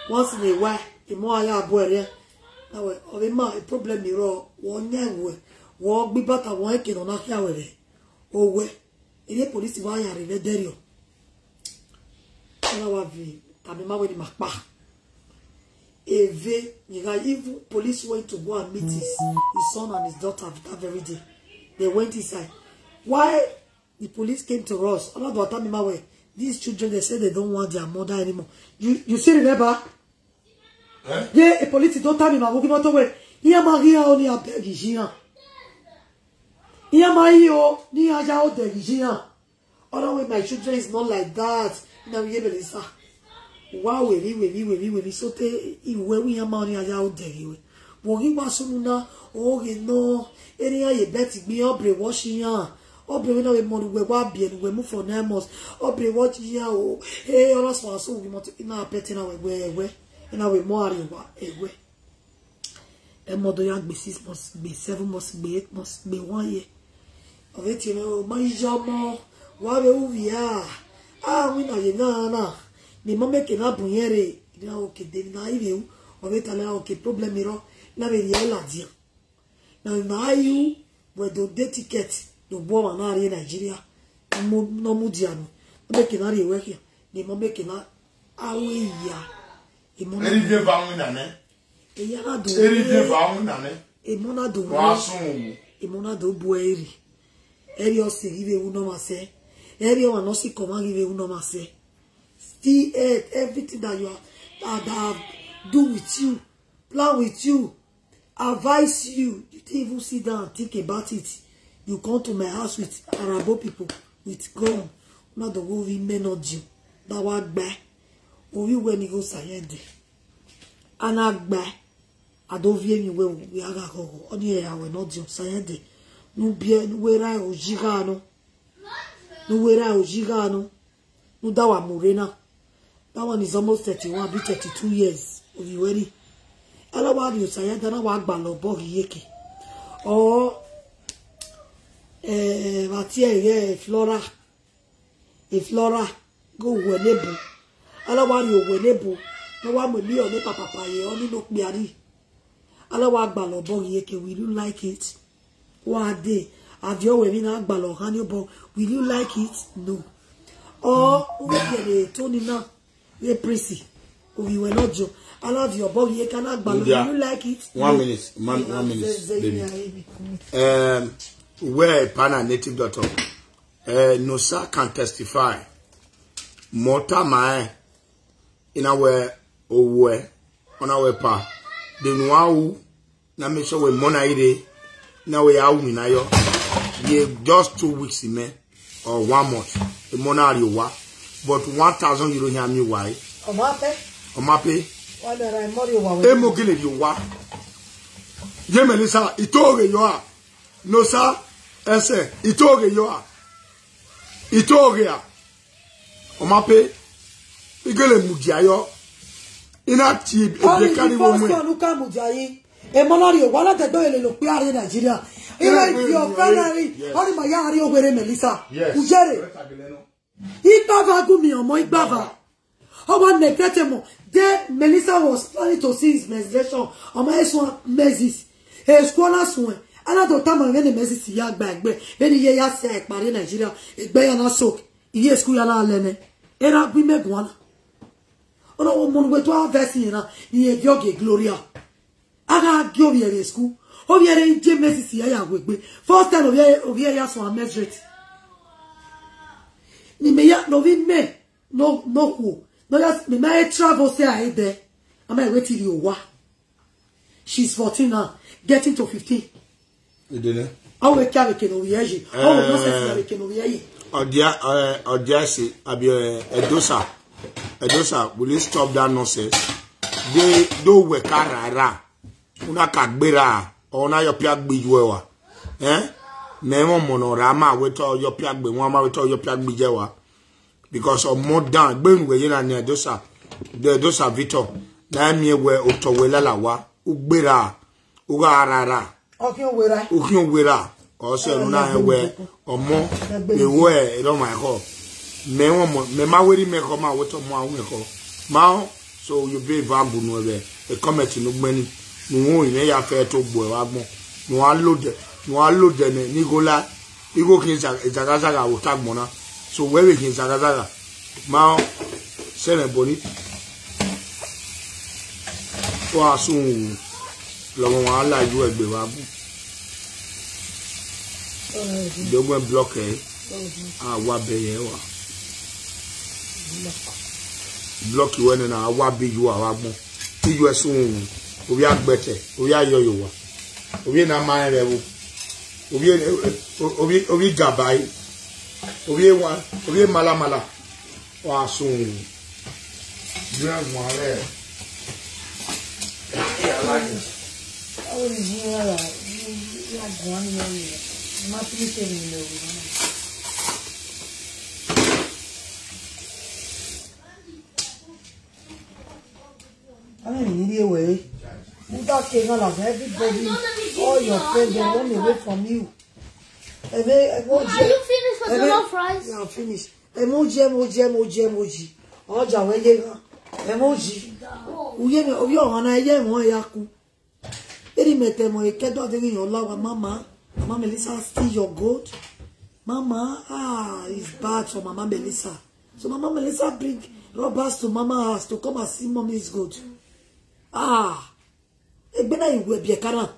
wọ́n sì lè wá ìmọ̀ ayé àbọ̀ ẹ̀rẹ́ náà ọ̀rẹ́ máa problem rọ wọ́n ní ẹ̀wẹ̀ wọ́n gbé bàtà wọ́n èkè náà kí àwẹ̀ rẹ̀ owó ilé polisi wá yàrá rẹ̀ dẹ́rìọ̀ wọ́n náà wá fi tàbí máa wẹ̀ ni màá pa eve even police went to go and meet his son and his daughter that very day they went inside. Why the police came to us? Ọ̀tá mi máa wẹ̀ these children they say they don't want their mother anymore. You you still remember? Eh? yeah a police don tell me ma wogi moto we iya ma ri o ni abegi jiyan iya ma yi o ni aja o jiyan other way my children is not like that. We be sa wa we ri we ri we ri we ri so te iwe wi iya ma ni aja o de we wo ri wa sunu na o ri no eri aye bet gbi obre wash yan na we mo we wa bi enu we mu for nine months. Obre watch yan o. Eh olosun aso wi mo na peti na we we we ina we mo ari wa ewe ẹmọdọ ya gbé six months gbé seven months gbé eight months gbé one year. Ọ̀rẹ́ ti rẹ o máa ń yọ ọmọ. Wà rẹ wúwi à àwọn ìnáyè náà náà ní mọ́ mẹ́kẹ̀ náà bùn yẹn rè ní àwọn òkè dé ayé rẹ o. Ọ̀rẹ́ ta lẹ́yìn òkè problem rọ lábẹ́ ìyẹn làdìyàn na na ayu wẹ̀dọ̀ dé ticket nane. èyí aládùn Eri vie va ŋu nane. ìmúnádùn Wọ́n á sún òwò. imunado bu eri. Eri osi give ewu no mase. Eri o no si come give ewu no mase still everything that you are that, that do with you plan with you advise you. You didn't even sit down and think about it you come to my house with arabo people with gun una do go vi menoji that wa gba orí wẹ ni go sayende ana gba adovie mi we we aga ho oni e awe no dio sayende nu bie nu wera o jigano nu wera o jigano nu dawa murena that one is almost 31 be 32 years. Oviweri alawa ni o sayende na wa gba lo bo yeke o eh mati e flora e flora go we nebu. Alawa ni o we nebu. No wa mo mi o ni papa ye o ni no pe ari. Aláwọ̀ àgbàlọ̀ bọ̀ yìí kẹ̀ will you like it? Wọ́n á dé àbí ọ̀wẹ̀ mi náà àgbàlọ̀ ọ̀hán ní bọ̀ will you like it? No. Ọ̀ wọ́n kẹ̀lẹ̀ tó ní náà lè pèsè òwìwẹ̀ náà jọ aláwọ̀ ọ̀bọ̀ yìí kẹ̀ náà India. will you like it? One minute, man, one minute, baby. Um, where Pana native doctor, uh, Nosa can testify. Mota mae, in our owe, on our pa. The nuau, na me so we mona ire, na we au ni na yo. Ye just two weeks in me, or one month. The mona wa, but one thousand euro here me why. ọmọ afẹ́ O ma pay. wọn lè ra ìmọ́rí òwà wẹ̀ emo gele di wa ye melisa itoge yo a no sa ese itoge yo a itoge a o ma pe igele mudi ayo ina ti ebe kari wo mu wala te do ele lo pe are Nigeria. Even Yeah, if your yeah, family, yes. only my yari o were Melissa. yes Ujere. Igbava gumi omo igbava. Omo neglect mo. There Melissa was planning to see his menstruation. Omo eso mesis. E scholar sun. Ana to tama ngene mesis ya gba egbe. Eni ye ya se pare Nigeria. Egbe ya na soak. Iye na lene. Era gbi megun ala ona wo mo we to harvest yin na iye bioge gloria. Aga obi ere school obi ere je mesisi ya ya gbegbe first time obi obi ere so measure ni me ya no vi me no no ku no ya me ma travel say i there am i waiting you wa she's 14 now. Getting to 15 idele awe kya ke no yeji awe no se ke no yeji odia odia se abi edosa edosa will you stop that nonsense? They do we karara una ka gbera. Ona yo pia gbe ju wa. Eh me mo mono ra ma we to yo pia gbe won ma we to yo pia gbe je wa. Because of more down gbe nwe yin na ni edosa the edosa victor na mi we o to we lala wa. U gbera. Uga arara uki wera. Ọsẹ nu na ẹwẹ ọmọ ewu ẹ ẹdọmọ ẹkọ mẹwọn mọ mẹma wẹri mẹkọ ma wọtọ mọ àwọn ẹkọ máa so you be vabu nu ẹbẹ ẹkọmẹtì nu gbẹni nu wọn yìí n'ẹyà fẹ tó gbọ ẹ wá gbọn nu wọn alo dẹ nu wọn alo dẹ nẹ nigola igo í zagazaga wò tá gbọnà so wẹwẹ kì í zagazaga máa sẹnẹ bọni wọn a lọmọ wọn alájú ẹgbẹ wa bù. Ìdógbọn blọọkì ẹ. Àwa bẹyẹ wa blọọkì wẹni na àwa bí ju àwa gbọn. Iyọ ẹsùn wù obi agbẹtẹ obi ayọyọ wa obi na máa rẹ gàba yi obi wa obi malamala. Wà sùn wù. Bí wọn rẹ. ọ ní ní ọ̀rọ̀ ní ní ọ̀rọ̀ má fi ṣe mi lè wò ó. I mean, in a way, without taking all of everybody, all your friends, they run away from you. Ebe, emoji. Are you finished with the Ebe- love fries? Yeah, I'm finished. Emoji, emoji, emoji, emoji. Ọjà wẹ́yẹ gan. Emoji. Uye mi, obi ọ̀hán náà ẹyẹ ìwọ̀n ẹ̀yà kú. Eri mete mo ekedo adiri your love, mama. Mama Melissa, steal your gold. Mama, ah, it's bad for Mama Melissa. So Mama Melissa bring robbers to Mama house to come and see Mommy's gold. Ah, egbe na iwu ebi ekara.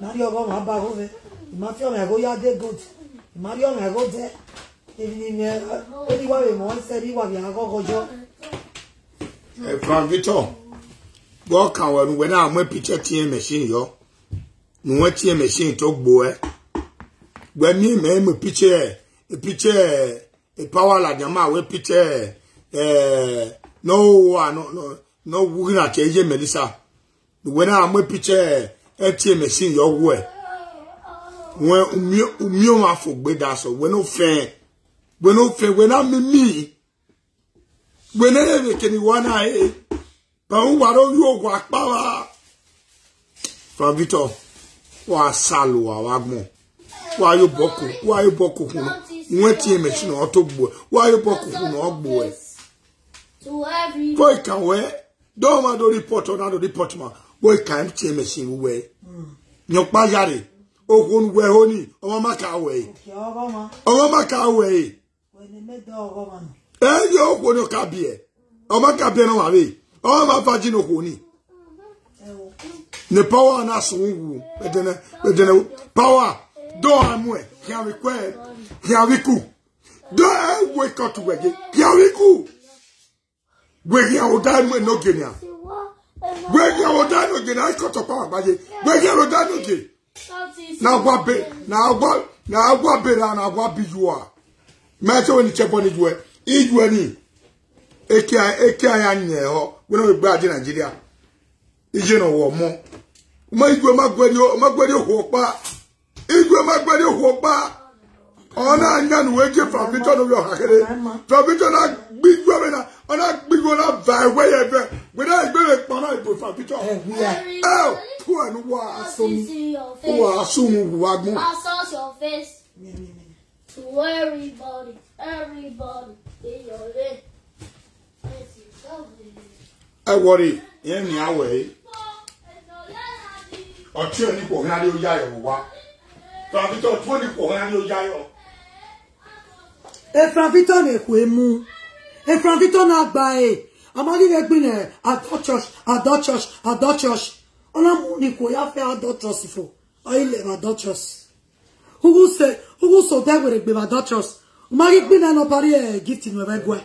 Mari ọgọ ma ba fi ọmọ ẹ̀gọ́ yá dé gold. Mari ọmọ ẹ̀gọ́ jẹ́. Ebi ni mi ẹ ó ní wàwé mọ́ sẹ́rí wàwé àgọ́gọ́jọ́. Frank Victor, gbọ́ kan wọ̀ nu wẹ́n náà mú picture tiẹ̀ machine yọ. Nu wọ́n tiẹ̀ machine tó gbó ẹ. Gbẹ́ mi mẹ́ mu picture ẹ̀ picture ẹ̀ power la jẹ́ máa wẹ́ picture ẹ̀ n'o wa n'o n'o wugi na kẹ́ yé Melissa. Nu wẹ́n náà mú picture ẹ̀ tiẹ̀ machine yọ wọ́ ẹ̀. Wọ́n umi o máa fò gbé da sọ wẹ́n n'o fẹ́ wẹ́n n'o fẹ́ wẹ́n náà mi mí gbenere bekeni wana e pa un waro yo gwa pa wa fra victor wa salu wa wa gbon wa yo boku? Wa yo boku kun won ti me no to gbo wa yo boku kun no gbo e To every boy kan we? Do ma do report na do report ma. Boy kan ti me si we nyo pa yare okun we honi omo ma ka we omo ma ka we nù. ẹyẹ okwo ni ka bie ọmọ ka bie no wa be ọmọ ma fa ji no ko ni. Ne power na so wu bedene bedene power do amwe here we kwe here we ku do up to wege here we ku we here o da mu no genia we here o da no genia ko to power gbaje we here o da no na gwa be na gwa na gwa be na na gwa bi are me se woni chepo ni juwe ijuwe ni eke eke anya nye ho we no gba adi Nigeria ije no wo mo ma igwe magwari magwari ho pa igwe magwari ho pa ona anya nu weje from biton of your hakere from biton na gbigwe na ona gbigwe na vai we ye we na igbe me pon na ibo from wíyà. eh your face. wa sumu wa gbon I saw your face. To everybody, everybody in your yourself. e worry yen ni awe ọtí òní kò hàn ní ó yá yọ wá biton tu òní kò hàn ní ó yá yọ Efran Victor na-ekwu emu. Efran Victor na-agba e. Amadi na Adult Church, Adult Church, Adult Church. Ọlá mú ni kò yá fẹ́ Adult Church fò. Ọyí lè Adult Church. Ugu se, ugu so dẹ́gbẹ̀rẹ̀ gbé Adult Church. Amadi gbé na nọ parí ẹ̀ gift ní ọ̀bẹ gbọ́ ẹ̀.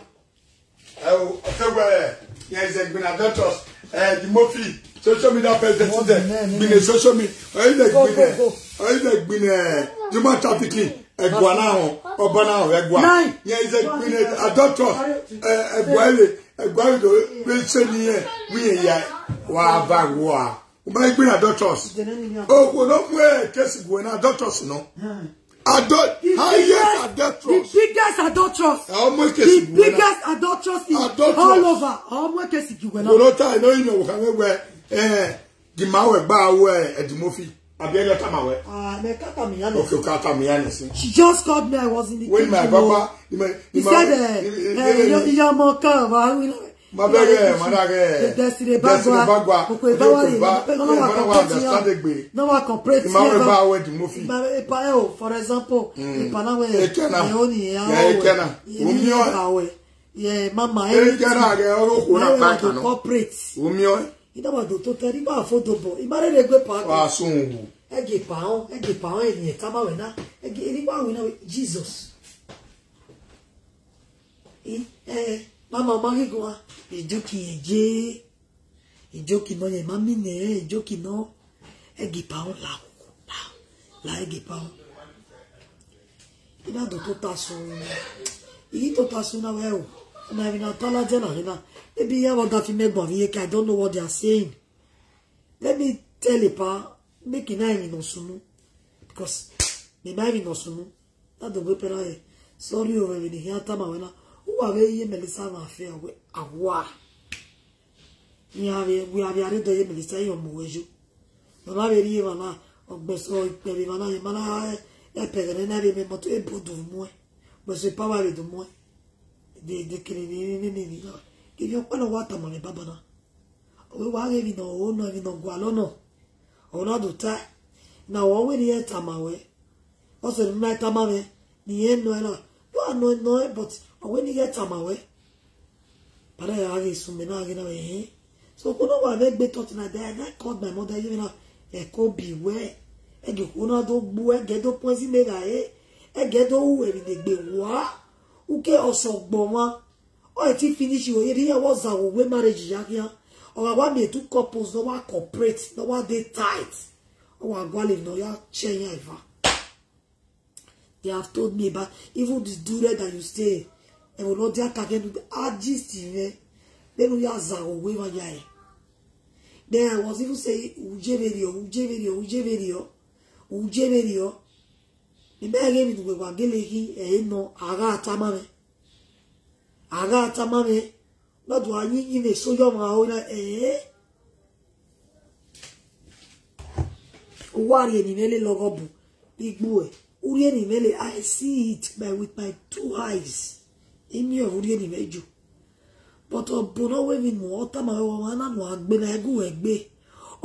February, yes, I've been a doctor, uh, the Mofi, social media president, been a social media, I like Go, been go, a, go. I like been a human trafficking, a guana, or banana, a guana. Nine. Yes, I've been a doctor, a guale, a guale, we say, we. My been a doctors. Oh, well, not where cases when a doctors, no. Adult, the highest biggest, the adulterous. biggest adulterous, Ọmọ the ìkẹsì ìwé náà. biggest adulterous in Adulterous. all over. Ọmọ kesi giwe na. Gbọ́dọ̀ tá iná ìmọ̀ òkà wẹ́wẹ́ ẹ̀ dìmáwẹ̀ gbá awọ ẹ̀ ẹ̀dìmọ́fì. Àbí ẹ̀yọ́ tàmáwẹ̀. Ah, me kata mi yana. Òkè òkè àtàmìyá nìsín. She just called me. I was in the When my kitchen, papa, oh. He said, eh, eh, iya mo kan wa wi na. Mabẹ́rẹ́ mọ́dàgẹ́. Desire Desire bagwa. Bagwa. Koko ibawa re. Yoruba. No wa Yoruba complete understand ya. egbe. No wa complete Dìmáwẹ̀ gbá ya. awọ ẹ̀dìmọ́fì. Ba pa e o for example, ipana we. Ekena. Oni ya. Ya ekena. Omi o. Awe. Ye mama apá we to corporate. Omi ọ́ Ida wa do to teri ba fodo bo. Imare le gbe pa. wàá sún òwò. ege pàwọn ege pàwọn ènìyàn ká má wẹ̀ náà ege erígbà wẹ̀ náà jesus ẹ mama ọmọ gígùn wa ìjókì èjé ìjókì náà yẹn máa mí nà ẹ ìjókì náà ege pàwọn làwùkù là ege pàwọn iná tó tó ta sun èyí tó ta sun náà wẹ̀ o. Ọmọ ẹ̀mí náà tọ́lá jẹ́ náà nínú maybe yẹn wọ́n dá fi mẹ́gbọ̀n fi ká i don't know what they are saying. Let me tell you pa make ina yin no sunu. Because me ma yin no sunu. That the way pera e sorry o we ni hiata ma wena o wa we ye melisa ma fe we awa ni ave we ave are do ye melisa yo mo weju no ma be ri ma na ogbe so pe bi ma na ye ma na e pe gere na bi me to e bodu mo e mo se pa wa re do mo de de kiri ni ni ni ni ki yo pa no wa ta mo ni baba na o we wa ge bi no. O no bi no gwa lo no ọnọdụ taa na ọ nwere ihe tamawe ọ sịrị m na tamawe na ihe nọ na. Yo anọ nọ but ọ nwere ihe tamawe para ya agha esu mgbe na-agị na ehe so kwụna wa be gbe tọtụ na dị na called my mother even na ẹkọ bi wẹ ẹgẹ kwụna do gbu ẹgẹ do pọnsi mega ẹ ẹgẹ do wẹri na egbe wa. Uke ọsọ gbọ wa. Ọ ẹ ti finish o yeri ya wọ za owe marriage ya ya ọ̀rọ̀ wa mi ètú couples náà wá corporate náà wá dey tight. Ọwọ́ àgbálẹ̀ náà yá ṣẹ́yìn àìfà they have told me about even the dure that you stay ẹ̀wọ̀n náà dí àkàkẹ́ nu á gist rẹ lẹ́nu yá za òwe wọn yá ẹ̀. Then I was even saying ujeberi o ujeberi o ujeberi o ujeberi o nígbà yẹn mi nùgbẹ̀ wà gẹ́lẹ́ kí ẹ̀yìn nọ àrà àtàmàmẹ́ àrà àtàmàmẹ́ lọ́dọ̀ ayé yìí lè sóyọ́ ọmọ àwọn ọ̀nà ẹ̀ẹ́ owó àrí ènìyàn lè lọ́gọ́ bù igbó ẹ̀. Orí ènìyàn lè I see it by with my two eyes ọ̀ orí ènìyàn jù but wẹ́mi nù ọ́tá màá wọ́n wọn náà nù àgbẹ̀ náà ẹgún ẹ̀ gbé.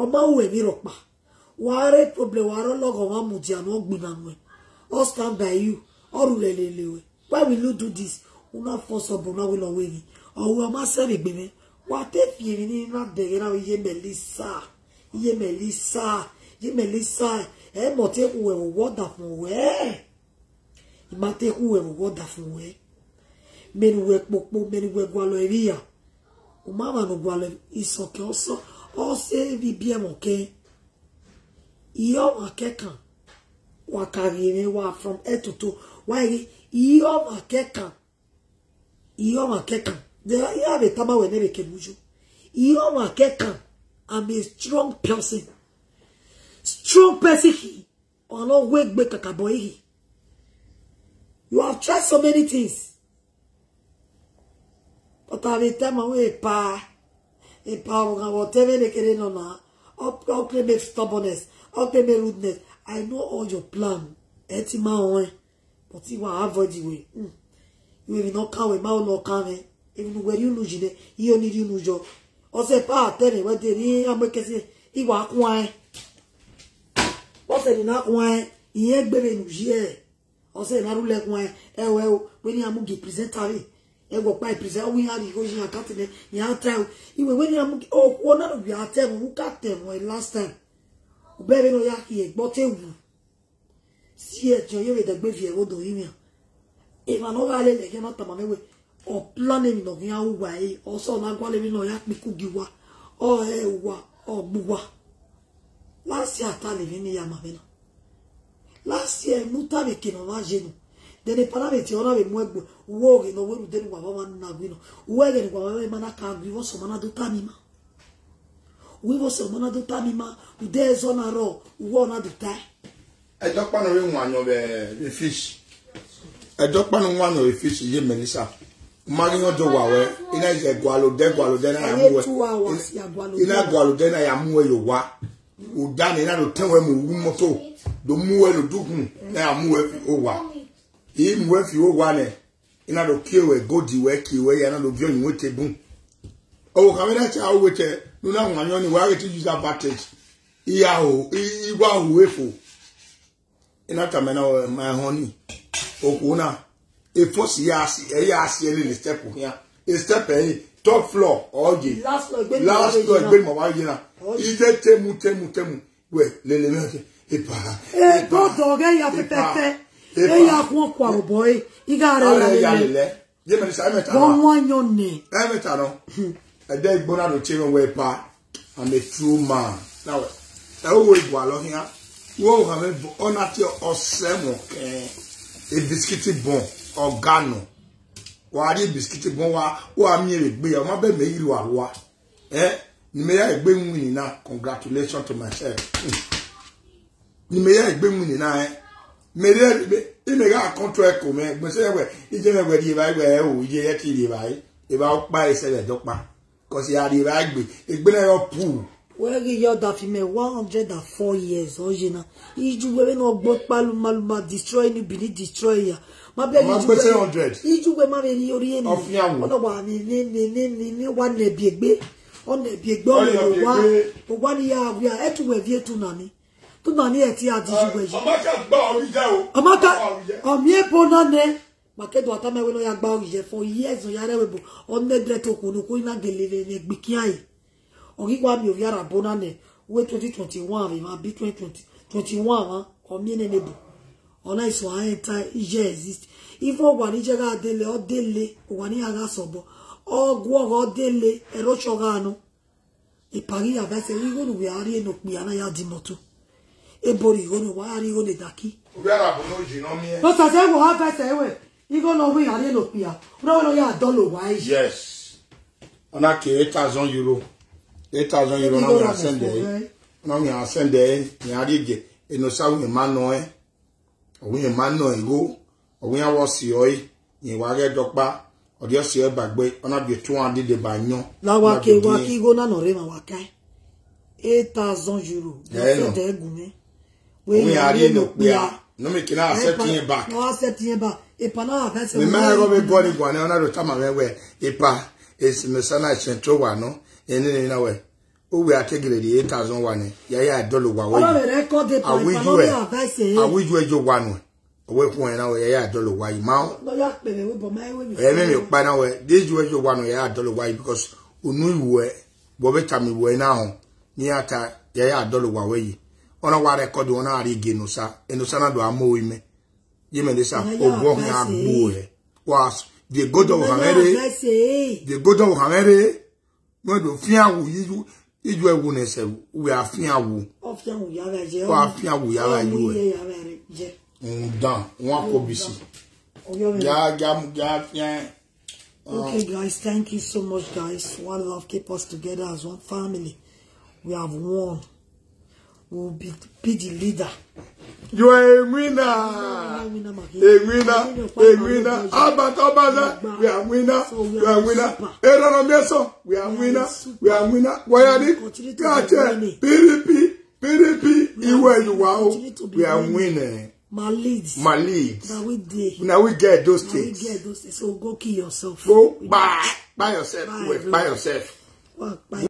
Ọmọ òwò ẹ̀mí rọ̀pà. Wàá rẹ̀ problem lọ́gọ̀ wọn mú jẹ́ àná ọ̀gbìn náà nù ẹ̀. All stand by you. Ọ̀rù lẹ̀lẹ̀lẹ̀ wẹ̀. Why will you do this? Una force ọ̀bùn náà wí lọ wẹ̀ yìí ọwọ́ ọmọ sẹ́rì gbẹ̀mẹ́ wà á tẹ́ fi èmi ní iná bẹ̀rẹ̀ náà iye mẹ́lísà iye mẹ́lísà iye mẹ́lísà ẹ̀ mọ̀ tẹ́ kú ẹ̀wọ̀ wọ́dà fún wẹ́. Ìmá tẹ́ kú ẹ̀wọ̀ wọ́dà fún wẹ́ mẹ́nu wẹ́ ọmọ àmà nù gbọ́lọ́ ìsọ̀kẹ́ ọ̀sọ́ ọ̀sẹ́ bíbí ẹ̀mọ̀ kẹ́ iye ọmọ akẹ́kàn wà kàrí ẹ̀rẹ́ wà from head to toe. Wáyé iye ọmọ akẹ́kàn iye ọmọ akẹ́kàn there you have a tama wẹ̀ nẹ́bẹ̀ kẹ́mujú iye ọmọ akẹ́kàn i'm a strong person. Strong person yìí ọ̀nà owó ẹgbẹ́ kàkàbọ̀ yìí you have tried so many things time àwọn èpa èpa ọ̀gá whatever they kéré nọ na ọ̀pẹ̀ make stubbornness ọ̀pẹ̀ make rudeness i know all your plan. Ẹ ti máa wọ̀n ẹ but ìwà avoid ìwé. Mm. Iwe no kawe ma no kame even where you lose ne iyo ni you lose o se pa tere we de ni amekese iwa kwa o se ni na kwa iye gbere nu ji e. O se na rule kwa e we o we ni amu gi presenter re e go pa presenter we ha go ji akati ne ya ta iwe we ni amu o ko na bi ate mu ka te mo last time? O bere no ya ki e gbo te wu si e jo yo we de gbe fi e wo do yin ìmọ̀nà wà lẹ́lẹ̀ kí wọ́n tàmà mẹ́wẹ́ ọ̀plánu mi nà yà wà yìí ọ̀sọ̀ ọ̀nà agbálẹ̀ mi nà yà pínkù gi wa. Ẹ̀ wa ọ̀gbù wa. Láti àtàlẹ̀ mi ní yà mà mẹ́nà láti ẹ̀ mú tàbí kìnnà wá jẹ́ nu dẹni panami tí ọ̀nà mi mú ẹgbẹ́ wọ́ ọ̀rẹ́ nà wẹ́rù dẹni wà wọ́n nà gbé nà wọ́ ẹ̀rẹ́ nìkwà wọ́n mẹ́nà ká gbé wọ́n sọ̀ mọ́nà tó tà mí ma. Wí wọ́n sọ̀ mọ́nà tó tà mí ma ùdẹ́ ẹ̀ zọ́ nà rọ̀ wọ́ ọ̀nà tó tà ẹjọ́ panu wí wọn àyàn bẹ́ẹ̀ fish. Ẹjọ́ panu wọn àyàn fish yé mẹ́lísà mmagi wọn jọ wà wẹ́. Iná ìṣẹ̀ gbọ́alódé gbọ́alódé náà yà mú Ayé wẹ́ two hours yà gbọ́alódé. iná gbọ́alódé náà yà mú wẹ́ yóò wá. Òdá ni iná ló tẹ́wọ́ mu wú mọ́tò. Ló mú wẹ́ ló dúkùn náà yà mú wẹ́ fi ó wà yìí mú wẹ́ fi ó wà nẹ̀ iná ló kí wẹ́ góòdì wẹ́ kí wẹ́ yà iná ló bí òyìnbó tẹ bùn owó kàwé náà ti àwọn owó tẹ nínú àwọn àyàn ni wàá retí use advantage ìyá o ìwà òwò èfò iná tàmí náà ẹ̀ máa hàn ní òkú náà efo si yà asi ẹ̀ yà asi ẹ̀ lè lè step yẹn ẹ̀ step ẹ̀ yìí top floor ọ̀ọ́yè Last floor, ìgbéni last màwá floor yìí náà. ìgbéni màwá yìí náà Ọ̀ọ́yè. ìdè tẹmu tẹmu tẹmu wẹ̀ lèlè mẹ́rin ipa Eh, todo ge ya pepepe. E ya kwa kwa boy. Iga re la ọ̀rẹ́ yà le. ní sáyẹ́ mẹ́ta Wọ́n náà. wọ́n yan ni. sáyẹ́ mẹ́ta náà. Ẹ̀dẹ́ ìgbóná ló tẹ́ mi wẹ̀ pa I'm a true man. Náà wẹ̀ ẹ̀ ó wo ìbò àlọ́ yẹn wọ́n wò hàn mí ọ̀nà tí ọ̀sẹ̀ mọ̀ kẹ́ẹ́ e bisikiti bọ̀n ọ̀gánù wàá rí bisikiti bọ̀n wa á mi rè gbé yà ọmọ bẹ́ẹ̀ mẹ́yìí wà wá. Ẹ́ nìmẹ̀yà ìgbé mu nìyà congratulations to myself. Nìmẹ̀yà ìgbé mu nìyà ẹ́ mẹ̀rẹ̀ ìmẹ̀yà àkọ́ntọ́ ẹ̀kọ́ mẹ́ gbèsè ẹ̀wẹ̀ ìjẹ́ mẹ́wẹ̀ di ìbá ẹ̀wẹ̀ ẹ̀ wò ìjẹ́ ẹ̀ ti di ìbá yìí ìbá pa ẹsẹ̀ rẹ̀ dọ́pa kọ́sí àdì ìbá gbé ìgbé náà yọ pù Where ge yo da fi me 104 years ojina. Iju we no gbo palu maluma destroy ni bini destroy ya. Ma be Ọmọ gbé 700. Iju we ma be ni ori eni. Ọfin àwọn. Ono wa ni ni ni ni ni ni wa na bi egbe. Ona bi egbe o Ọ̀nà le ẹbí wa. egbe. O wa ni ya wi a etu we vie tu na ni. Tu na ni e ti a di ju we yi. ọmọ ká gbọ́ orí jẹ́ o Amaka orí jẹ́. omi epo na ne. Makedo atame we no ya gba ori je for years o ya re we bo. Onne dre to ko no ko ina gelele ne gbikin ayi. Ogigwa mi o yara bona ne. We 2021 we ma be 2021 wa omi ne nebo. Ona iso a enta ije exist. Ifo wa ni je ga dele o dele o wa ni aga sobo. Ogwo go dele ero choga no. Ipari avese igo nu we ari no pi ana ya di moto. Ebori igo no wa ari igo ne daki. ní òjì náà mi ẹ́. No sa se wo ha fese ewe. Igo no we ari no pi a. Una we no ya dolo wa yi. Yes. On a que 8,000 euros. 8,000 euros, on a mis à sender. On a mis à sender. Il y a des gens. Et nous savons que maintenant, hein. Oui, maintenant, il go. Oui, on va si oi. Il va aller dokpa. On dit si oi bagbe. On a bien tout en dit de bagnon. La wa ke wa ki igo na no re ma wa kai. 8000 euro. Eh, no. se de gume. Oui, ari ari no pia. No me kina Eh, accept him back. No accept him back. Pa na avese. Me ma go me go ni go na do tama me we. Ipa is me sana chentro wa no. Eni ni na we. O we ategele di 8,000 wa ni. Ya ya dolo wa we. Ọlọ́run rẹ̀ kọ́ dé pa awiju ìpàlọ́ ní ẹ àváìsì ẹ̀. awiju ẹ jo wa nu owe kun ẹ na we ya dolo wa yi ma me pa na we de ju ẹ jo wa nu ya wa because bo be ẹ na ho ni ata ya ya dolo wa we yi ona wa record ona ari ge no sa e no sa na do amo wi me ye me de sa Ya ya obo ha advice, gbo ẹ was the god of hamere the god of hamere mo do fi awu yiju iju ewu ne se we afi awu rẹ̀ Ọmọ yóò ẹ̀. iye ìyá rẹ̀ jẹ́. ndan won ko bisi ya ya ya fian Okay, guys, thank you so much, guys. One love, keep us together as one family. We have won. We'll be, be the leader. you are a winner. A winner. A winner. Albert obaza we are winner. We are winner. erona meso we are winner. we are winner. Wayadi kache pdp pdp iwe you are we are winning. My leads. my leads. Now we did. now we get those Now we things. get those. So go kill yourself. go buy. buy yourself. Buy yourself. Bye.